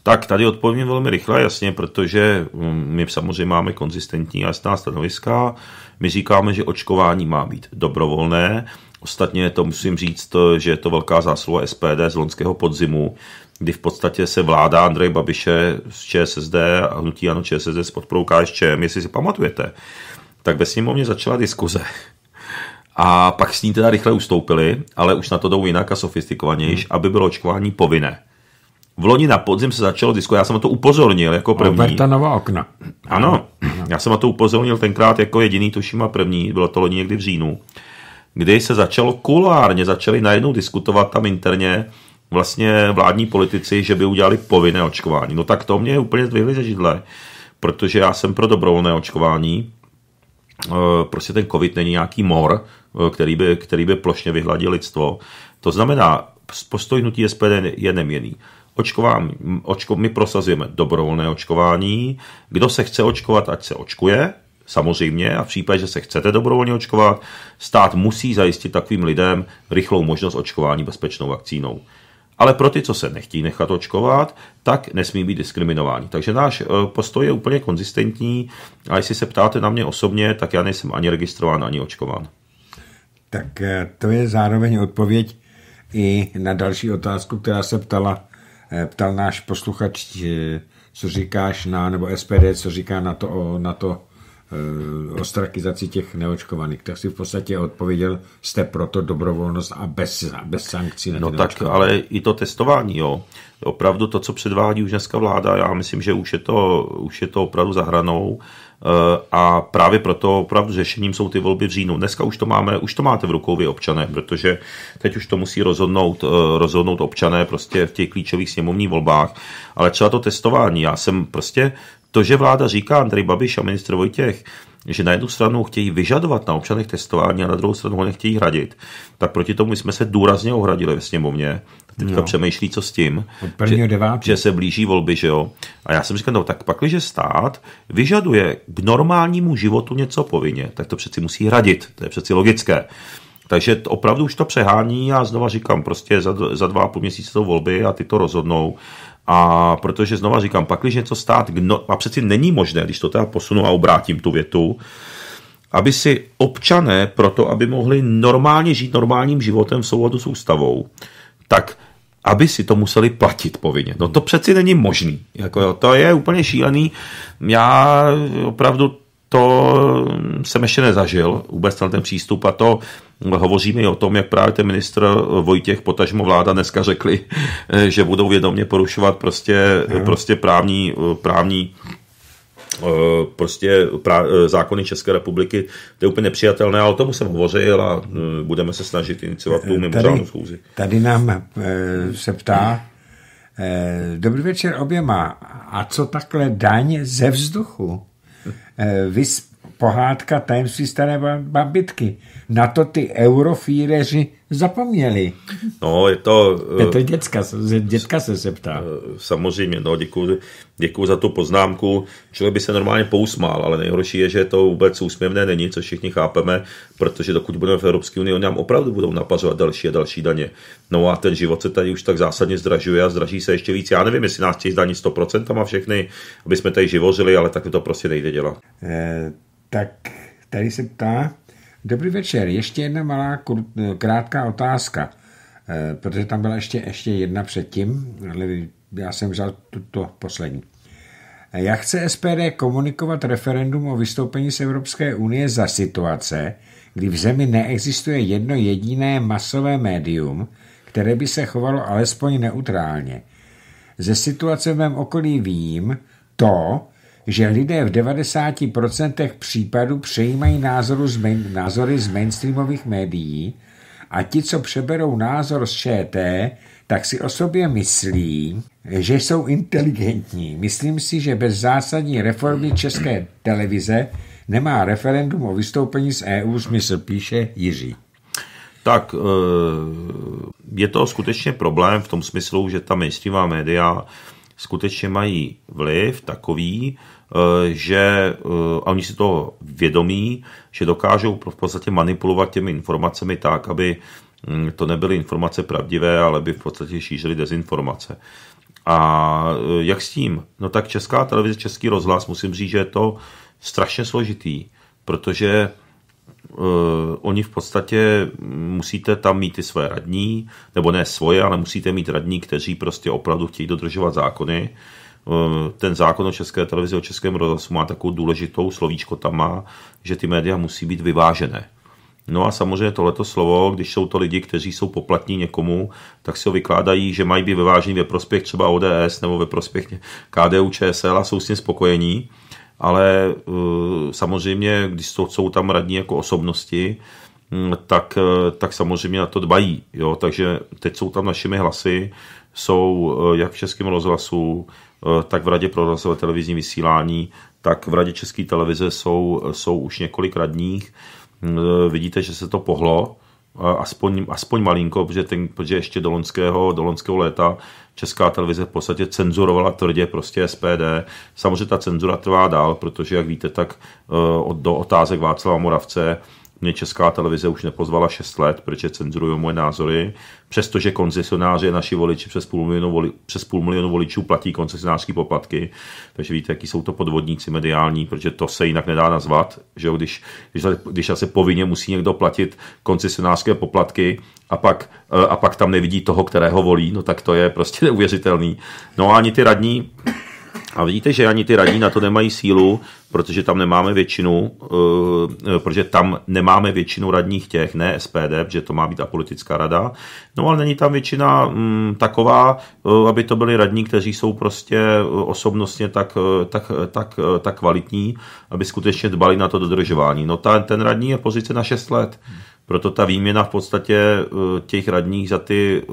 B: Tak tady odpovím velmi rychle, jasně, protože mm, my samozřejmě máme konzistentní a jasná stanoviska. My říkáme, že očkování má být dobrovolné. Ostatně to musím říct, že je to velká zásluha SPD z loňského podzimu, kdy v podstatě se vláda Andreje Babiše z ČSSD a hnutí ano ČSSD s podporou KSČM, jestli si pamatujete, tak ve sněmovně začala diskuze a pak s ní teda rychle ustoupili, ale už na to jdou jinak a sofistikovanější, hmm. aby bylo očkování povinné. V loni na podzim se začalo disko, já jsem na to upozornil jako první.
A: Albertanova okna.
B: Ano, já jsem na to upozornil tenkrát jako jediný, tuším a první, bylo to loni někdy v říjnu, kdy se začalo kulárně, začali najednou diskutovat tam interně vlastně vládní politici, že by udělali povinné očkování. No tak to mě úplně zdvihli ze židle, protože já jsem pro dobrovolné očkování, prostě ten covid není nějaký mor, Eh, který by, který by plošně vyhladil lidstvo. To znamená, postoj hnutí SPD je neměný. Očkování, očko, my prosazujeme dobrovolné očkování. Kdo se chce očkovat, ať se očkuje, samozřejmě, a v případě, že se chcete dobrovolně očkovat, stát musí zajistit takovým lidem rychlou možnost očkování bezpečnou vakcínou. Ale pro ty, co se nechtějí nechat očkovat, tak nesmí být diskriminováni. Takže náš eh, postoj je úplně konzistentní a jestli se ptáte na mě osobně, tak já nejsem ani registrován, ani očkován.
A: Tak eh, to je zároveň odpověď i na další otázku, která se ptala, eh, ptal náš posluchač, co říkáš na, nebo SPD, co říká na to, na to ostrakizaci těch neočkovaných. Tak si v podstatě odpověděl, jste proto dobrovolnost a bez, bez sankcí. Na
B: no tak, ale i to testování, jo. Opravdu to, co předvádí už dneska vláda, já myslím, že už je to, už je to opravdu zahranou. Eh, a právě proto opravdu řešením jsou ty volby v říjnu. Dneska už to máme, už to máte v rukou vy občané, protože teď už to musí rozhodnout, eh, rozhodnout občané prostě v těch klíčových sněmovních volbách. Ale třeba to testování, já jsem prostě, to, že vláda říká Andrej Babiš a ministr Vojtěch, že na jednu stranu chtějí vyžadovat na občanech testování a na druhou stranu ho nechtějí hradit, tak proti tomu jsme se důrazně ohradili ve sněmovně. Teďka no. přemýšlí, co s tím, že, že se blíží volby, že jo. A já jsem říkal, no tak pak, když stát vyžaduje k normálnímu životu něco povinně, tak to přeci musí hradit, to je přeci logické. Takže opravdu už to přehání a znova říkám, prostě za, za dva a půl měsíce jsou volby a ty to rozhodnou. A protože znova říkám, pak když něco stát, a přeci není možné, když to teda posunu a obrátím tu větu, aby si občané proto, aby mohli normálně žít normálním životem v souladu s ústavou, tak aby si to museli platit povinně. No to přeci není možný. Jako jo, to je úplně šílený. Já opravdu to jsem ještě nezažil, vůbec ten přístup a to hovoříme i o tom, jak právě ten ministr Vojtěch, potažmo vláda dneska řekli, že budou vědomě porušovat prostě, prostě právní, právní eh, prostě pra, eh, zákony České republiky, to je úplně nepřijatelné, ale o tomu jsem hovořil a eh, budeme se snažit iniciovat tu mimořádnou schůzi.
A: Tady nám se ptá, dobrý večer oběma, a co takhle daň ze vzduchu? Vys pohádka Tajemství staré bambitky. Na to ty eurofíreři zapomněli.
B: No, je to...
A: Je to děcka, dětka se se ptá.
B: Eh, samozřejmě, no, děkuji, děkuji za tu poznámku. Člověk by se normálně pousmál, ale nejhorší je, že to vůbec úsměvné není, co všichni chápeme, protože dokud budeme v Evropské unii, oni nám opravdu budou napařovat další a další daně. No a ten život se tady už tak zásadně zdražuje a zdraží se ještě víc. Já nevím, jestli nás chtějí zdanit 100% a všechny, aby jsme tady živořili, ale tak to prostě nejde dělat.
A: Eh, tak tady se ptá, dobrý večer, ještě jedna malá krátká otázka, eh, protože tam byla ještě, ještě jedna předtím, ale já jsem vzal tuto poslední. Jak chce SPD komunikovat referendum o vystoupení z Evropské unie za situace, kdy v zemi neexistuje jedno jediné masové médium, které by se chovalo alespoň neutrálně? Ze situace v mém okolí vím to, že lidé v 90% případů přejímají z main, názory z mainstreamových médií a ti, co přeberou názor z ČT, tak si o sobě myslí, že jsou inteligentní. Myslím si, že bez zásadní reformy české televize nemá referendum o vystoupení z EU smysl, píše Jiří.
B: Tak eh, je to skutečně problém v tom smyslu, že ta mainstreamová média skutečně mají vliv takový, že eh, a oni si to vědomí, že dokážou v podstatě manipulovat těmi informacemi tak, aby hm, to nebyly informace pravdivé, ale by v podstatě šířily dezinformace. A eh, jak s tím? No tak Česká televize, Český rozhlas, musím říct, že je to strašně složitý, protože uh, oni v podstatě musíte tam mít ty své radní, nebo ne svoje, ale musíte mít radní, kteří prostě opravdu chtějí dodržovat zákony. Uh, ten zákon o české televizi, o českém rozhlasu má takovou důležitou slovíčko tam má, že ty média musí být vyvážené. No a samozřejmě tohleto slovo, když jsou to lidi, kteří jsou poplatní někomu, tak si ho vykládají, že mají být vyvážení ve prospěch třeba ODS nebo ve prospěch KDU, ČSL a jsou s tím spokojení ale uh, samozřejmě, když jsou, jsou tam radní jako osobnosti, hm, tak, uh, tak samozřejmě na to dbají. Jo? Takže teď jsou tam našimi hlasy, jsou jak v Českém rozhlasu, tak v Radě pro rozhlasové televizní vysílání, tak v Radě České televize jsou, jsou už několik radních. Hm, vidíte, že se to pohlo, aspoň, aspoň malinko, protože, ten, protože ještě do loňského, do loňského léta Česká televize v podstatě cenzurovala tvrdě prostě SPD. Samozřejmě ta cenzura trvá dál, protože, jak víte, tak uh, do otázek Václava Moravce mě Česká televize už nepozvala 6 let, protože cenzurují moje názory, přestože koncesionáři naši voliči přes půl, milionu, voli, přes půl milionu voličů platí koncesionářské poplatky, takže víte, jaký jsou to podvodníci mediální, protože to se jinak nedá nazvat, že jo, když, když, když asi povinně musí někdo platit koncesionářské poplatky a pak, eh, a pak tam nevidí toho, kterého volí, no tak to je prostě neuvěřitelný. No a ani ty radní, A vidíte, že ani ty radní na to nemají sílu, protože tam nemáme většinu, uh, protože tam nemáme většinu radních těch, ne SPD, protože to má být politická rada. No ale není tam většina um, taková, uh, aby to byli radní, kteří jsou prostě osobnostně tak, tak, tak, tak kvalitní, aby skutečně dbali na to dodržování. No ta, ten radní je pozice na 6 let. Proto ta výměna v podstatě těch radních za ty,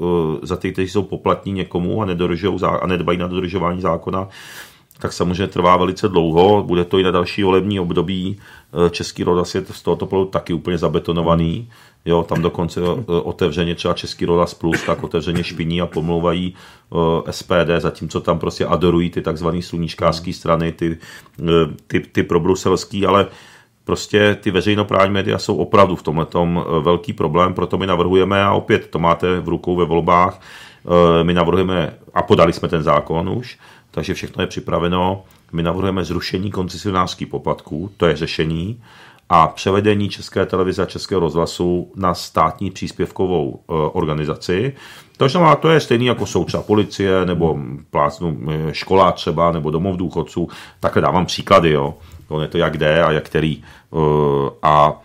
B: za ty kteří jsou poplatní někomu a, a nedbají na dodržování zákona, tak samozřejmě trvá velice dlouho, bude to i na další volební období. Eh, Český rozhlas je z tohoto pohledu taky úplně zabetonovaný. Jo, tam dokonce eh, otevřeně třeba Český rozhlas plus, tak otevřeně špiní a pomlouvají eh, SPD, zatímco tam prostě adorují ty takzvané sluníčkářské strany, ty, ty, ty probruselský, ale prostě ty veřejnoprávní média jsou opravdu v tomhle velký problém, proto my navrhujeme, a opět to máte v rukou ve volbách, my navrhujeme, a podali jsme ten zákon už, takže všechno je připraveno. My navrhujeme zrušení koncesionářských poplatků, to je řešení, a převedení České televize a Českého rozhlasu na státní příspěvkovou e, organizaci. To to je stejný jako jsou třeba policie, nebo plácnu, e, škola třeba, nebo domov důchodců. Takhle dávám příklady, jo. To je to jak jde a jak který. E, a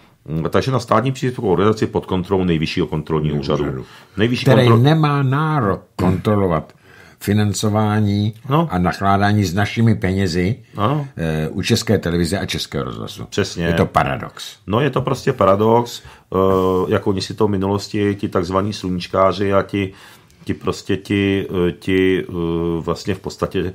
B: takže na státní příspěvkovou organizaci pod kontrolou nejvyššího kontrolního úřadu.
A: Nejvyšší který kontrol... nemá nárok kontrolovat financování no. a nakládání s našimi penězi no. e, u České televize a Českého rozhlasu.
B: Přesně.
A: Je to paradox.
B: No je to prostě paradox, e, jako oni si to v minulosti, ti takzvaní sluníčkáři a ti, ti prostě ti, eh, ti e, vlastně v podstatě,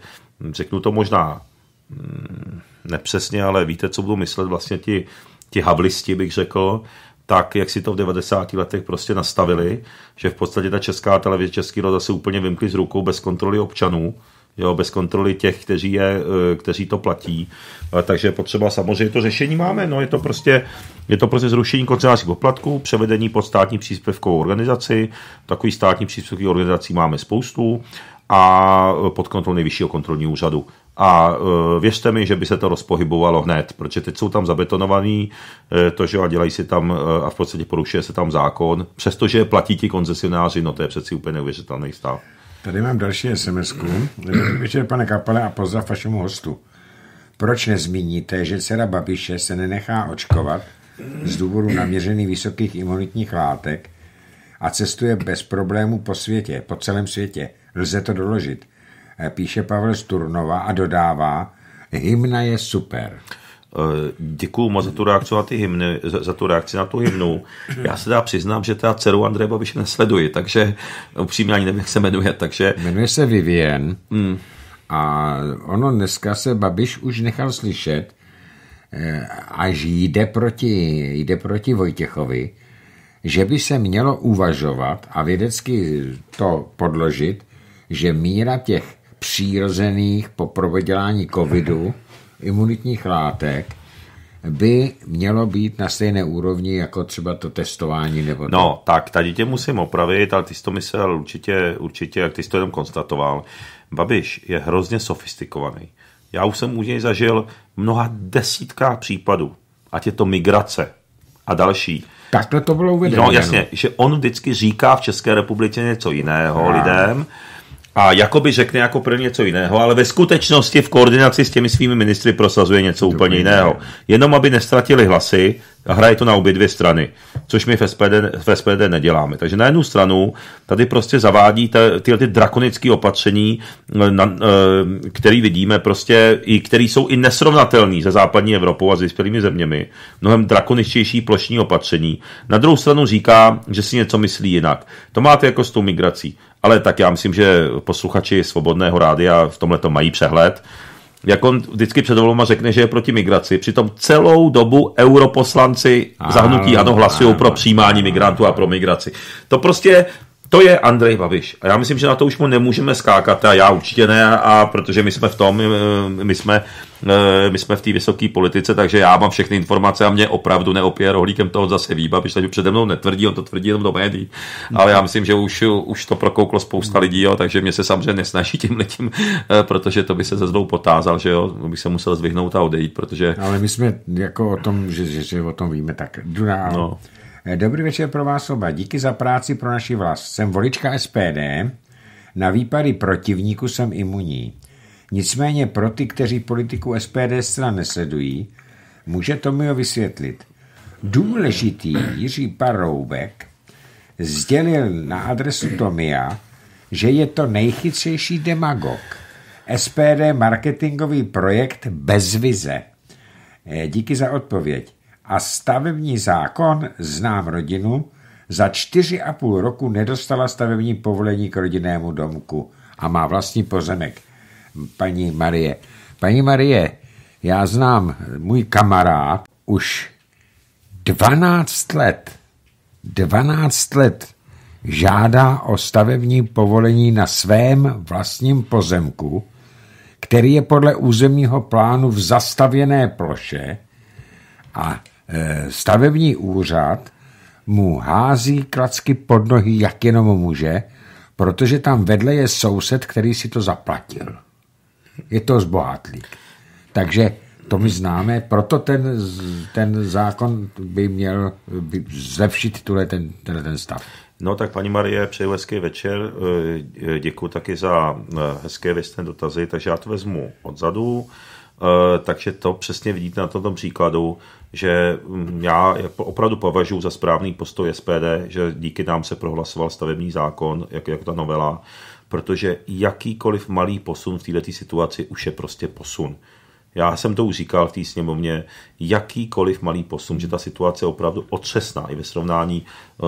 B: řeknu to možná mm, nepřesně, ale víte, co budu myslet vlastně ti, ti havlisti, bych řekl, tak, jak si to v 90. letech prostě nastavili, že v podstatě ta česká televize, český rozhlas se úplně vymkli z rukou bez kontroly občanů, jo, bez kontroly těch, kteří, je, eh, kteří to platí. Takže potřeba samozřejmě to řešení máme, no je to prostě, je to prostě zrušení koncesionářských poplatků, převedení pod státní příspěvkovou organizaci, takový státní příspěvkový organizací máme spoustu a pod kontrolou nejvyššího kontrolního úřadu. A e, věřte mi, že by se to rozpohybovalo hned, protože teď jsou tam zabetonovaný, e, to, že dělají si tam e, a v podstatě porušuje se tam zákon, přestože platí ti koncesionáři, no to je přeci úplně neuvěřitelný stav.
A: Tady mám další sms večer, pane Kapele, a pozdrav vašemu hostu. Proč nezmíníte, že dcera Babiše se nenechá očkovat z důvodu naměřených vysokých imunitních látek a cestuje bez problémů po světě, po celém světě? Lze to doložit. Eh, píše Pavel Sturnova a dodává, hymna je super.
B: Eh, Děkuju moc za tu reakci na ty hymny, za, za tu reakci na tu hymnu. Já se dá přiznám, že ta dceru Andreje Babiše nesleduji, takže upřímně ani nevím, jak se jmenuje, takže...
A: Jmenuje se Vivien hmm. a ono dneska se Babiš už nechal slyšet, eh, až jde proti, jde proti Vojtěchovi, že by se mělo uvažovat a vědecky to podložit, že míra těch přirozených po provedělání covidu imunitních látek by mělo být na stejné úrovni jako třeba to testování nebo
B: to. No, tak tady tě musím opravit, ale ty jsi to myslel určitě, určitě, jak ty jsi to jenom konstatoval. Babiš je hrozně sofistikovaný. Já už jsem u něj zažil mnoha desítkách případů, ať je to migrace a další.
A: Takhle to bylo uvedeno.
B: No jasně, že on vždycky říká v České republice něco jiného a. lidem, a jakoby řekne jako pro něco jiného, ale ve skutečnosti v koordinaci s těmi svými ministry prosazuje něco Dobrý úplně jiného. Jenom aby nestratili hlasy a hraje to na obě dvě strany, což my v SPD, v SPD neděláme. Takže na jednu stranu tady prostě zavádí tyhle ty drakonické opatření, na, eh, který vidíme prostě, i který jsou i nesrovnatelný se západní Evropou a s vyspělými zeměmi. Mnohem drakoničtější plošní opatření. Na druhou stranu říká, že si něco myslí jinak. To máte jako s tou migrací. Ale tak já myslím, že posluchači Svobodného rádia v tomhle to mají přehled. Jak on vždycky před volbama řekne, že je proti migraci, přitom celou dobu europoslanci zahnutí ano hlasují pro přijímání migrantů a pro migraci. To prostě to je Andrej Babiš. A já myslím, že na to už mu nemůžeme skákat a já určitě ne, a protože my jsme v tom, my jsme, my jsme v té vysoké politice, takže já mám všechny informace a mě opravdu neopije rohlíkem toho zase ví. Babiš tady přede mnou netvrdí, on to tvrdí jenom do médií. Ale já myslím, že už, už to prokouklo spousta lidí, jo, takže mě se samozřejmě nesnaží tím letím, protože to by se ze zlou potázal, že jo, by se musel zvyhnout a odejít, protože...
A: Ale my jsme jako o tom, že, že, že o tom víme, tak jdu dál. No. Eh, dobrý večer pro vás oba. Díky za práci pro naši vlast. Jsem volička SPD. Na výpady protivníku jsem imunní. Nicméně pro ty, kteří politiku SPD stran nesledují, může Tomio vysvětlit. Důležitý Jiří Paroubek sdělil na adresu Tomia, že je to nejchytřejší demagog. SPD marketingový projekt bez vize. Eh, díky za odpověď. A stavební zákon, znám rodinu, za čtyři a půl roku nedostala stavební povolení k rodinnému domku a má vlastní pozemek. Paní Marie. Paní Marie, já znám můj kamarád už 12 let. 12 let žádá o stavební povolení na svém vlastním pozemku, který je podle územního plánu v zastavěné ploše a stavební úřad mu hází klacky pod nohy, jak jenom může, protože tam vedle je soused, který si to zaplatil. Je to zbohatlík. Takže to my známe, proto ten, ten zákon by měl zlepšit tuhle ten, tenhle ten stav.
B: No tak paní Marie, přeju hezký večer, eh, děkuji taky za eh, hezké věcné dotazy, takže já to vezmu odzadu, eh, takže to přesně vidíte na tom příkladu, že hm, já opravdu považuji za správný postoj SPD, že díky nám se prohlasoval stavební zákon, jak, jak ta novela, protože jakýkoliv malý posun v této situaci už je prostě posun. Já jsem to už říkal v té sněmovně, jakýkoliv malý posun, že ta situace je opravdu otřesná i ve srovnání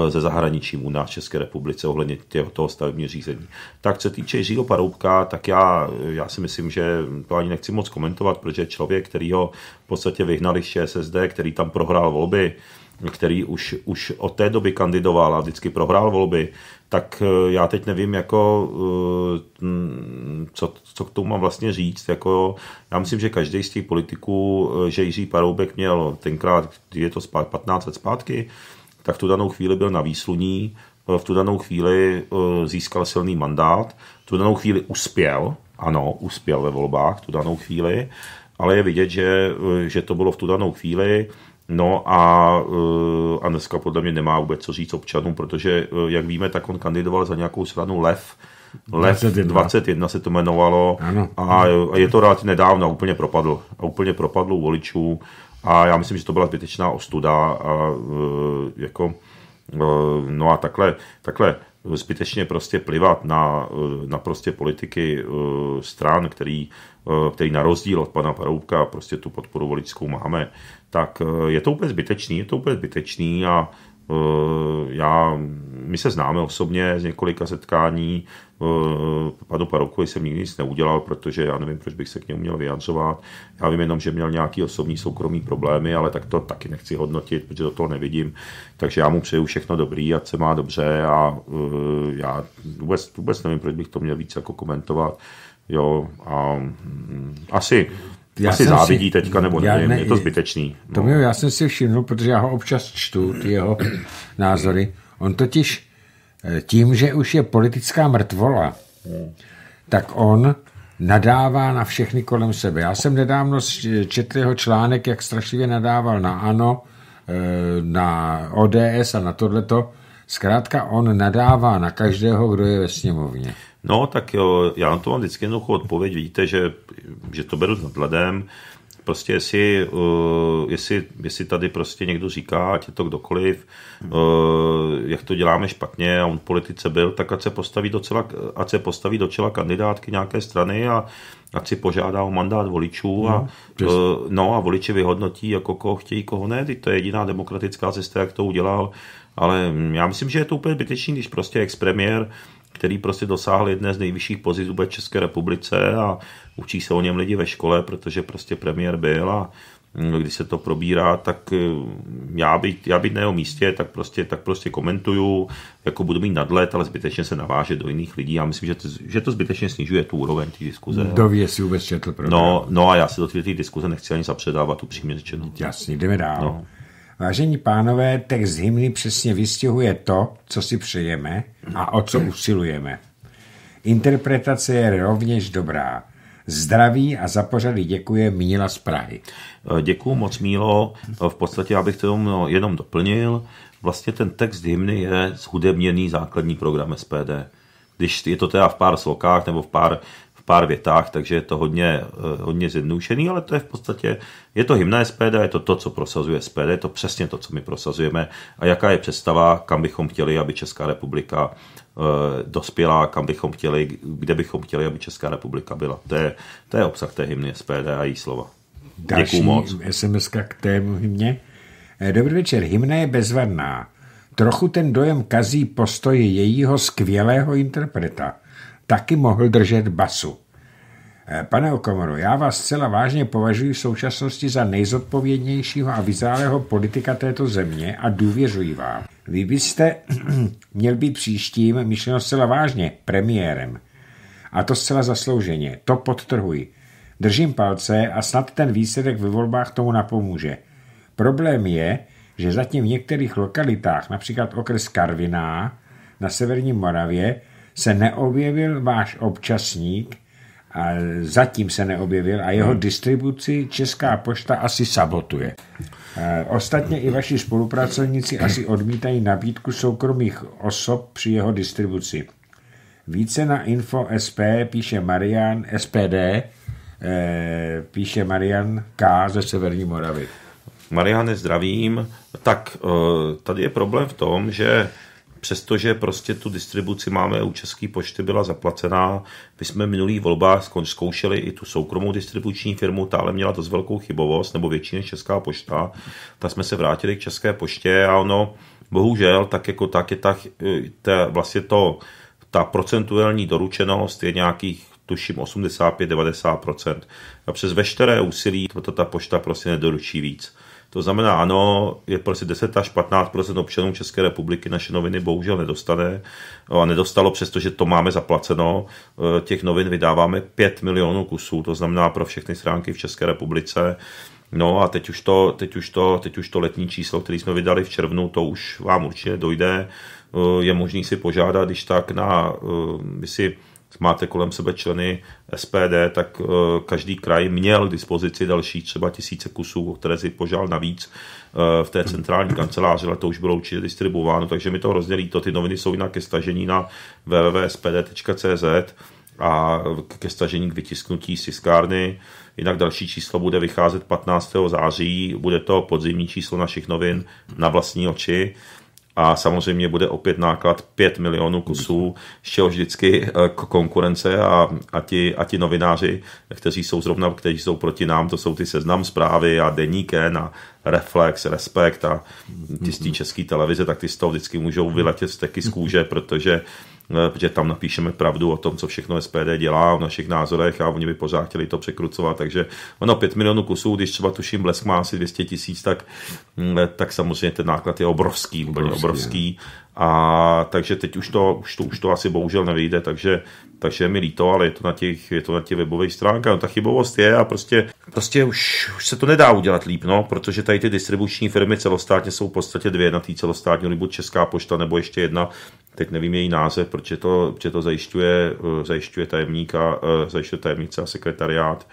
B: eh, se zahraničím u nás České republice ohledně těho, toho stavebního řízení. Tak co týče Jiřího Paroubka, tak já, já si myslím, že to ani nechci moc komentovat, protože člověk, který ho v podstatě vyhnali z ČSSD, který tam prohrál volby, který už, už od té doby kandidoval a vždycky prohrál volby, tak eh, já teď nevím, jako, eh, co, co k tomu mám vlastně říct. Jako, já myslím, že každý z těch politiků, eh, že Jiří Paroubek měl tenkrát, je to 15 let zpátky, tak v tu danou chvíli byl na výsluní, v tu danou chvíli získal silný mandát, v tu danou chvíli uspěl, ano, uspěl ve volbách, v tu danou chvíli, ale je vidět, že, že to bylo v tu danou chvíli, No a, eh, a dneska podle mě nemá vůbec co říct občanům, protože, eh, jak víme, tak on kandidoval za nějakou stranu LEV, LEV 21, 21 se to jmenovalo
A: ano.
B: a je to relativně nedávno, úplně propadl. A úplně propadl voličů a já myslím, že to byla zbytečná ostuda a eh, jako no a takhle, takhle zbytečně prostě plivat na, na prostě politiky stran, který, který na rozdíl od pana Paroubka prostě tu podporu voličskou máme, tak eh, je to úplně zbytečný, je to úplně zbytečný a uh, já, my se známe osobně z několika setkání, panu Parokovi jsem nikdy nic neudělal, protože já nevím, proč bych se k němu měl vyjadřovat. Já vím jenom, že měl nějaký osobní soukromý problémy, ale tak to taky nechci hodnotit, protože do toho nevidím. Takže já mu přeju všechno dobrý, ať se má dobře a já vůbec, vůbec nevím, proč bych to měl víc jako komentovat. Jo, a um, asi já Asi závidí si, teďka, nebo nevím, ne, je to zbytečný.
A: No. To mě, já jsem si všiml, protože já ho občas čtu, ty jeho názory. On totiž eh, tím, že už je politická mrtvola, tak on nadává na všechny kolem sebe. Já jsem nedávno četl jeho článek, jak strašlivě nadával na ANO, eh, na ODS a na tohleto. Zkrátka on nadává na každého, kdo je ve sněmovně.
B: No, tak jo, já na to mám vždycky jednoduchou odpověď. Vidíte, že, že to beru s nadhledem. Prostě jestli, uh, jestli, jestli tady prostě někdo říká, ať je to kdokoliv, uh, jak to děláme špatně a on v politice byl, tak ať se postaví do, cela, ať se postaví do čela kandidátky nějaké strany a ať si požádá o mandát voličů a, no, uh, no a voliči vyhodnotí, jako koho chtějí, koho ne. To je jediná demokratická cesta, jak to udělal. Ale já myslím, že je to úplně zbytečný, když prostě ex-premiér který prostě dosáhl jedné z nejvyšších pozic vůbec České republice a učí se o něm lidi ve škole, protože prostě premiér byl a mm, když se to probírá, tak e, já být, já být na jeho místě, tak prostě, tak prostě komentuju, jako budu mít nadlet, ale zbytečně se naváže do jiných lidí. Já myslím, že to, že to zbytečně snižuje tu úroveň té diskuze.
A: Kdo ví, jestli vůbec četl
B: No, no a já si do té diskuze nechci ani zapředávat, upřímně řečeno.
A: Jasně, jdeme dál. No. Vážení pánové, text hymny přesně vystihuje to, co si přejeme a o co usilujeme. Interpretace je rovněž dobrá. Zdraví a za pořady děkuje Míla z Prahy.
B: Děkuji moc, Mílo. V podstatě, abych to jenom, jenom doplnil, vlastně ten text hymny je zhudebněný základní program SPD. Když je to teda v pár slokách nebo v pár v pár větách, takže je to hodně, eh, hodně zjednoušený, ale to je v podstatě, je to hymna SPD, je to to, co prosazuje SPD, je to přesně to, co my prosazujeme a jaká je představa, kam bychom chtěli, aby Česká republika Eh, dospělá, kam bychom chtěli, kde bychom chtěli, aby Česká republika byla. To je, to je obsah té hymny SPD a její slova.
A: Další moc. SMS k té hymně. Eh, dobrý večer. Hymna je bezvadná. Trochu ten dojem kazí postoj jejího skvělého interpreta. Taky mohl držet basu. Eh, pane Okomoru, já vás zcela vážně považuji v současnosti za nejzodpovědnějšího a vyzálého politika této země a důvěřuji vám. Vy byste měl být příštím, myšleno zcela vážně, premiérem. A to zcela zaslouženě. To podtrhuji. Držím palce a snad ten výsledek ve volbách tomu napomůže. Problém je, že zatím v některých lokalitách, například okres Karviná na severní Moravě, se neobjevil váš občasník, a zatím se neobjevil a jeho hmm. distribuci Česká pošta asi sabotuje. Ostatně i vaši spolupracovníci asi odmítají nabídku soukromých osob při jeho distribuci. Více na info SP píše Marian, SPD, eh, píše Marian K. ze Severní Moravy.
B: Mariane, zdravím. Tak eh, tady je problém v tom, že přestože prostě tu distribuci máme u České pošty byla zaplacená, my jsme v minulých volbách zkoušeli i tu soukromou distribuční firmu, ta ale měla dost velkou chybovost, nebo větší než Česká pošta, tak jsme se vrátili k České poště a ono, bohužel, tak jako tak je tak, ta, vlastně to, ta procentuální doručenost je nějakých tuším 85-90%. A přes veškeré úsilí to ta pošta prostě nedoručí víc. To znamená, ano, je prostě 10 až 15 občanů České republiky naše noviny bohužel nedostane a nedostalo, přestože to máme zaplaceno. E, těch novin vydáváme 5 milionů kusů, to znamená pro všechny stránky v České republice. No a teď už to, teď už to, teď už to letní číslo, který jsme vydali v červnu, to už vám určitě dojde. E, je možný si požádat, když tak na, e, vy si máte kolem sebe členy SPD, tak eh, každý kraj měl k dispozici další třeba tisíce kusů, které si požádal navíc eh, v té centrální kanceláři, ale to už bylo určitě distribuováno, takže mi to rozdělí to. Ty noviny jsou jinak ke stažení na www.spd.cz a ke stažení k vytisknutí z tiskárny. Jinak další číslo bude vycházet 15. září, bude to podzimní číslo našich novin na vlastní oči a samozřejmě bude opět náklad 5 milionů kusů, z čeho vždycky eh, konkurence a, a, ti, a ti novináři, kteří jsou zrovna, kteří jsou proti nám, to jsou ty seznam zprávy a deníken a Reflex, Respekt a ty z té české televize, tak ty z toho vždycky můžou vyletět steky z kůže, protože Eh, protože tam napíšeme pravdu o tom, co všechno SPD dělá, o našich názorech a oni by pořád chtěli to překrucovat, takže ono 5 milionů kusů, když třeba tuším Blesk má asi 200 tisíc, tak, mm, tak samozřejmě ten náklad je obrovský, úplně obrovský. obrovský. A takže teď už to, už to, už to asi bohužel nevyjde, takže, takže je mi líto, ale je to na těch, je to na těch webových stránkách. No, ta chybovost je a prostě, prostě už, už, se to nedá udělat líp, no, protože tady ty distribuční firmy celostátně jsou v podstatě dvě, na té celostátní, buď Česká pošta, nebo ještě jedna, teď nevím její název, protože to, protože to zajišťuje, zajišťuje tajemník a, eh, zajišťuje tajemnice a sekretariát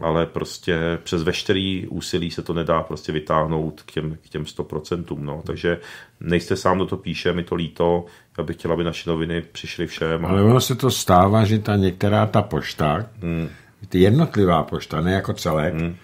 B: ale prostě přes veškerý úsilí se to nedá prostě vytáhnout k těm, k těm 100%. No. Takže nejste sám, kdo to píše, mi to líto, já bych chtěl, aby naše noviny přišly všem.
A: Ale ono se to stává, že ta některá ta pošta, hmm. jednotlivá pošta, ne jako celek, hmm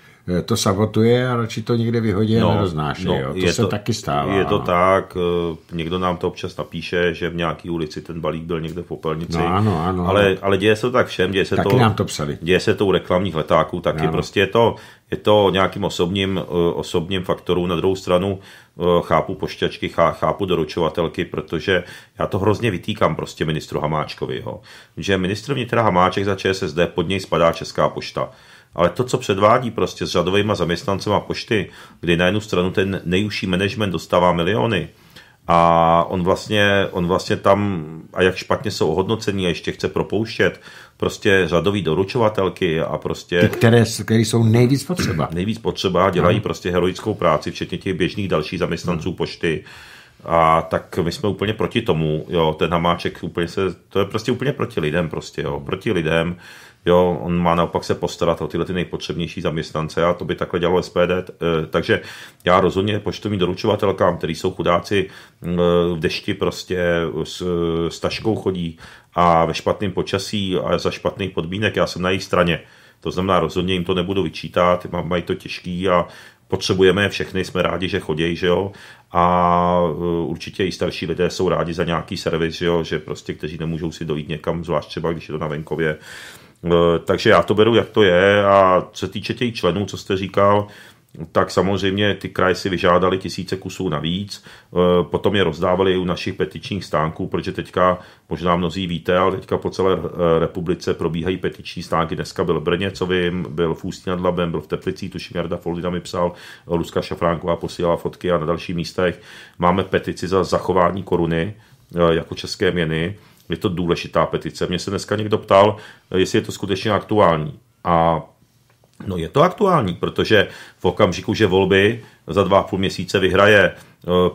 A: to sabotuje a radši to někde vyhodí no, a neroznáší. No, jo? To se to, taky stává.
B: Je to no. tak, eh, někdo nám to občas napíše, že v nějaký ulici ten balík byl někde v popelnici.
A: No, ano, ano.
B: Ale, ale děje se to tak všem, děje se
A: taky
B: to,
A: nám to psali.
B: Děje se to u reklamních letáků, taky ano. prostě je to, je to nějakým osobním, eh, osobním faktorům. Na druhou stranu chápu pošťačky, chápu doručovatelky, protože já to hrozně vytýkám prostě ministru Hamáčkovi. Jo. Že ministr vnitra Hamáček za ČSSD, pod něj spadá Česká pošta. Ale to, co předvádí prostě s řadovými zaměstnancema pošty, kdy na jednu stranu ten nejužší management dostává miliony, a on vlastně, on vlastně tam, a jak špatně jsou ohodnocení a ještě chce propouštět, prostě řadový doručovatelky a prostě...
A: Ty, které, které jsou nejvíc potřeba.
B: Nejvíc potřeba, dělají no. prostě heroickou práci, včetně těch běžných dalších zaměstnanců no. pošty. A tak my jsme úplně proti tomu, jo, ten Hamáček úplně se, to je prostě úplně proti lidem prostě, jo, proti lidem, Jo, on má naopak se postarat o tyhle ty nejpotřebnější zaměstnance a to by takhle dělalo SPD. Eh, takže já rozhodně poštovým doručovatelkám, který jsou chudáci eh, v dešti prostě s, s taškou chodí a ve špatném počasí a za špatných podmínek, já jsem na jejich straně. To znamená, rozhodně jim to nebudu vyčítat, mají to těžký a potřebujeme je všechny, jsme rádi, že chodí, že jo, a eh, určitě i starší lidé jsou rádi za nějaký servis, že jo, že prostě, kteří nemůžou si dojít někam, zvlášť třeba, když je to na venkově, takže já to beru, jak to je a co se týče těch členů, co jste říkal, tak samozřejmě ty kraje si vyžádali tisíce kusů navíc, eh, potom je rozdávali u našich petičních stánků, protože teďka, možná mnozí víte, ale teďka po celé eh, republice probíhají petiční stánky. Dneska byl v Brně, co vím, byl v Ústí nad Labem, byl v Teplicích, tuším Jarda Foldina mi psal, Luska Šafránková posílala fotky a na dalších místech. Máme petici za zachování koruny jako české měny je to důležitá petice. Mě se dneska někdo ptal, jestli je to skutečně aktuální. A no je to aktuální, protože v okamžiku, že volby za dva a půl měsíce vyhraje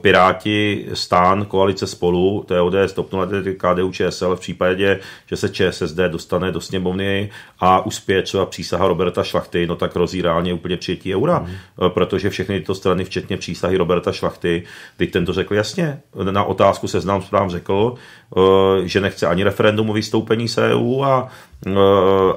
B: Piráti, Stán, koalice spolu, to je ODS, TOP 09, KDU, ČSL v případě, že se ČSSD dostane do sněmovny a uspěje třeba přísaha Roberta Šlachty, no tak hrozí reálně úplně přijetí eura, mm. protože všechny tyto strany, včetně přísahy Roberta Šlachty, teď ten to řekl jasně, na otázku se znám správně řekl, eh, že nechce ani referendum o vystoupení z EU a,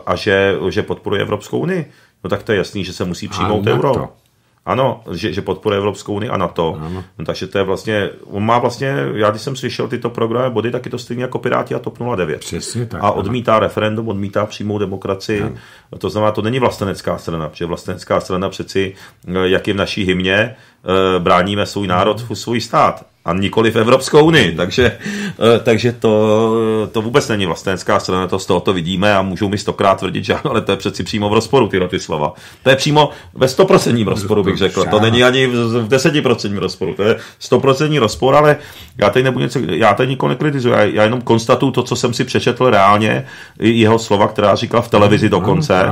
B: a že, že podporuje Evropskou unii. No tak to je jasný, že se musí přijmout euro. To. Ano, že, že podporuje Evropskou unii a NATO. Ano. No, takže to je vlastně, on má vlastně, já když jsem slyšel tyto programy body, tak je to stejně jako Piráti a TOP 09.
A: Přesně tak.
B: A odmítá ano. referendum, odmítá přímou demokracii. Ano. To znamená, to není vlastenecká strana, protože vlastenecká strana přeci, jak je v naší hymně, eh, bráníme svůj národ, svůj stát a nikoli v Evropskou unii. Takže, eh, takže to, to vůbec není vlastenská strana, to z toho to vidíme a můžou mi stokrát tvrdit, že ale to je přeci přímo v rozporu, tyhle ty slova. To je přímo ve stoprocentním rozporu, bych řekl. To není ani v desetiprocentním rozporu. To je stoprocentní rozpor, ale já tady nebudu něco, já tady nikoho nekritizuji, já, já jenom konstatuju to, co jsem si přečetl reálně, jeho slova, která říkal v televizi dokonce.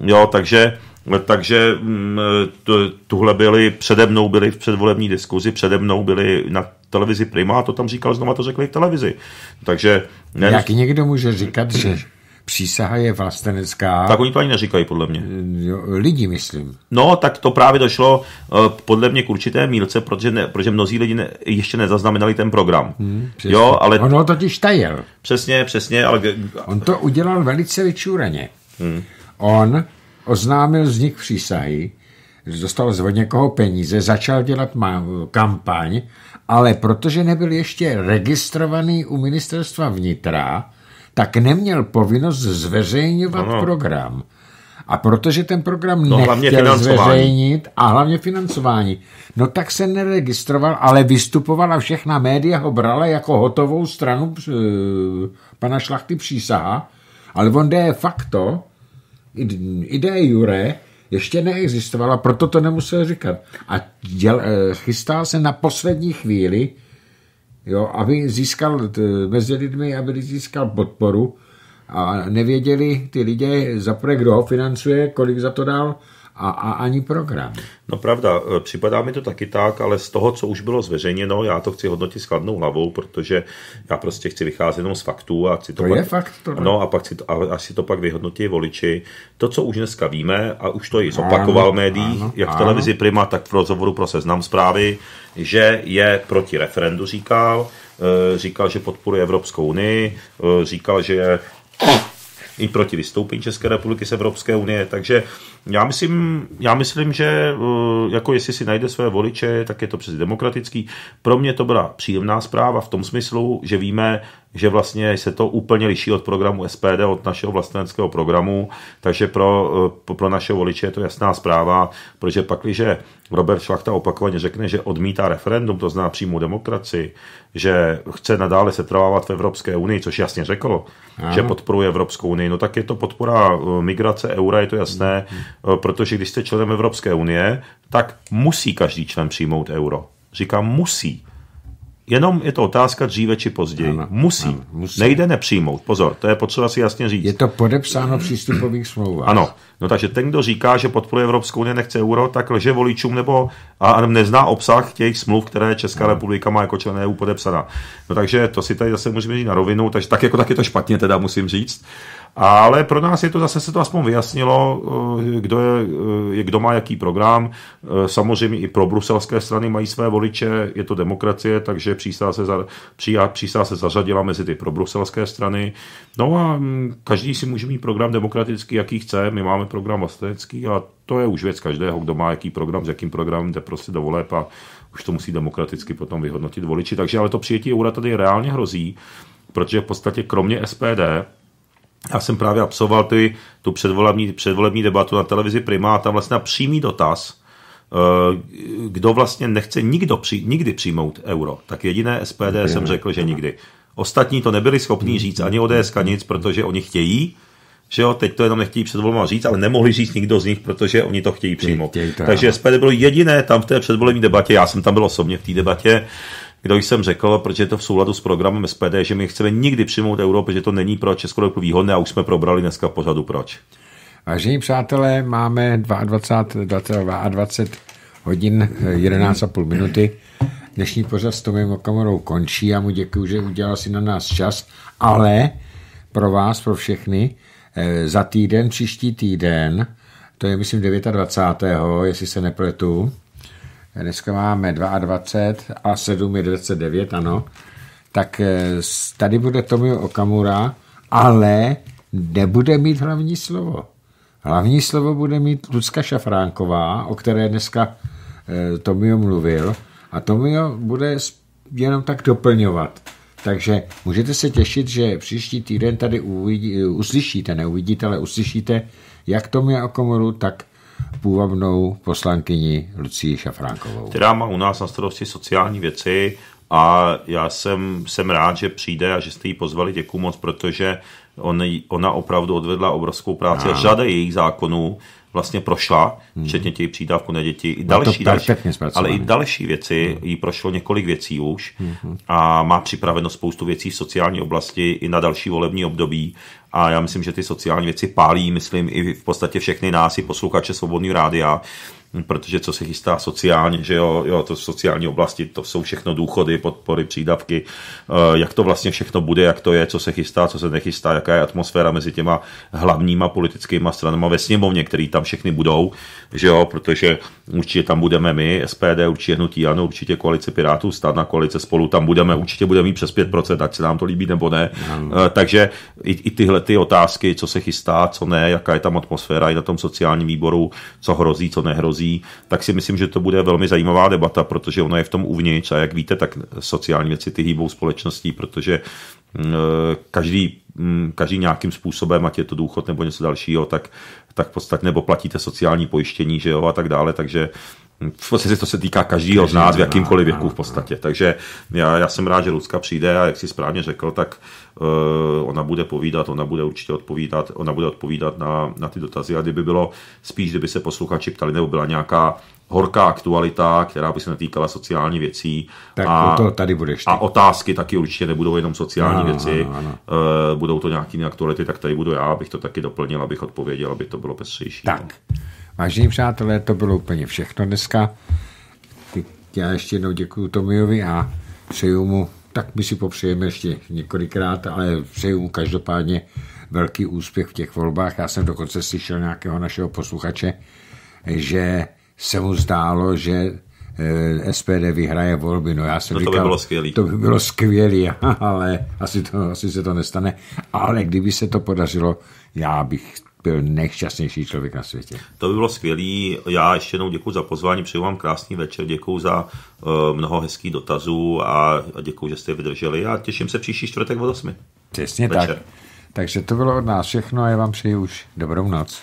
B: Jo, takže takže mm, tuhle byli, přede mnou byli v předvolební diskuzi, přede mnou byli na televizi Prima a to tam říkal, znova to řekli v televizi. Takže...
A: Ne... Jak někdo může říkat, že přísaha je vlastenecká.
B: Tak oni to ani neříkají, podle mě.
A: Jo, lidi, myslím.
B: No, tak to právě došlo uh, podle mě k určité mílce, protože, ne, protože mnozí lidi ne, ještě nezaznamenali ten program. Hmm,
A: jo, ale... Ono totiž tajel.
B: Přesně, přesně, ale...
A: On to udělal velice vyčúreně. Hmm. On oznámil vznik přísahy, dostal od někoho peníze, začal dělat kampaň, ale protože nebyl ještě registrovaný u ministerstva vnitra, tak neměl povinnost zveřejňovat ano. program. A protože ten program no, nechtěl zveřejnit a hlavně financování, no tak se neregistroval, ale vystupovala všechna média ho brala jako hotovou stranu e, pana Šlachty přísaha, ale on de facto ide jure ještě neexistovala, proto to nemusel říkat. A děl, eh, chystá se na poslední chvíli, jo, aby získal mezi lidmi, aby získal podporu a nevěděli ty lidé za kdo ho financuje, kolik za to dal a, a ani program.
B: No pravda, e, připadá mi to taky tak, ale z toho, co už bylo zveřejněno, já to chci hodnotit s chladnou hlavou, protože já prostě chci vycházet jenom z faktů a chci
A: to,
B: to
A: pak, je fakt. To
B: no a pak si to, a, až si to pak vyhodnotí voliči. To, co už dneska víme, a už to i zopakoval v médiích, ano, jak v televizi Prima, tak v rozhovoru pro seznam zprávy, že je proti referendu, říkal, e, říkal, že podporuje Evropskou unii, e, říkal, že je i proti vystoupení České republiky z Evropské unie, takže já myslím, já myslím, že eh, jako jestli si najde své voliče, tak je to přes demokratický. Pro mě to byla příjemná zpráva v tom smyslu, že víme, že vlastně se to úplně liší od programu SPD, od našeho vlasteneckého programu, takže pro, eh, pro naše voliče je to jasná zpráva, protože pak, když Robert Šlachta opakovaně řekne, že odmítá referendum, to zná přímou demokracii, že chce nadále se trvávat v Evropské unii, což jasně řekl, Aha. že podporuje Evropskou unii, no tak je to podpora eh, migrace eura, je to jasné, mm-hmm. protože když jste členem Evropské unie, tak musí každý člen přijmout euro. Říkám musí. Jenom je to otázka dříve či později. Ano, musí. Ano, musí. Nejde nepřijmout. Pozor, to je potřeba si jasně říct.
A: Je to podepsáno v přístupových smlouvách.
B: Ano, No takže ten, kdo říká, že podporuje Evropskou unii, nechce euro, tak lže voličům nebo a nezná obsah těch smluv, které Česká no. republika má jako člen EU podepsaná. No takže to si tady zase můžeme říct na rovinu, takže tak jako tak je to špatně teda musím říct. Ale pro nás je to zase se to aspoň vyjasnilo, eh, kdo, je, kdo má jaký program. Eh, samozřejmě i pro bruselské strany mají své voliče, je to demokracie, takže přísá se, se zařadila mezi ty pro bruselské strany. No a mm, každý si může mít program demokratický, jaký chce. My máme program vlastenecký a to je už věc každého, kdo má jaký program, s jakým programem jde prostě do voleb a už to musí demokraticky potom vyhodnotit voliči. Takže ale to přijetí eura tady reálně hrozí, protože v podstatě kromě SPD já jsem právě absolvoval ty, tu předvolební, předvolební debatu na televizi Prima a tam vlastně na přímý dotaz, eh, kdo vlastně nechce nikdo při, nikdy přijmout euro, tak jediné SPD jsem řekl, že nikdy. Ostatní to nebyli schopní říct ani ODS nic, protože oni chtějí, že jo, teď to jenom nechtějí před volbama říct, ale nemohli říct nikdo z nich, protože oni to chtějí přijmout. Takže SPD bylo jediné tam v té předvolební debatě, já jsem tam byl osobně v té debatě, kdo jsem řekl, protože je to v souladu s programem SPD, že my chceme nikdy přijmout euro, protože to není pro Českou republiku výhodné a už jsme probrali dneska pořadu proč.
A: Vážení přátelé, máme 22, 22 hodin 11,5 minuty. Dnešní pořad s Tomem Okamorou končí. a mu děkuji, že udělal si na nás čas, ale pro vás, pro všechny, eh, za týden, příští týden, to je myslím 29. jestli se nepletu, dneska máme 22 a 7 je 29, ano, tak eh, tady bude Tomio Okamura, ale nebude mít hlavní slovo. Hlavní slovo bude mít Lucka Šafránková, o které dneska eh, Tomio mluvil a Tomio bude jenom tak doplňovat. Takže můžete se těšit, že příští týden tady uvidí, uslyšíte, neuvidíte, ale uslyšíte jak Tomio Okamuru, tak půvabnou poslankyni Lucii Šafránkovou.
B: Která má u nás na starosti sociální věci a já jsem, jsem rád, že přijde a že jste ji pozvali. Děkuji moc, protože on, ona opravdu odvedla obrovskou práci a řada jejich zákonů vlastně prošla, hmm. včetně těch přídavků na děti, i další, další ale i další věci, hmm. jí prošlo několik věcí už hmm. a má připraveno spoustu věcí v sociální oblasti i na další volební období a já myslím, že ty sociální věci pálí, myslím, i v podstatě všechny nás, i posluchače Svobodný rádia, protože co se chystá sociálně, že jo, jo, to v sociální oblasti, to jsou všechno důchody, podpory, přídavky, eh, jak to vlastně všechno bude, jak to je, co se chystá, co se nechystá, jaká je atmosféra mezi těma hlavníma politickými stranama ve sněmovně, který tam všechny budou, že jo, protože určitě tam budeme my, SPD, určitě hnutí ano, určitě koalice Pirátů, na koalice spolu, tam budeme, určitě budeme mít přes 5%, ať se nám to líbí nebo ne. Hmm. Takže i, i tyhle ty otázky, co se chystá, co ne, jaká je tam atmosféra i na tom sociálním výboru, co hrozí, co nehrozí, tak si myslím, že to bude velmi zajímavá debata, protože ono je v tom uvnitř a jak víte, tak sociální věci ty hýbou společností, protože mm, každý, mm, každý nějakým způsobem, ať je to důchod nebo něco dalšího, tak, tak v podstatě nebo platíte sociální pojištění, že jo, a tak dále, takže v podstatě to se týká každého z nás v jakýmkoliv věku v podstatě. Takže já, já jsem rád, že Lucka přijde a jak si správně řekl, tak uh, ona bude povídat, ona bude určitě odpovídat, ona bude odpovídat na, na ty dotazy a kdyby bylo spíš, kdyby se posluchači ptali, nebo byla nějaká horká aktualita, která by se netýkala sociální věcí.
A: Tak a, to tady budeš.
B: Ty. A otázky taky určitě nebudou jenom sociální ano, věci, ano, ano. Uh, budou to nějaké aktuality, tak tady budu já, abych to taky doplnil, abych odpověděl, aby to bylo pestřejší.
A: Tak. No. Vážení přátelé, to bylo úplně všechno dneska. Já ještě jednou děkuji Tomiovi a přeju mu, tak my si popřejeme ještě několikrát, ale přeju mu každopádně velký úspěch v těch volbách. Já jsem dokonce slyšel nějakého našeho posluchače, že se mu zdálo, že eh, SPD vyhraje volby. No já jsem
B: no to
A: říkal,
B: by bylo skvělý.
A: To by bylo skvělý, ale asi, to, asi se to nestane. Ale kdyby se to podařilo, já bych byl nejšťastnější člověk na světě.
B: To by bylo skvělý. Já ještě jednou děkuji za pozvání, přeju vám krásný večer, děkuji za uh, mnoho hezkých dotazů a, a děkuji, že jste vydrželi a těším se příští čtvrtek od 8.
A: Přesně večer. tak. Takže to bylo od nás všechno a já vám přeji už dobrou noc.